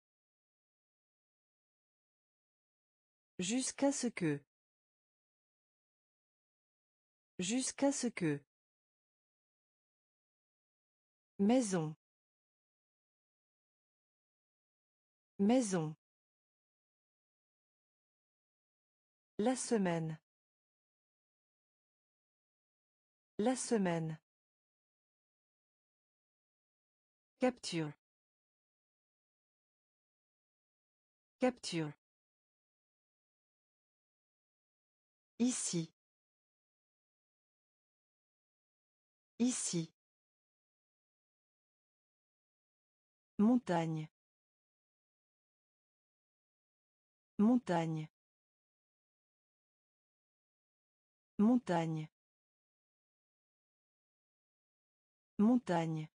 Jusqu'à ce que. Jusqu'à ce que. Maison. Maison. La semaine. La semaine. Capture. Capture. Ici. Ici. Montagne. Montagne. Montagne. Montagne.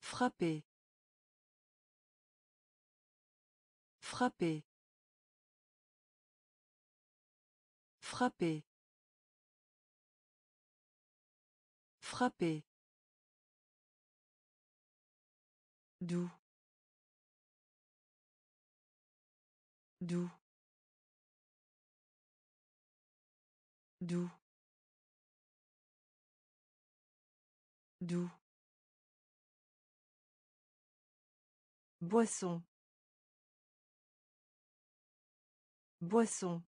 Frapper. Frapper. Frapper. Frapper. D'où? D'où? D'où? D'où? Boisson. Boisson.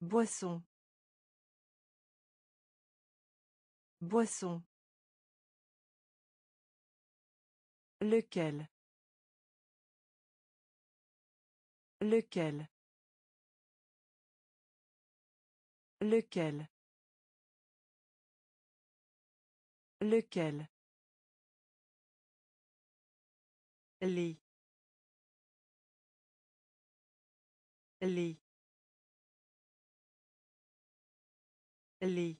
Boisson. Boisson. Lequel? Lequel? Lequel? Lequel? Lit. Lit. Lit.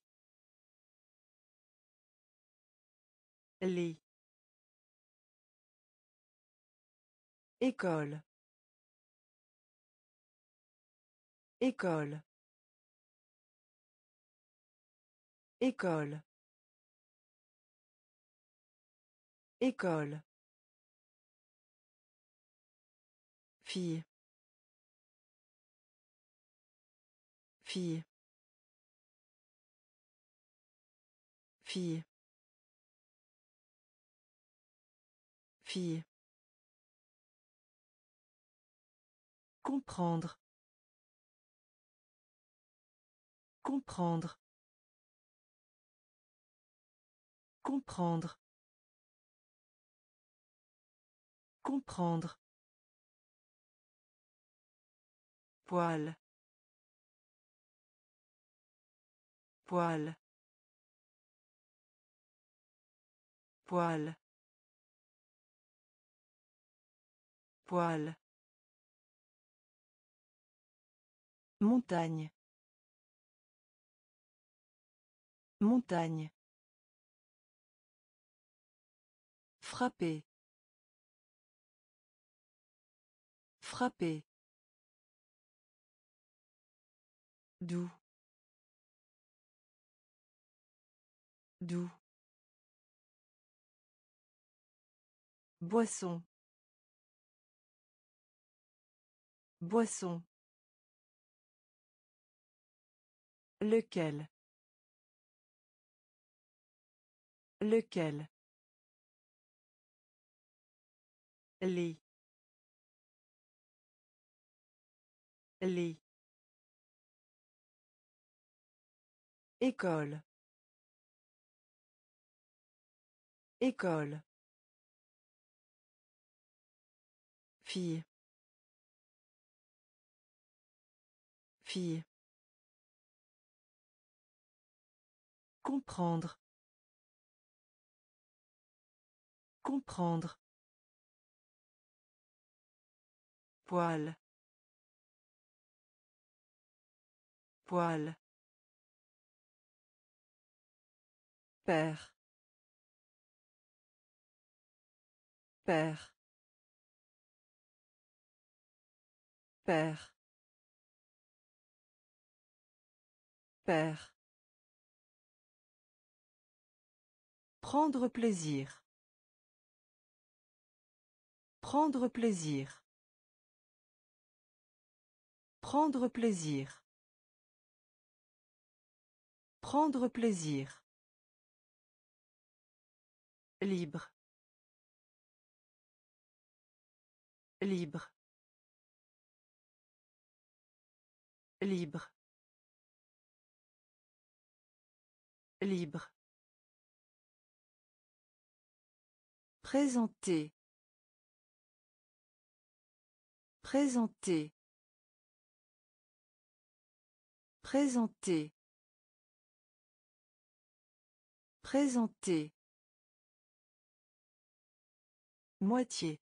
Lit. École. École. École. École. Fille. Fille. Fille. Fille. Comprendre. Comprendre. Comprendre. Comprendre. Poil. Poil. Poil. Poil. Montagne. Montagne. Frapper. Frapper. Doux. Doux. Boisson. Boisson. Lequel? Lequel? Les. Les. École. École. Fille. Fille. Comprendre. Comprendre. Poil. Poil. Père. Père. Père. Père. Prendre plaisir. Prendre plaisir. Prendre plaisir. Prendre plaisir. Libre. Libre. Libre. Libre. Présenter. Présenter. Présenter. Présenter. Moitié.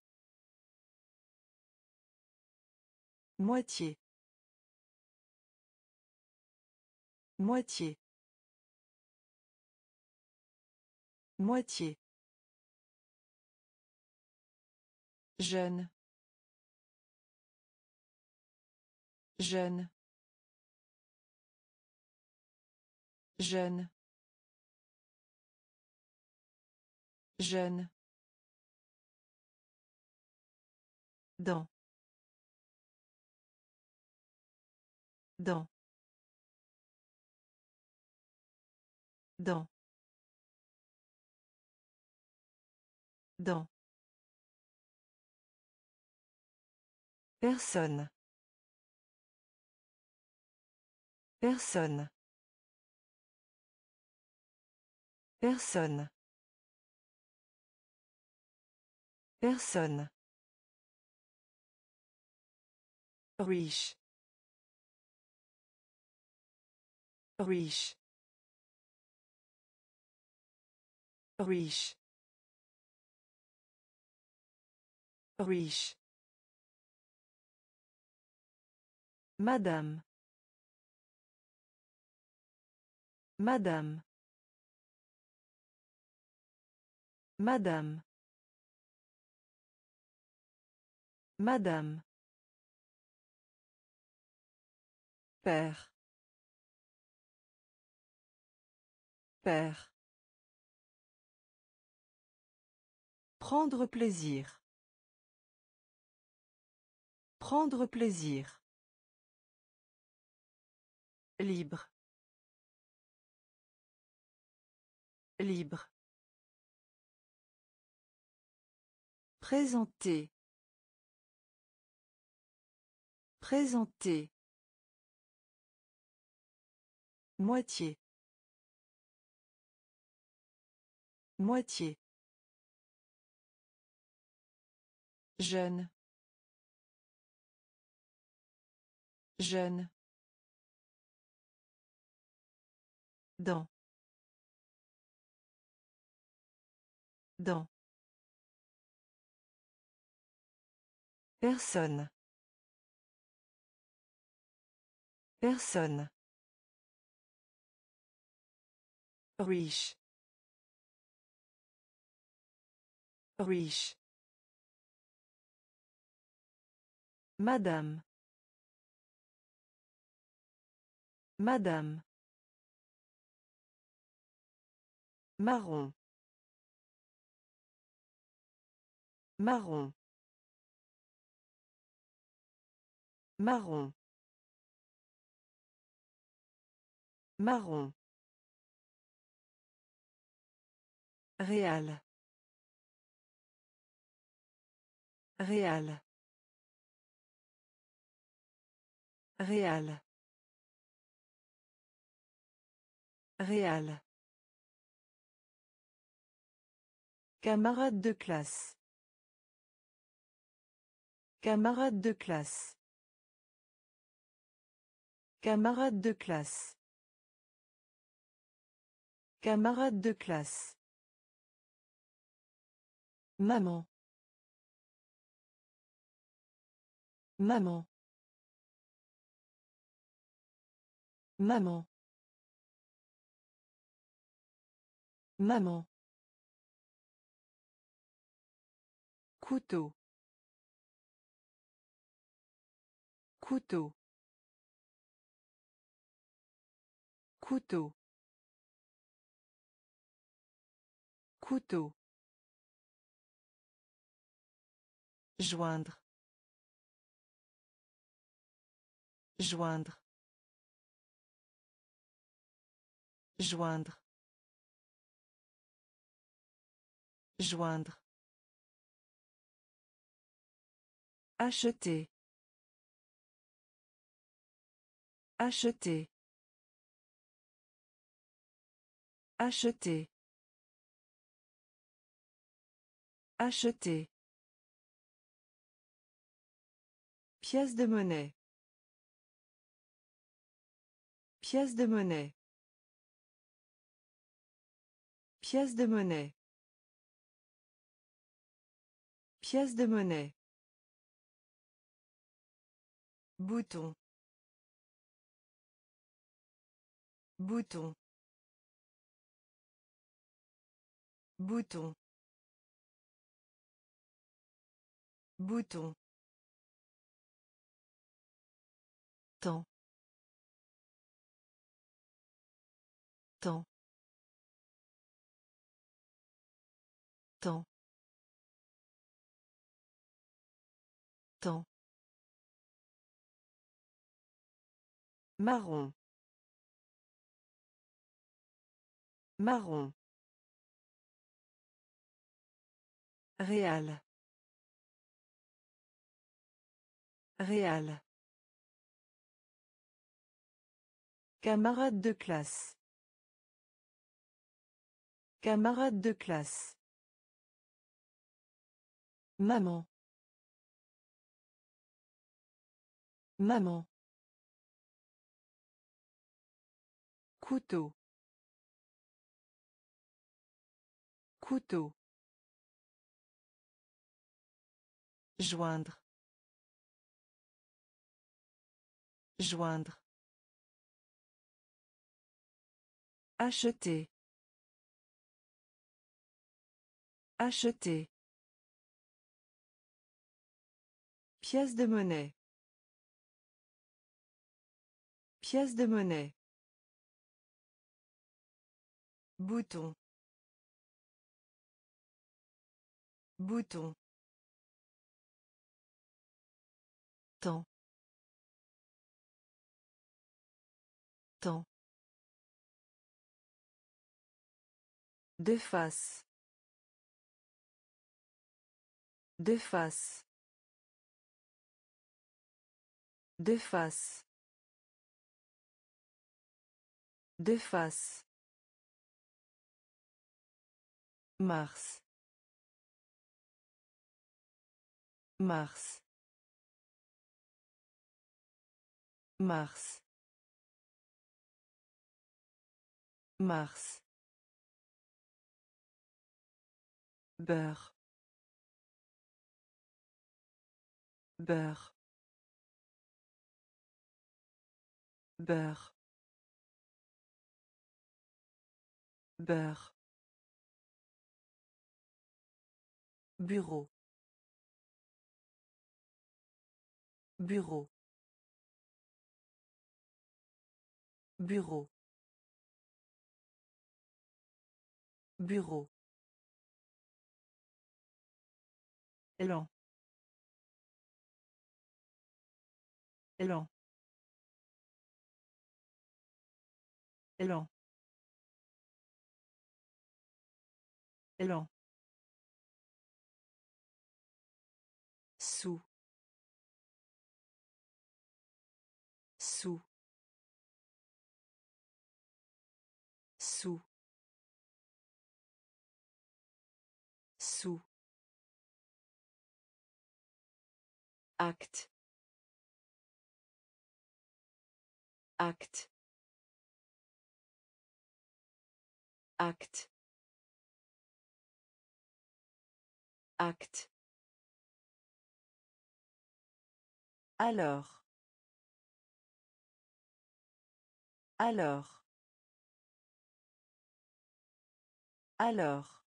Moitié. Moitié. Moitié. Jeune. Jeune. Jeune. Jeune. Dans. Dans. Dans. Dans. Personne. Personne. Personne. Personne. Riche. Riche. Riche. Riche. Madame. Madame. Madame. Madame. Père. Père. Prendre plaisir. Prendre plaisir. Libre. Libre. Présenter. Présenter. Moitié. Moitié. Jeune. Jeune. Dans. Dans. Personne. Personne. Riche. Riche. Madame. Madame. Marron. Marron. Marron. Marron. Réal. Réal. Réal. Réal. Camarade de classe. Camarade de classe. Camarade de classe. Camarade de classe. Maman. Maman. Maman. Maman. Couteau. Couteau. Couteau. Couteau. Joindre. Joindre. Joindre. Joindre. Acheter. Acheter. Acheter. Acheter. Pièce de monnaie. Pièce de monnaie. Pièce de monnaie. Pièce de monnaie. Bouton. Bouton. Bouton. Bouton. Temps. Temps. Temps. Temps. Marron. Marron. Réal. Réal. Camarade de classe. Camarade de classe. Maman. Maman. Couteau. Couteau. Joindre. Joindre. Acheter. Acheter. Pièce de monnaie. Pièce de monnaie. Bouton. Bouton. Temps. Temps. De face. De face. De face. De face. Mars. Mars. Mars. Mars. beurre beurre beurre beurre bureau bureau bureau bureau Élan. Élan. Élan. Élan. Acte. Acte. Acte. Acte. Alors. Alors. Alors.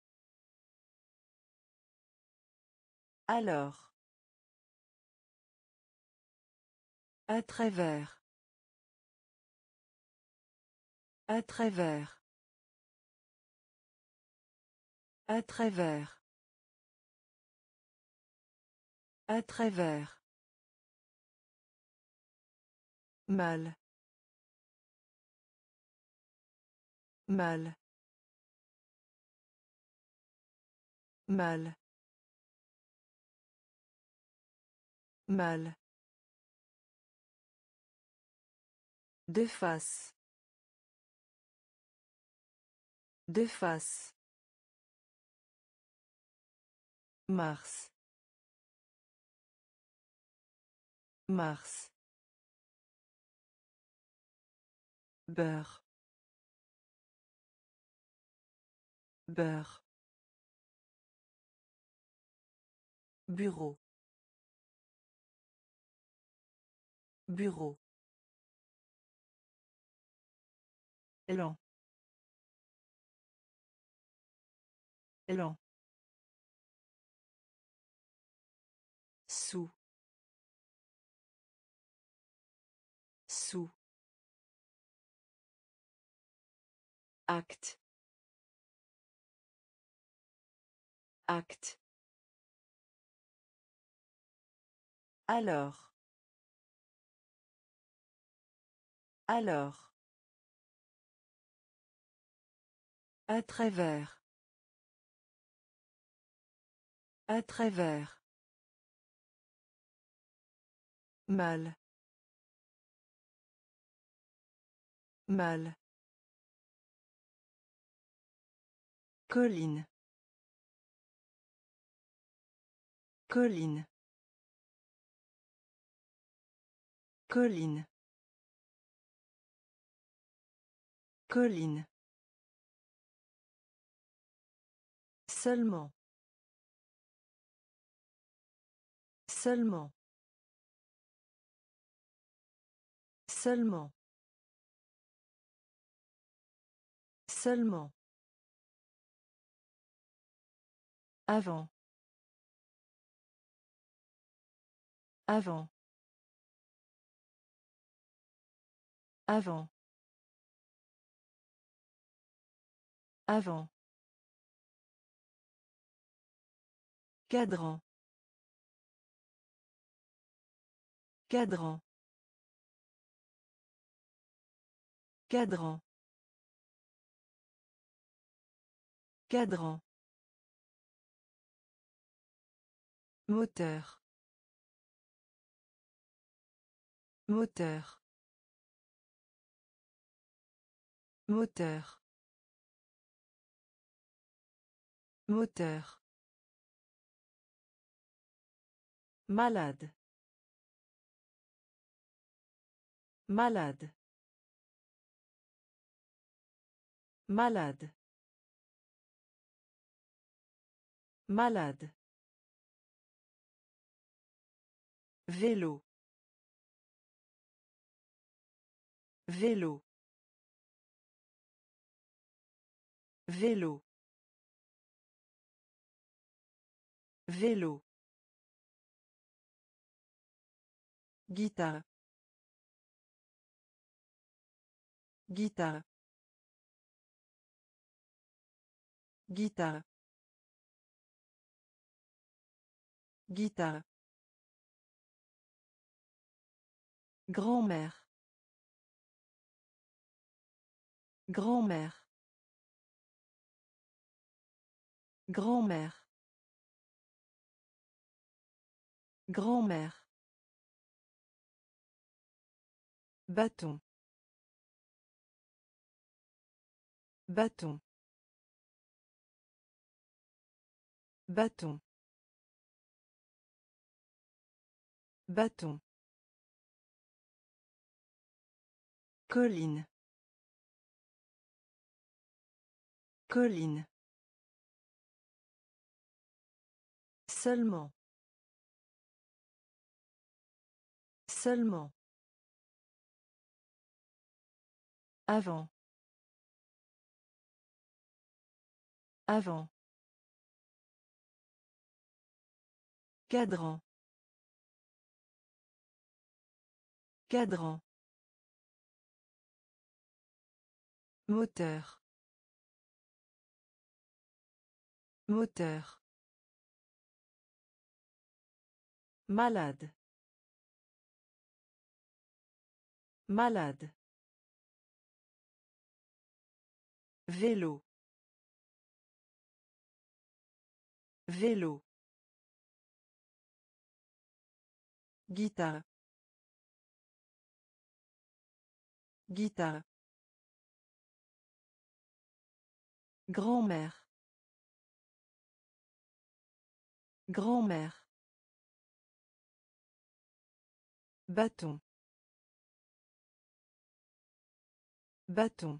Alors. À travers. À travers. À travers. À travers. Mal. Mal. Mal. Mal. De face. De face. Mars. Mars. Beurre. Beurre. Bureau. Bureau. Élan. Élan. Sous. Sous. Acte. Acte. Alors. Alors. À travers. À travers. Mal. Mal. Colline. Colline. Colline. Colline. Seulement. Seulement. Seulement. Seulement. Avant. Avant. Avant. Avant. Cadran. Cadran. Cadran. Cadran. Moteur. Moteur. Moteur. Moteur. Malade. Malade. Malade. Malade. Vélo. Vélo. Vélo. Vélo. Guitare. Guitare. Guitare. Guitare. Grand-mère. Grand-mère. Grand-mère. Grand-mère. Bâton. Bâton. Bâton. Bâton. Colline. Colline. Seulement. Seulement. Avant. Avant. Cadran. Cadran. Moteur. Moteur. Malade. Malade. Vélo. Vélo. Guitare. Guitare. Grand-mère. Grand-mère. Bâton. Bâton.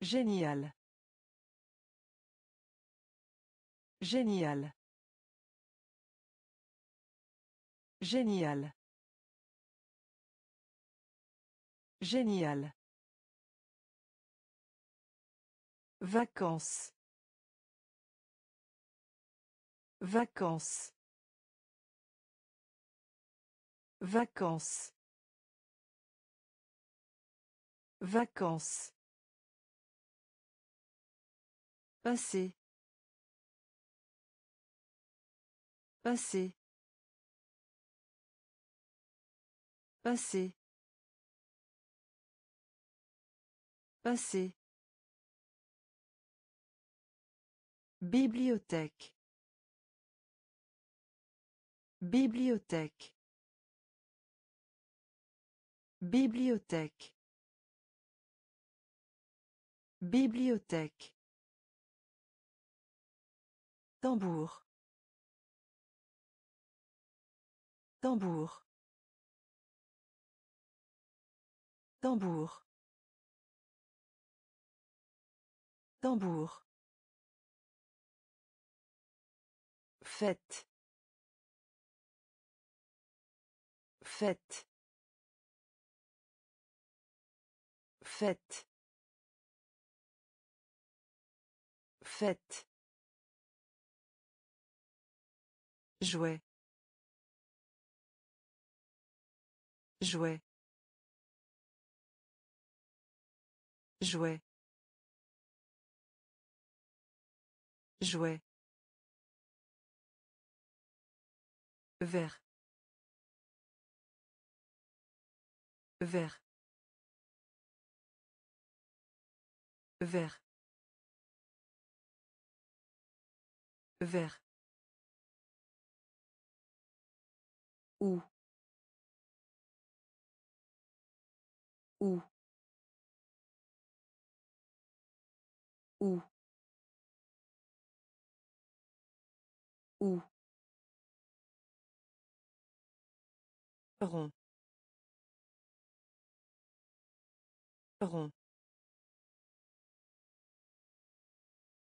Génial. Génial. Génial. Génial. Vacances. Vacances. Vacances. Vacances. Passé. Passé. Passé. Passé. Bibliothèque. Bibliothèque. Bibliothèque. Bibliothèque. Tambour. Tambour. Tambour. Tambour. Fête. Fête. Fête. Fête. Jouet. Jouet. Jouet. Jouet. Vert. Vert. Vert. Vert. Où. Où. Où. Où. rond rond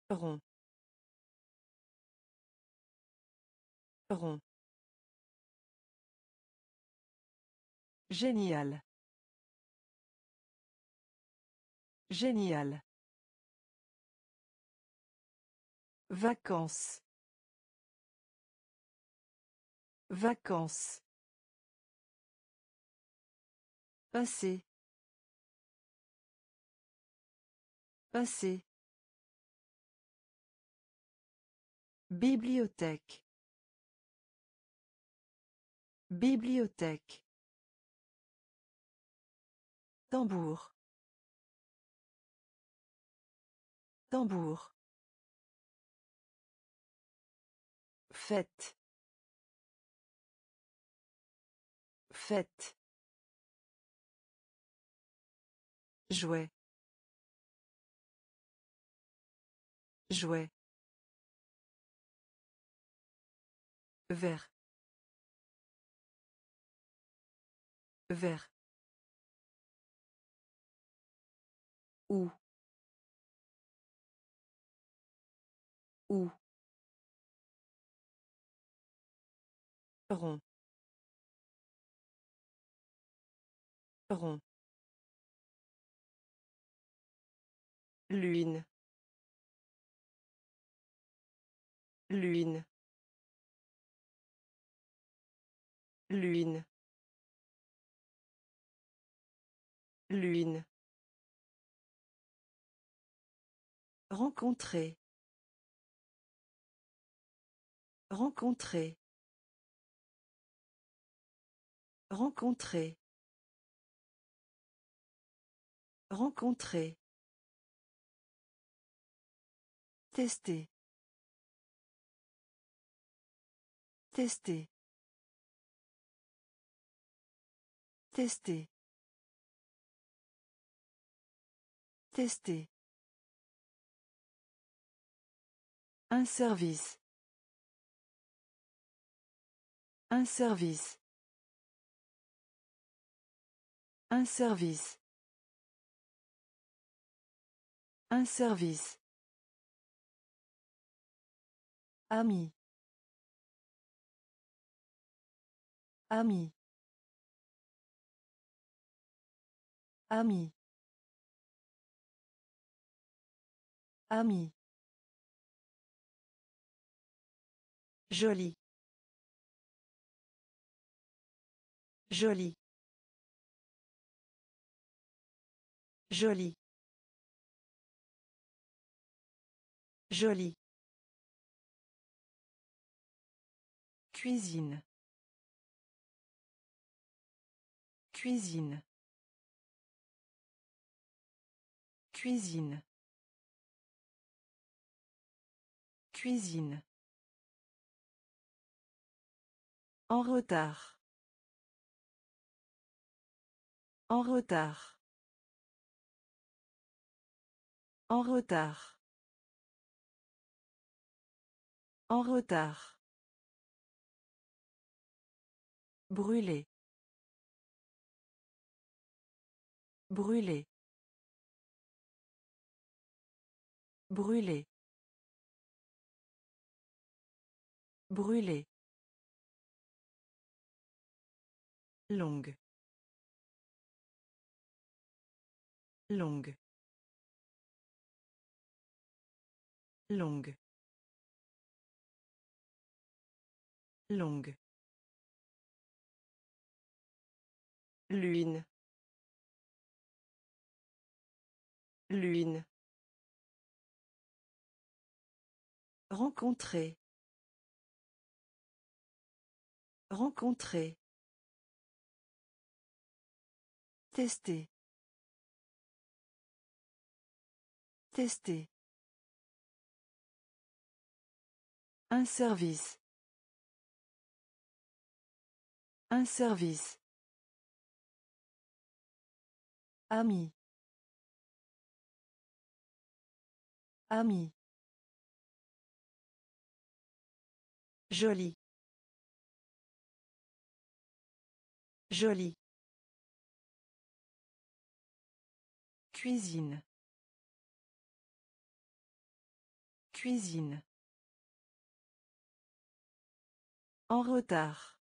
rond rond Génial. Génial. Vacances. Vacances. Passé. Passé. Bibliothèque. Bibliothèque. Tambour. Tambour. Fête. Fête. Jouet. Jouet. Vert. Vert. Où. Où. Rond. Rond. Lune. Lune. Lune. Lune. Rencontrer. Rencontrer. Rencontrer. Rencontrer. Tester. Tester. Tester. Tester. Un service. Un service. Un service. Un service. Ami. Ami. Ami. Ami. Joli. Joli. Joli. Joli. Cuisine. Cuisine. Cuisine. Cuisine. En retard. En retard. En retard. En retard. Brûler. Brûler. Brûler. Brûler. Longue. Longue. Longue. Longue. Lune. Lune. Rencontrer. Rencontrer. Tester. Tester. Un service. Un service. Ami. Ami. Joli. Joli. Cuisine. Cuisine. En retard.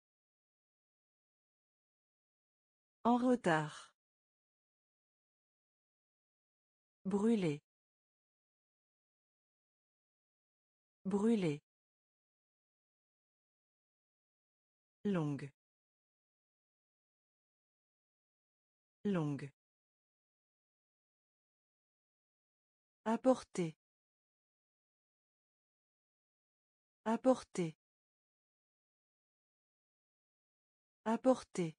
En retard. Brûler. Brûler. Longue. Longue. Apporter. Apporter. Apporter.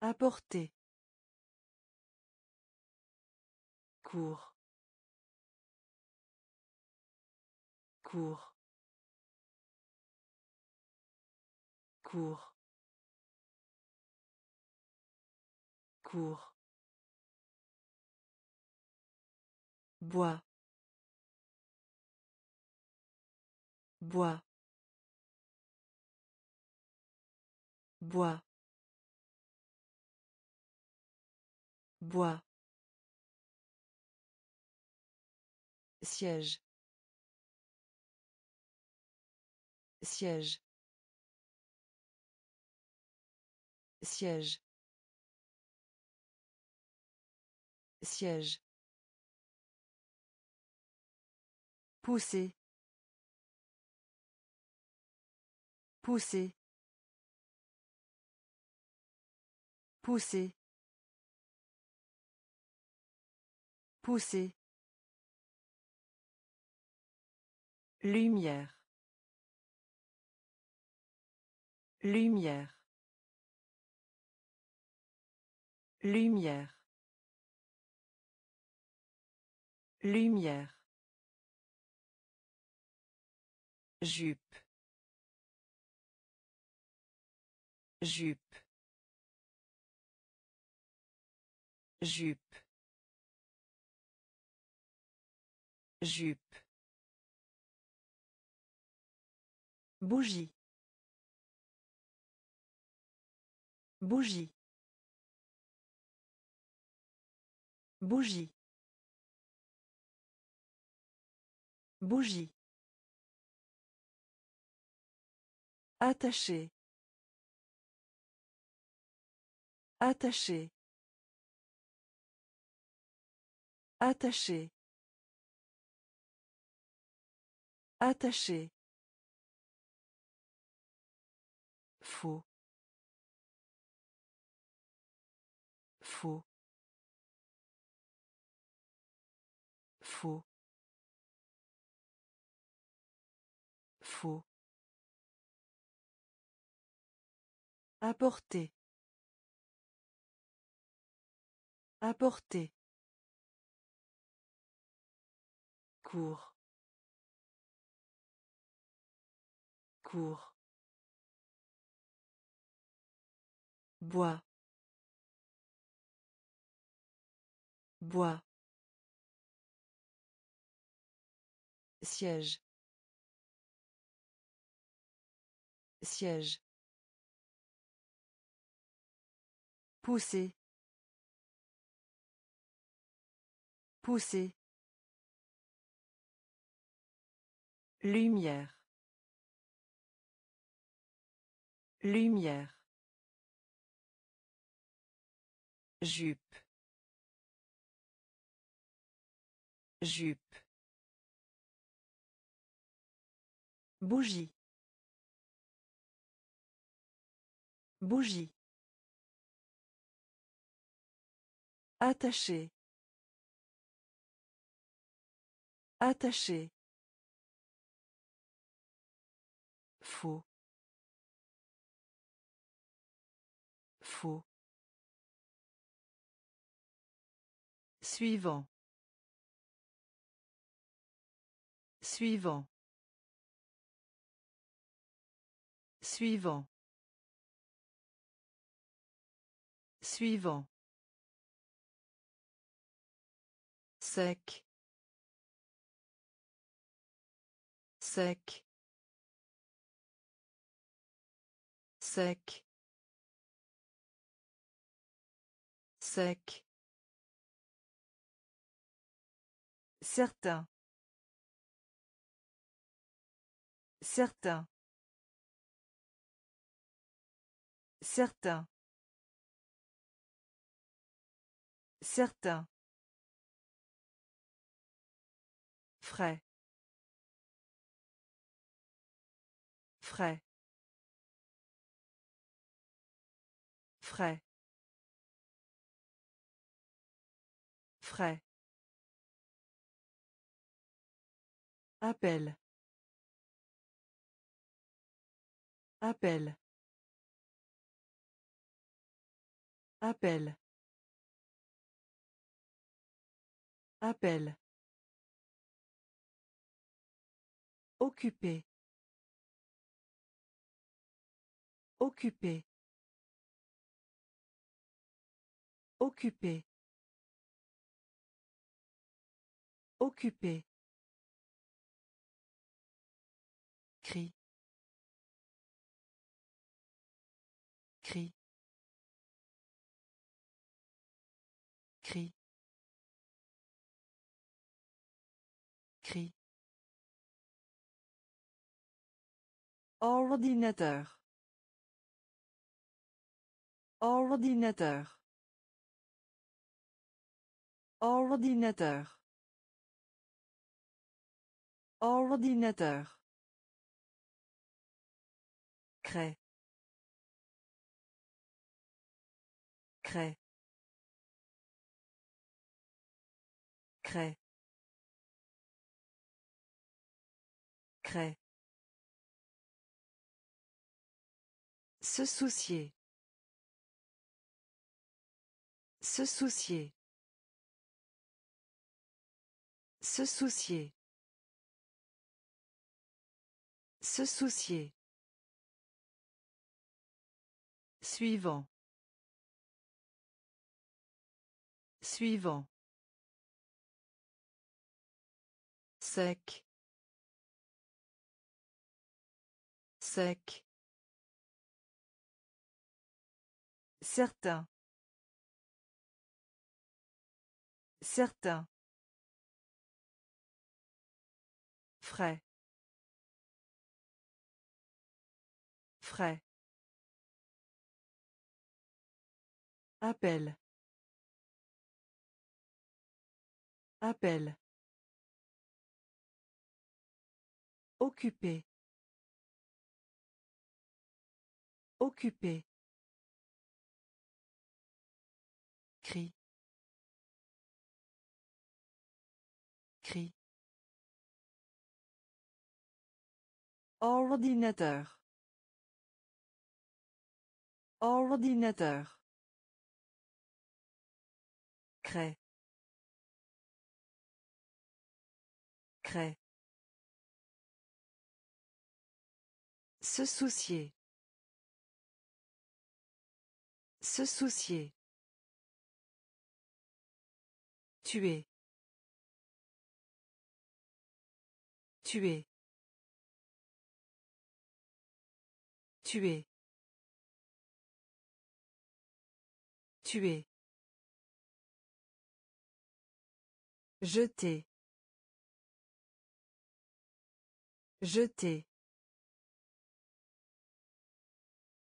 Apporter. Cours. Cours. Cours. Cours. Bois. Bois. Bois. Bois. Siège. Siège. Siège. Siège. Pousser. Pousser. Pousser. Pousser. Lumière. Lumière. Lumière. Lumière. Jupe. Jupe. Jupe. Jupe. Bougie. Bougie. Bougie. Bougie. Attaché. Attaché. Attaché. Attaché. Faux. Faux. Faux. Faux. Apporter. Apporter. Cours. Cours. Bois. Bois. Siège. Siège. Pousser. Pousser. Lumière. Lumière. Jupe. Jupe. Bougie. Bougie. Attaché. Attaché. Faux. Faux. Suivant. Suivant. Suivant. Suivant. Sec. Sec. Sec. Sec. Certain. Certain. Certain. Certain. Frais. Frais. Frais. Frais. Appel. Appel. Appel. Appel. Occupé. Occupé. Occupé. Occupé. Cri. Ordinateur. Ordinateur. Ordinateur. Ordinateur. Craie. Craie. Craie. Se soucier. Se soucier. Se soucier. Se soucier. Suivant. Suivant. Sec. Sec. Certain. Certain. Frais. Frais. Appel. Appel. Occupé. Occupé. Cri. Cri. Ordinateur. Ordinateur. Craie. Craie. Se soucier. Se soucier. Tuer. Tuer. Tuer. Tuer. Jeter. Jeter.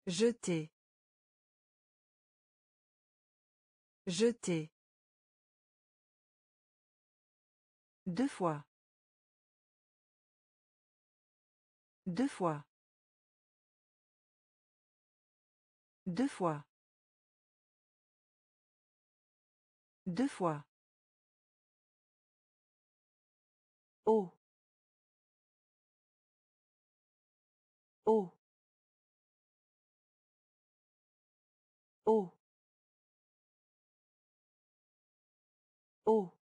Jeter. Jeter. Deux fois. Deux fois. Deux fois. Deux fois. Oh. Oh. Oh. Oh.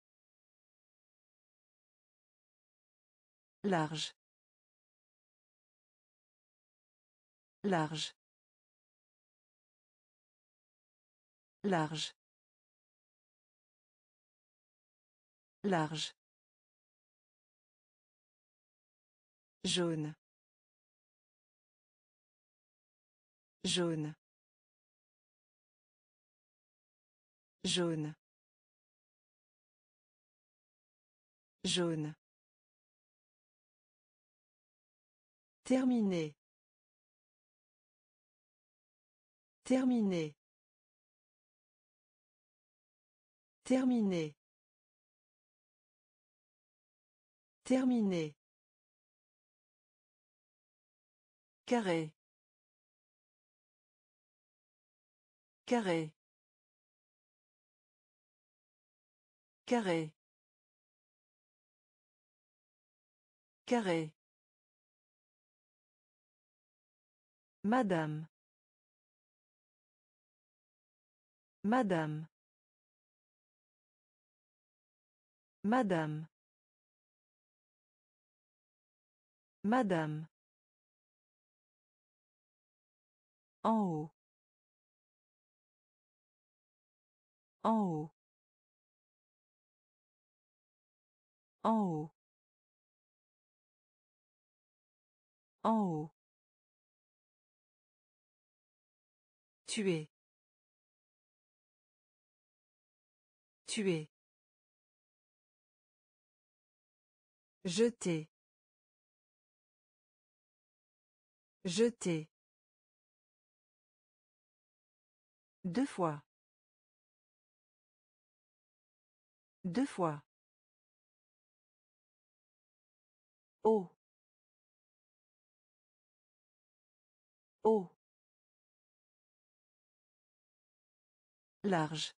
Large. Large. Large. Large. Jaune. Jaune. Jaune. Jaune. Terminé. Terminé. Terminé. Terminé. Carré. Carré. Carré. Carré. Madame. Madame. Madame. Madame. En haut. En haut. En haut. En haut. Tuer. Tuer. Jeter. Jeter. Deux fois. Deux fois. Oh. Oh. Large.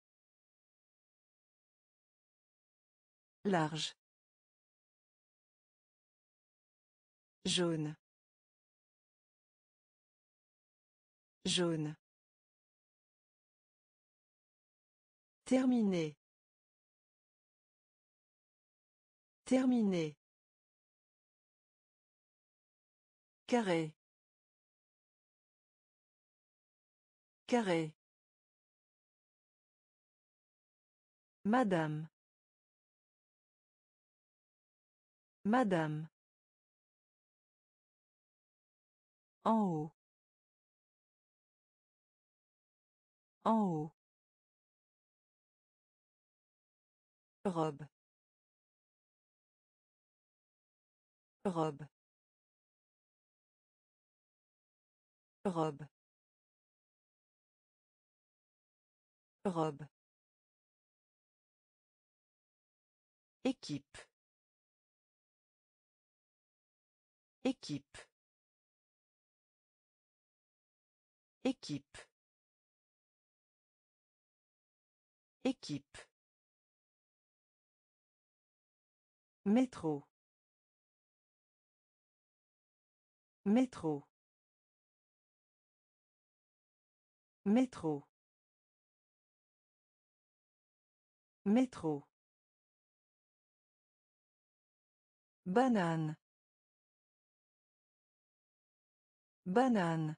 Large. Jaune. Jaune. Terminé. Terminé. Carré. Carré. Madame. Madame. En haut. En haut. Robe. Robe. Robe. Robe. Équipe. Équipe. Équipe. Équipe. Métro. Métro. Métro. Métro. Banane. Banane.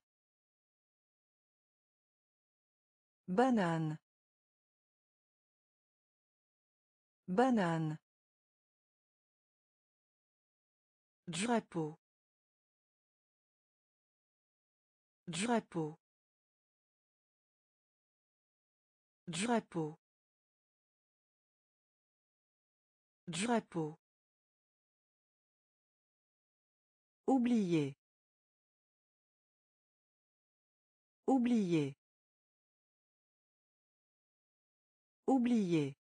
Banane. Banane. Drapeau. Drapeau. Drapeau. Drapeau. Oublier. Oublier. Oublier.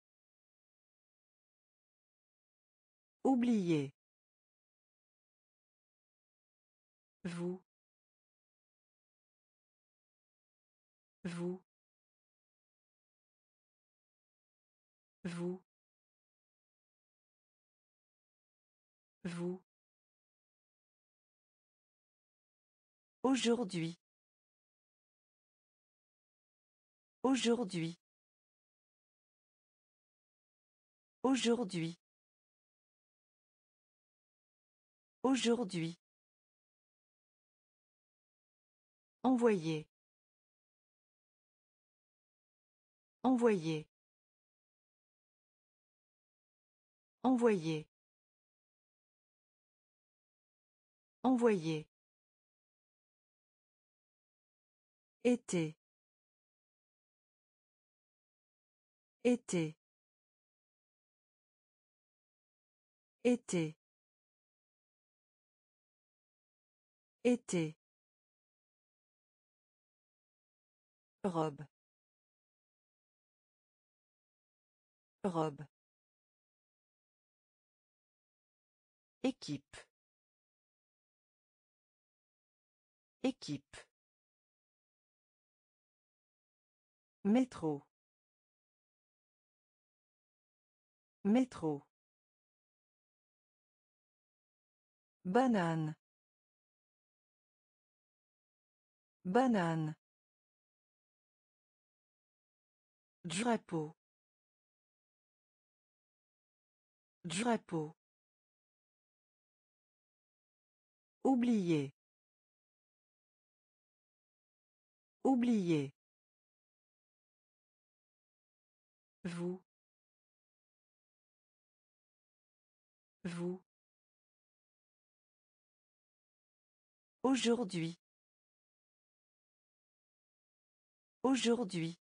Oublier. Vous. Vous. Vous. Vous. Aujourd'hui. Aujourd'hui. Aujourd'hui. Aujourd'hui. Envoyer. Envoyer. Envoyer. Envoyer. Été. Été. Été. Été. Robe. Robe. Équipe. Équipe. Métro. Métro. Banane. Banane. Drapeau. Drapeau. Oublier. Oublier. Vous. Aujourd'hui. Aujourd'hui.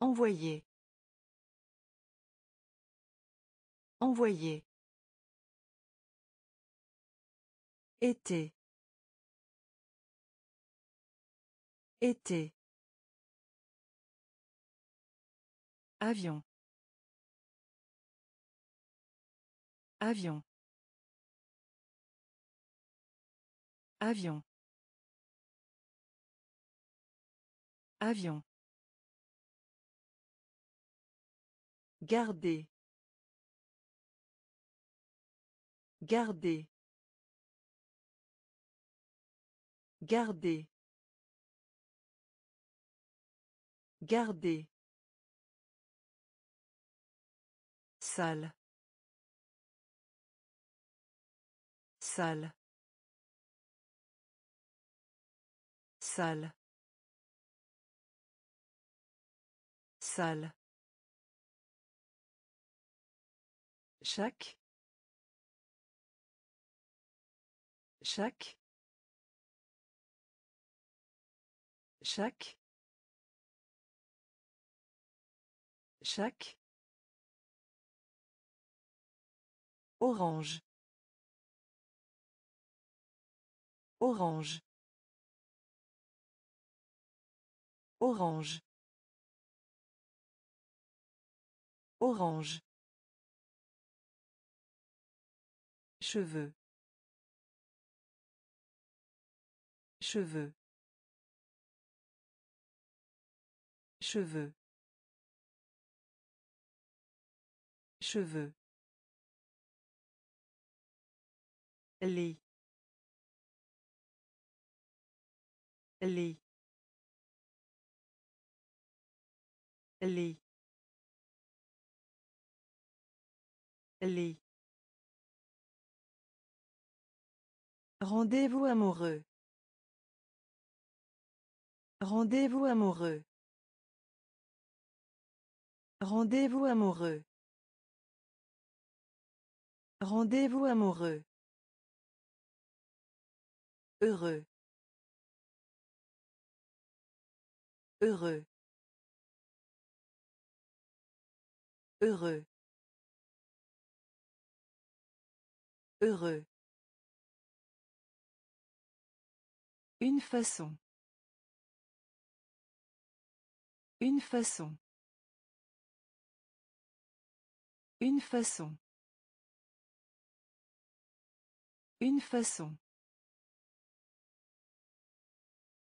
Envoyer. Envoyer. Été. Été. Avion. Avion. Avion. Avion. Garder. Garder. Garder. Garder. Salle. Salle. Salle. Salle. Chaque. Chaque. Chaque. Chaque. Orange. Orange. Orange. Orange. Cheveux. Cheveux. Cheveux. Cheveux. Lit. Lit. Lit. Lit. Rendez-vous amoureux. Rendez-vous amoureux. Rendez-vous amoureux. Rendez-vous amoureux. Heureux. Heureux. Heureux. Heureux. Une façon. Une façon. Une façon. Une façon.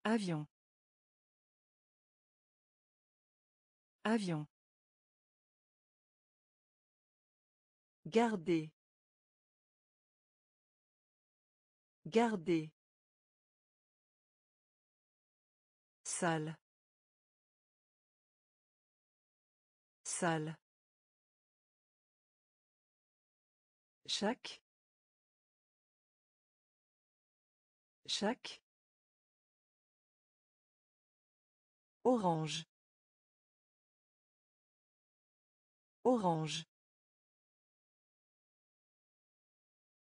Avion. Avion. Garder. Garder. Salle. Salle. Chaque. Chaque. Orange. Orange.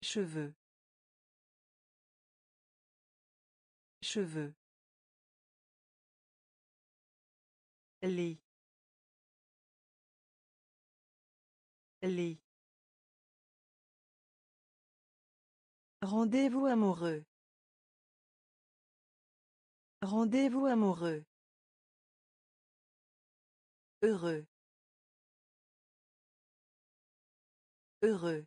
Cheveux. Cheveux. Lit. Lit. Rendez-vous amoureux. Rendez-vous amoureux. Heureux. Heureux.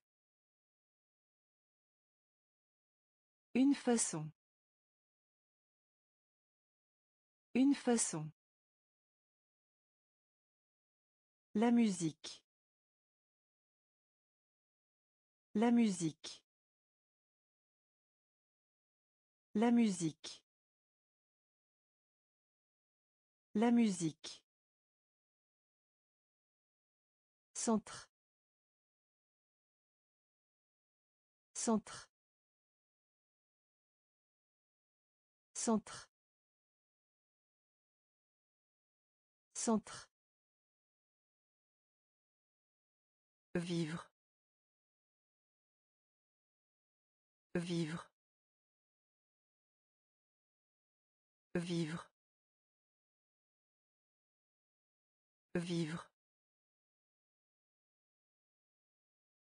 Une façon. Une façon. La musique. La musique. La musique. La musique. Centre. Centre. Centre. Centre. Vivre. Vivre. Vivre. Vivre.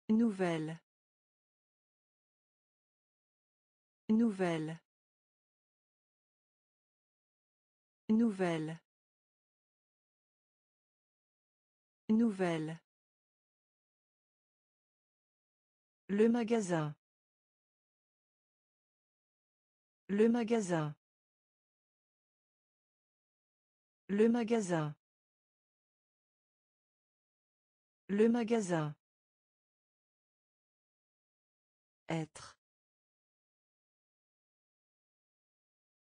Nouvelle. Nouvelle. Nouvelle. Nouvelle. Le magasin. Le magasin. Le magasin. Le magasin. Être.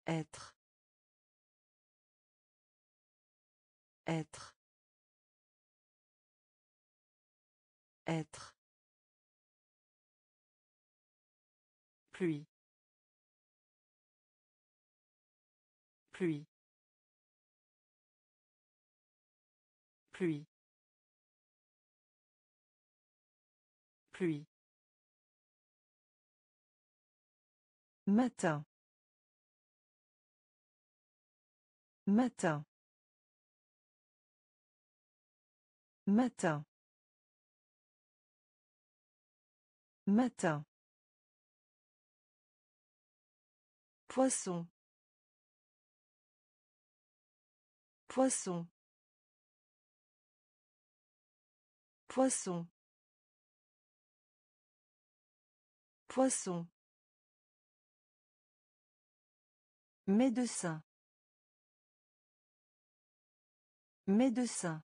Être. Être. Être. Pluie. Pluie. Pluie. Pluie. Matin. Matin. Matin. Matin. Poisson. Poisson. Poisson. Poisson. Médecin. Médecin.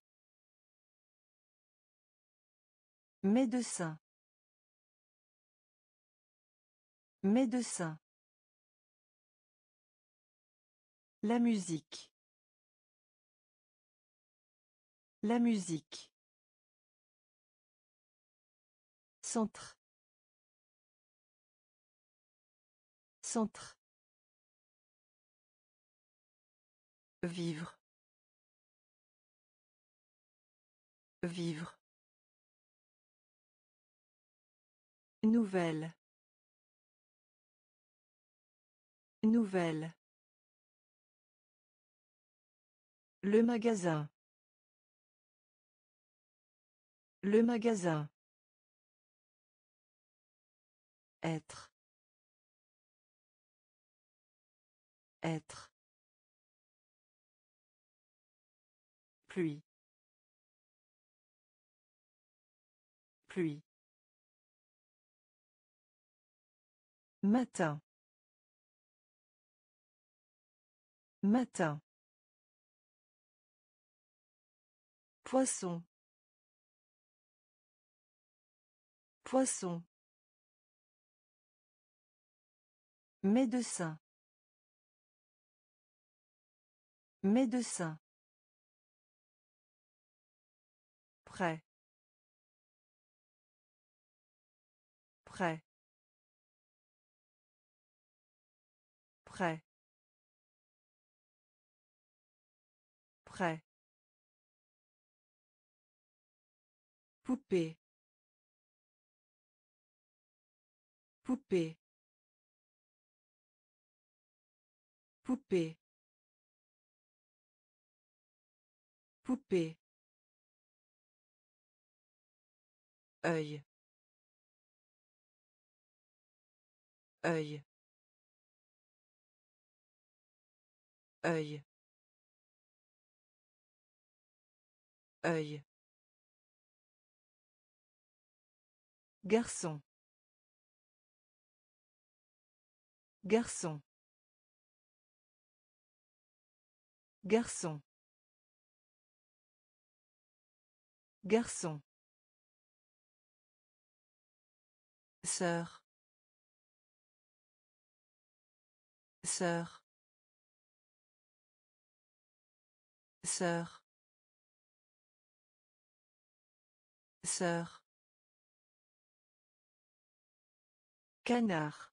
Médecin. Médecin. La musique. La musique. Centre. Centre. Vivre. Vivre. Nouvelle. Nouvelle. Le magasin. Le magasin. Être. Être. Pluie. Pluie. Matin. Matin. Poisson. Poisson. Médecin. Médecin. Prêt. Prêt. Prêt. Prêt. Poupée. Poupée. Poupée. Poupée. Œil. Œil. Œil. Œil. Garçon. Garçon. Garçon. Garçon Sœur. Sœur. Sœur. Sœur. Canard.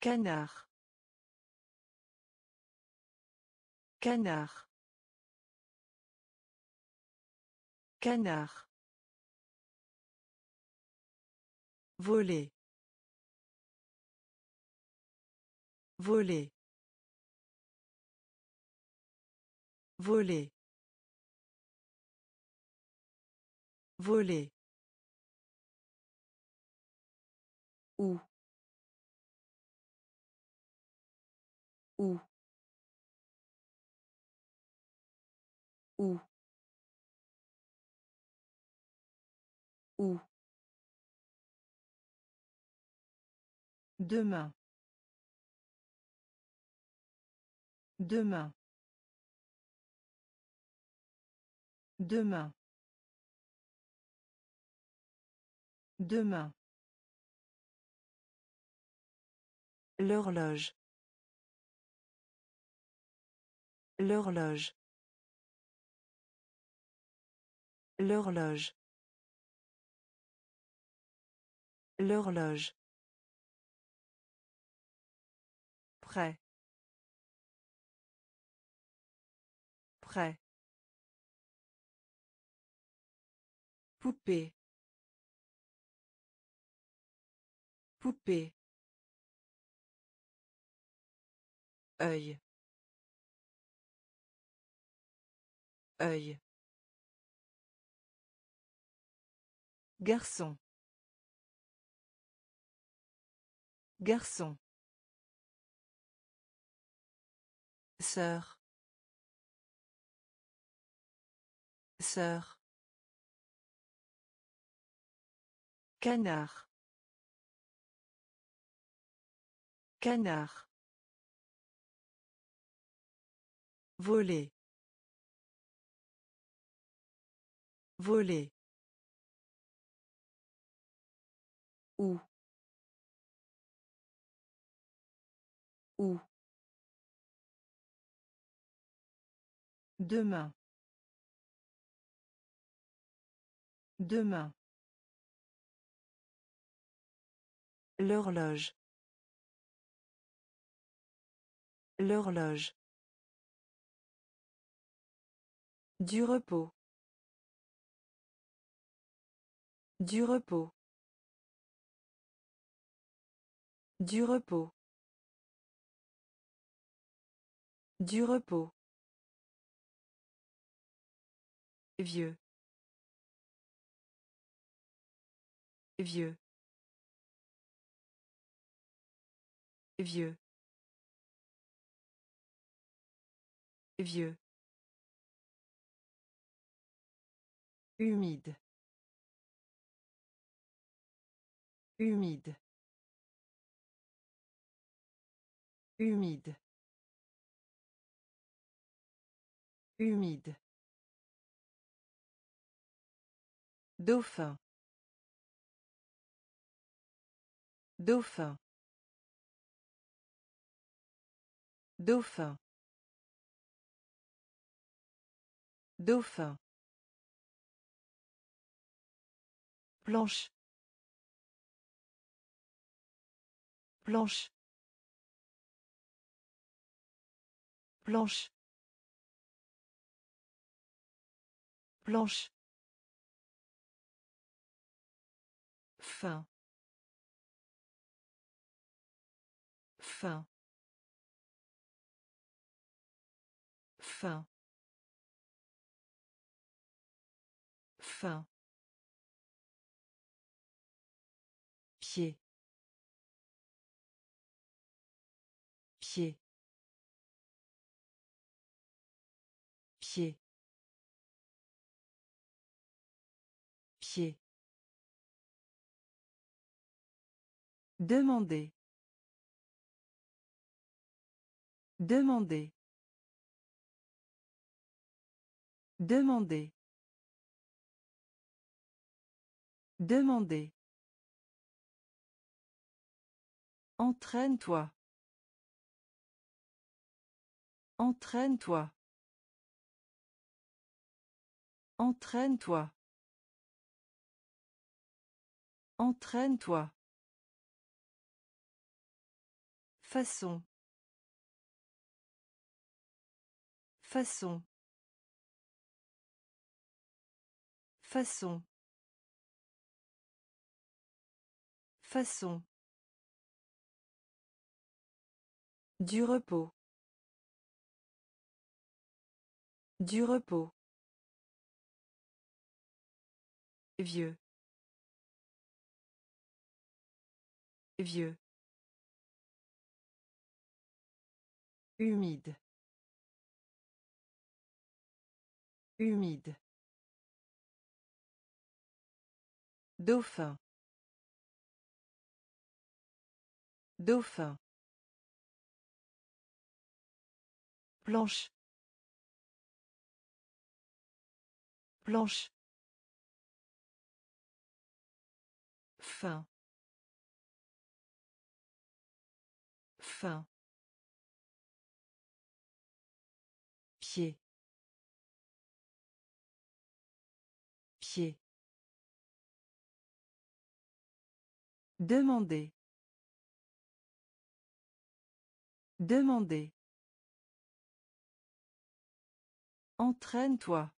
Canard. Canard. Canard. Voler. Voler. Voler. Voler. Où. Où. Où. Demain. Demain. Demain. Demain. L'horloge. L'horloge. L'horloge. L'horloge. Prêt. Prêt. Poupée. Poupée. œil œil Garçon. Garçon. Sœur. Sœur. Canard. Canard. Voler. Voler. Où. Demain. Demain. L'horloge. L'horloge. Du repos. Du repos. Du repos. Du repos. Vieux. Vieux. Vieux. Vieux. Humide. Humide. Humide. Humide. Dauphin. Dauphin. Dauphin. Dauphin. Planche. planche planche planche fin fin fin fin Demander. Demander. Demander. Demander. Entraîne-toi. Entraîne-toi. Entraîne-toi. Entraîne-toi. Façon. Façon. Façon. Façon. Du repos. Du repos. Vieux. Vieux. Humide. Humide. Dauphin. Dauphin. Planche. Planche. Fin. Fin. Demander. Demander. Entraîne-toi.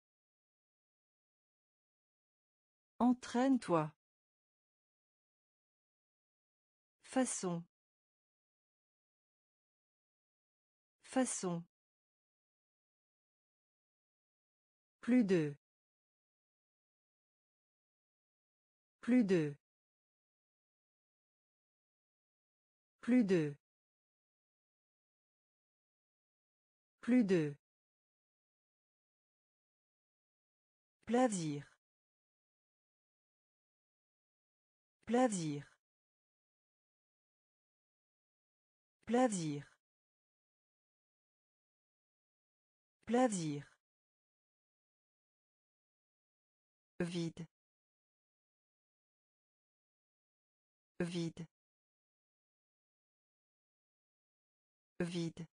Entraîne-toi. Façon. Façon. Plus de. Plus de. Plus de. Plus de. Plaisir. Plaisir. Plaisir. Plaisir. Vide. Vide. Vide.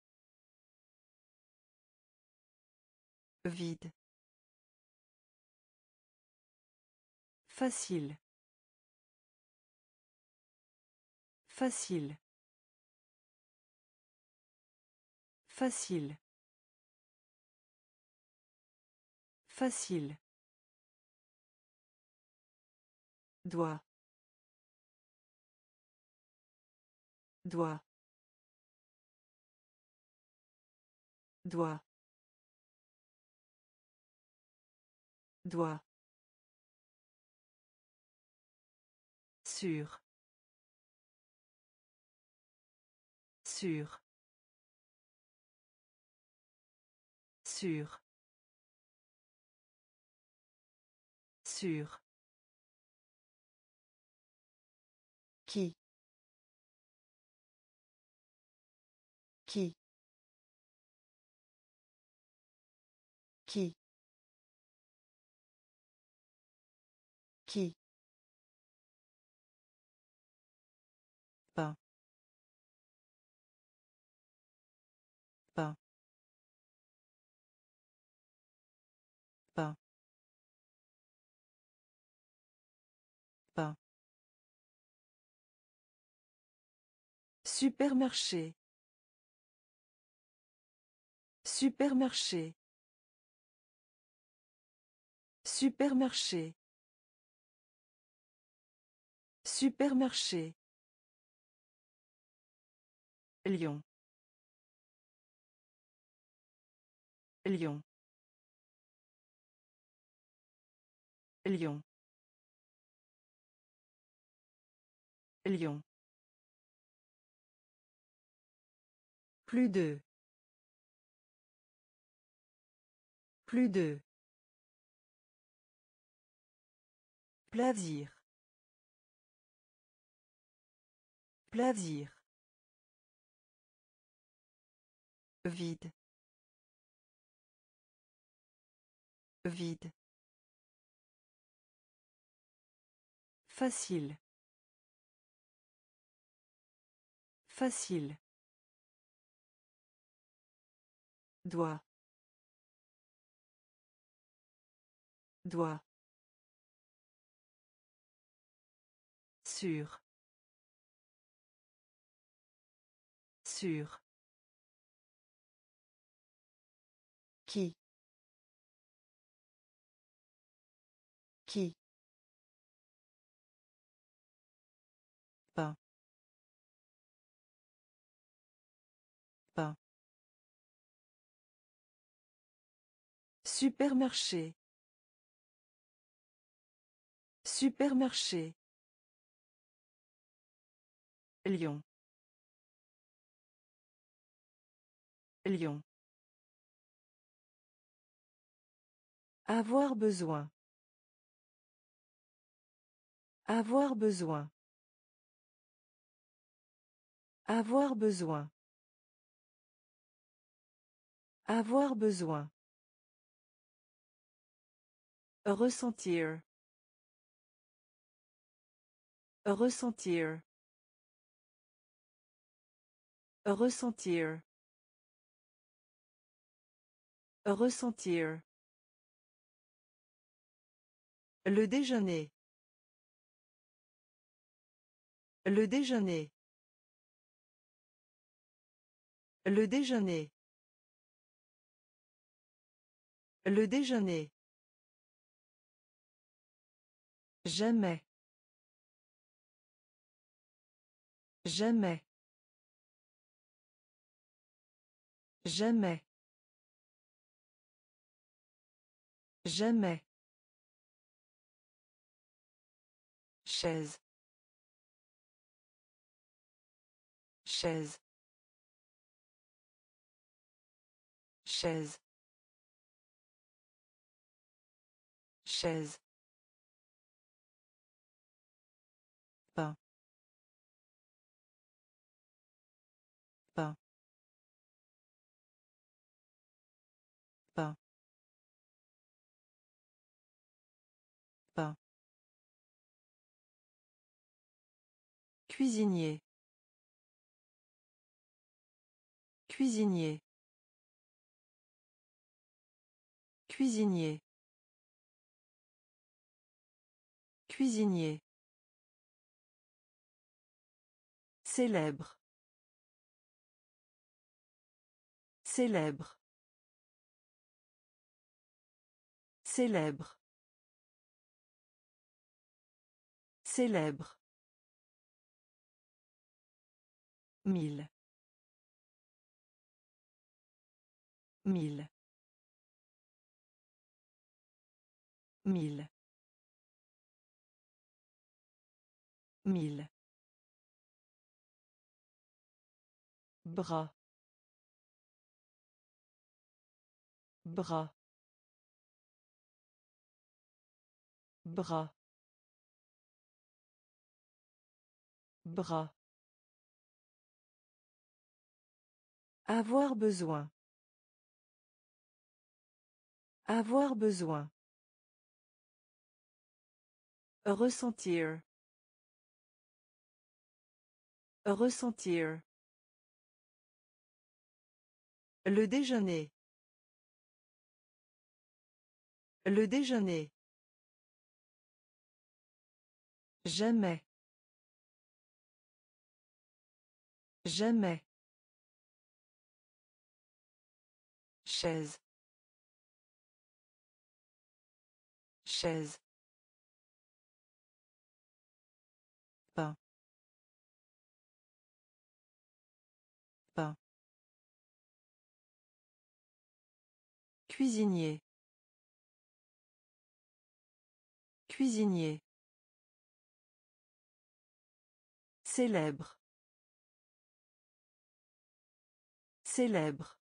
Vide. Facile. Facile. Facile. Facile. Doigt. Doigt. Doigt. Doigt. Sûr. Sûr. Sûr. Sûr. Qui? Qui? Qui? Qui? Pain. Pain. Pain. Pain. Supermarché. Supermarché. Supermarché. Supermarché. Lyon. Lyon. Lyon. Lyon. Plus de. Plus de. Plaisir. Plaisir. Vide. Vide. Facile. Facile. Doigt. Doigt. Sûr. Sûr. Qui? Qui? Pain. Pain. Supermarché. Supermarché. Lyon. Lyon. Avoir besoin. Avoir besoin. Avoir besoin. Avoir besoin. Ressentir. Ressentir. Ressentir. Ressentir. Le déjeuner. Le déjeuner. Le déjeuner. Le déjeuner. Jamais. Jamais. Jamais. Jamais. Chaise. Chaise. Chaise. Chaise. Cuisinier. Cuisinier. Cuisinier. Cuisinier. Célèbre. Célèbre. Célèbre. Célèbre. Mille. Mille. Mille. Mille. Bras. Bras. Bras. Bras. Avoir besoin. Avoir besoin. Ressentir. Ressentir. Le déjeuner. Le déjeuner. Jamais. Jamais. Chaise. Chaise. Pain. Pain. Cuisinier. Cuisinier. Célèbre. Célèbre.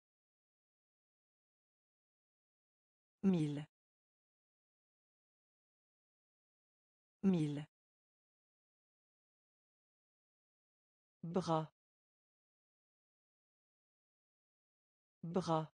Mille. Mille. Bras. Bras.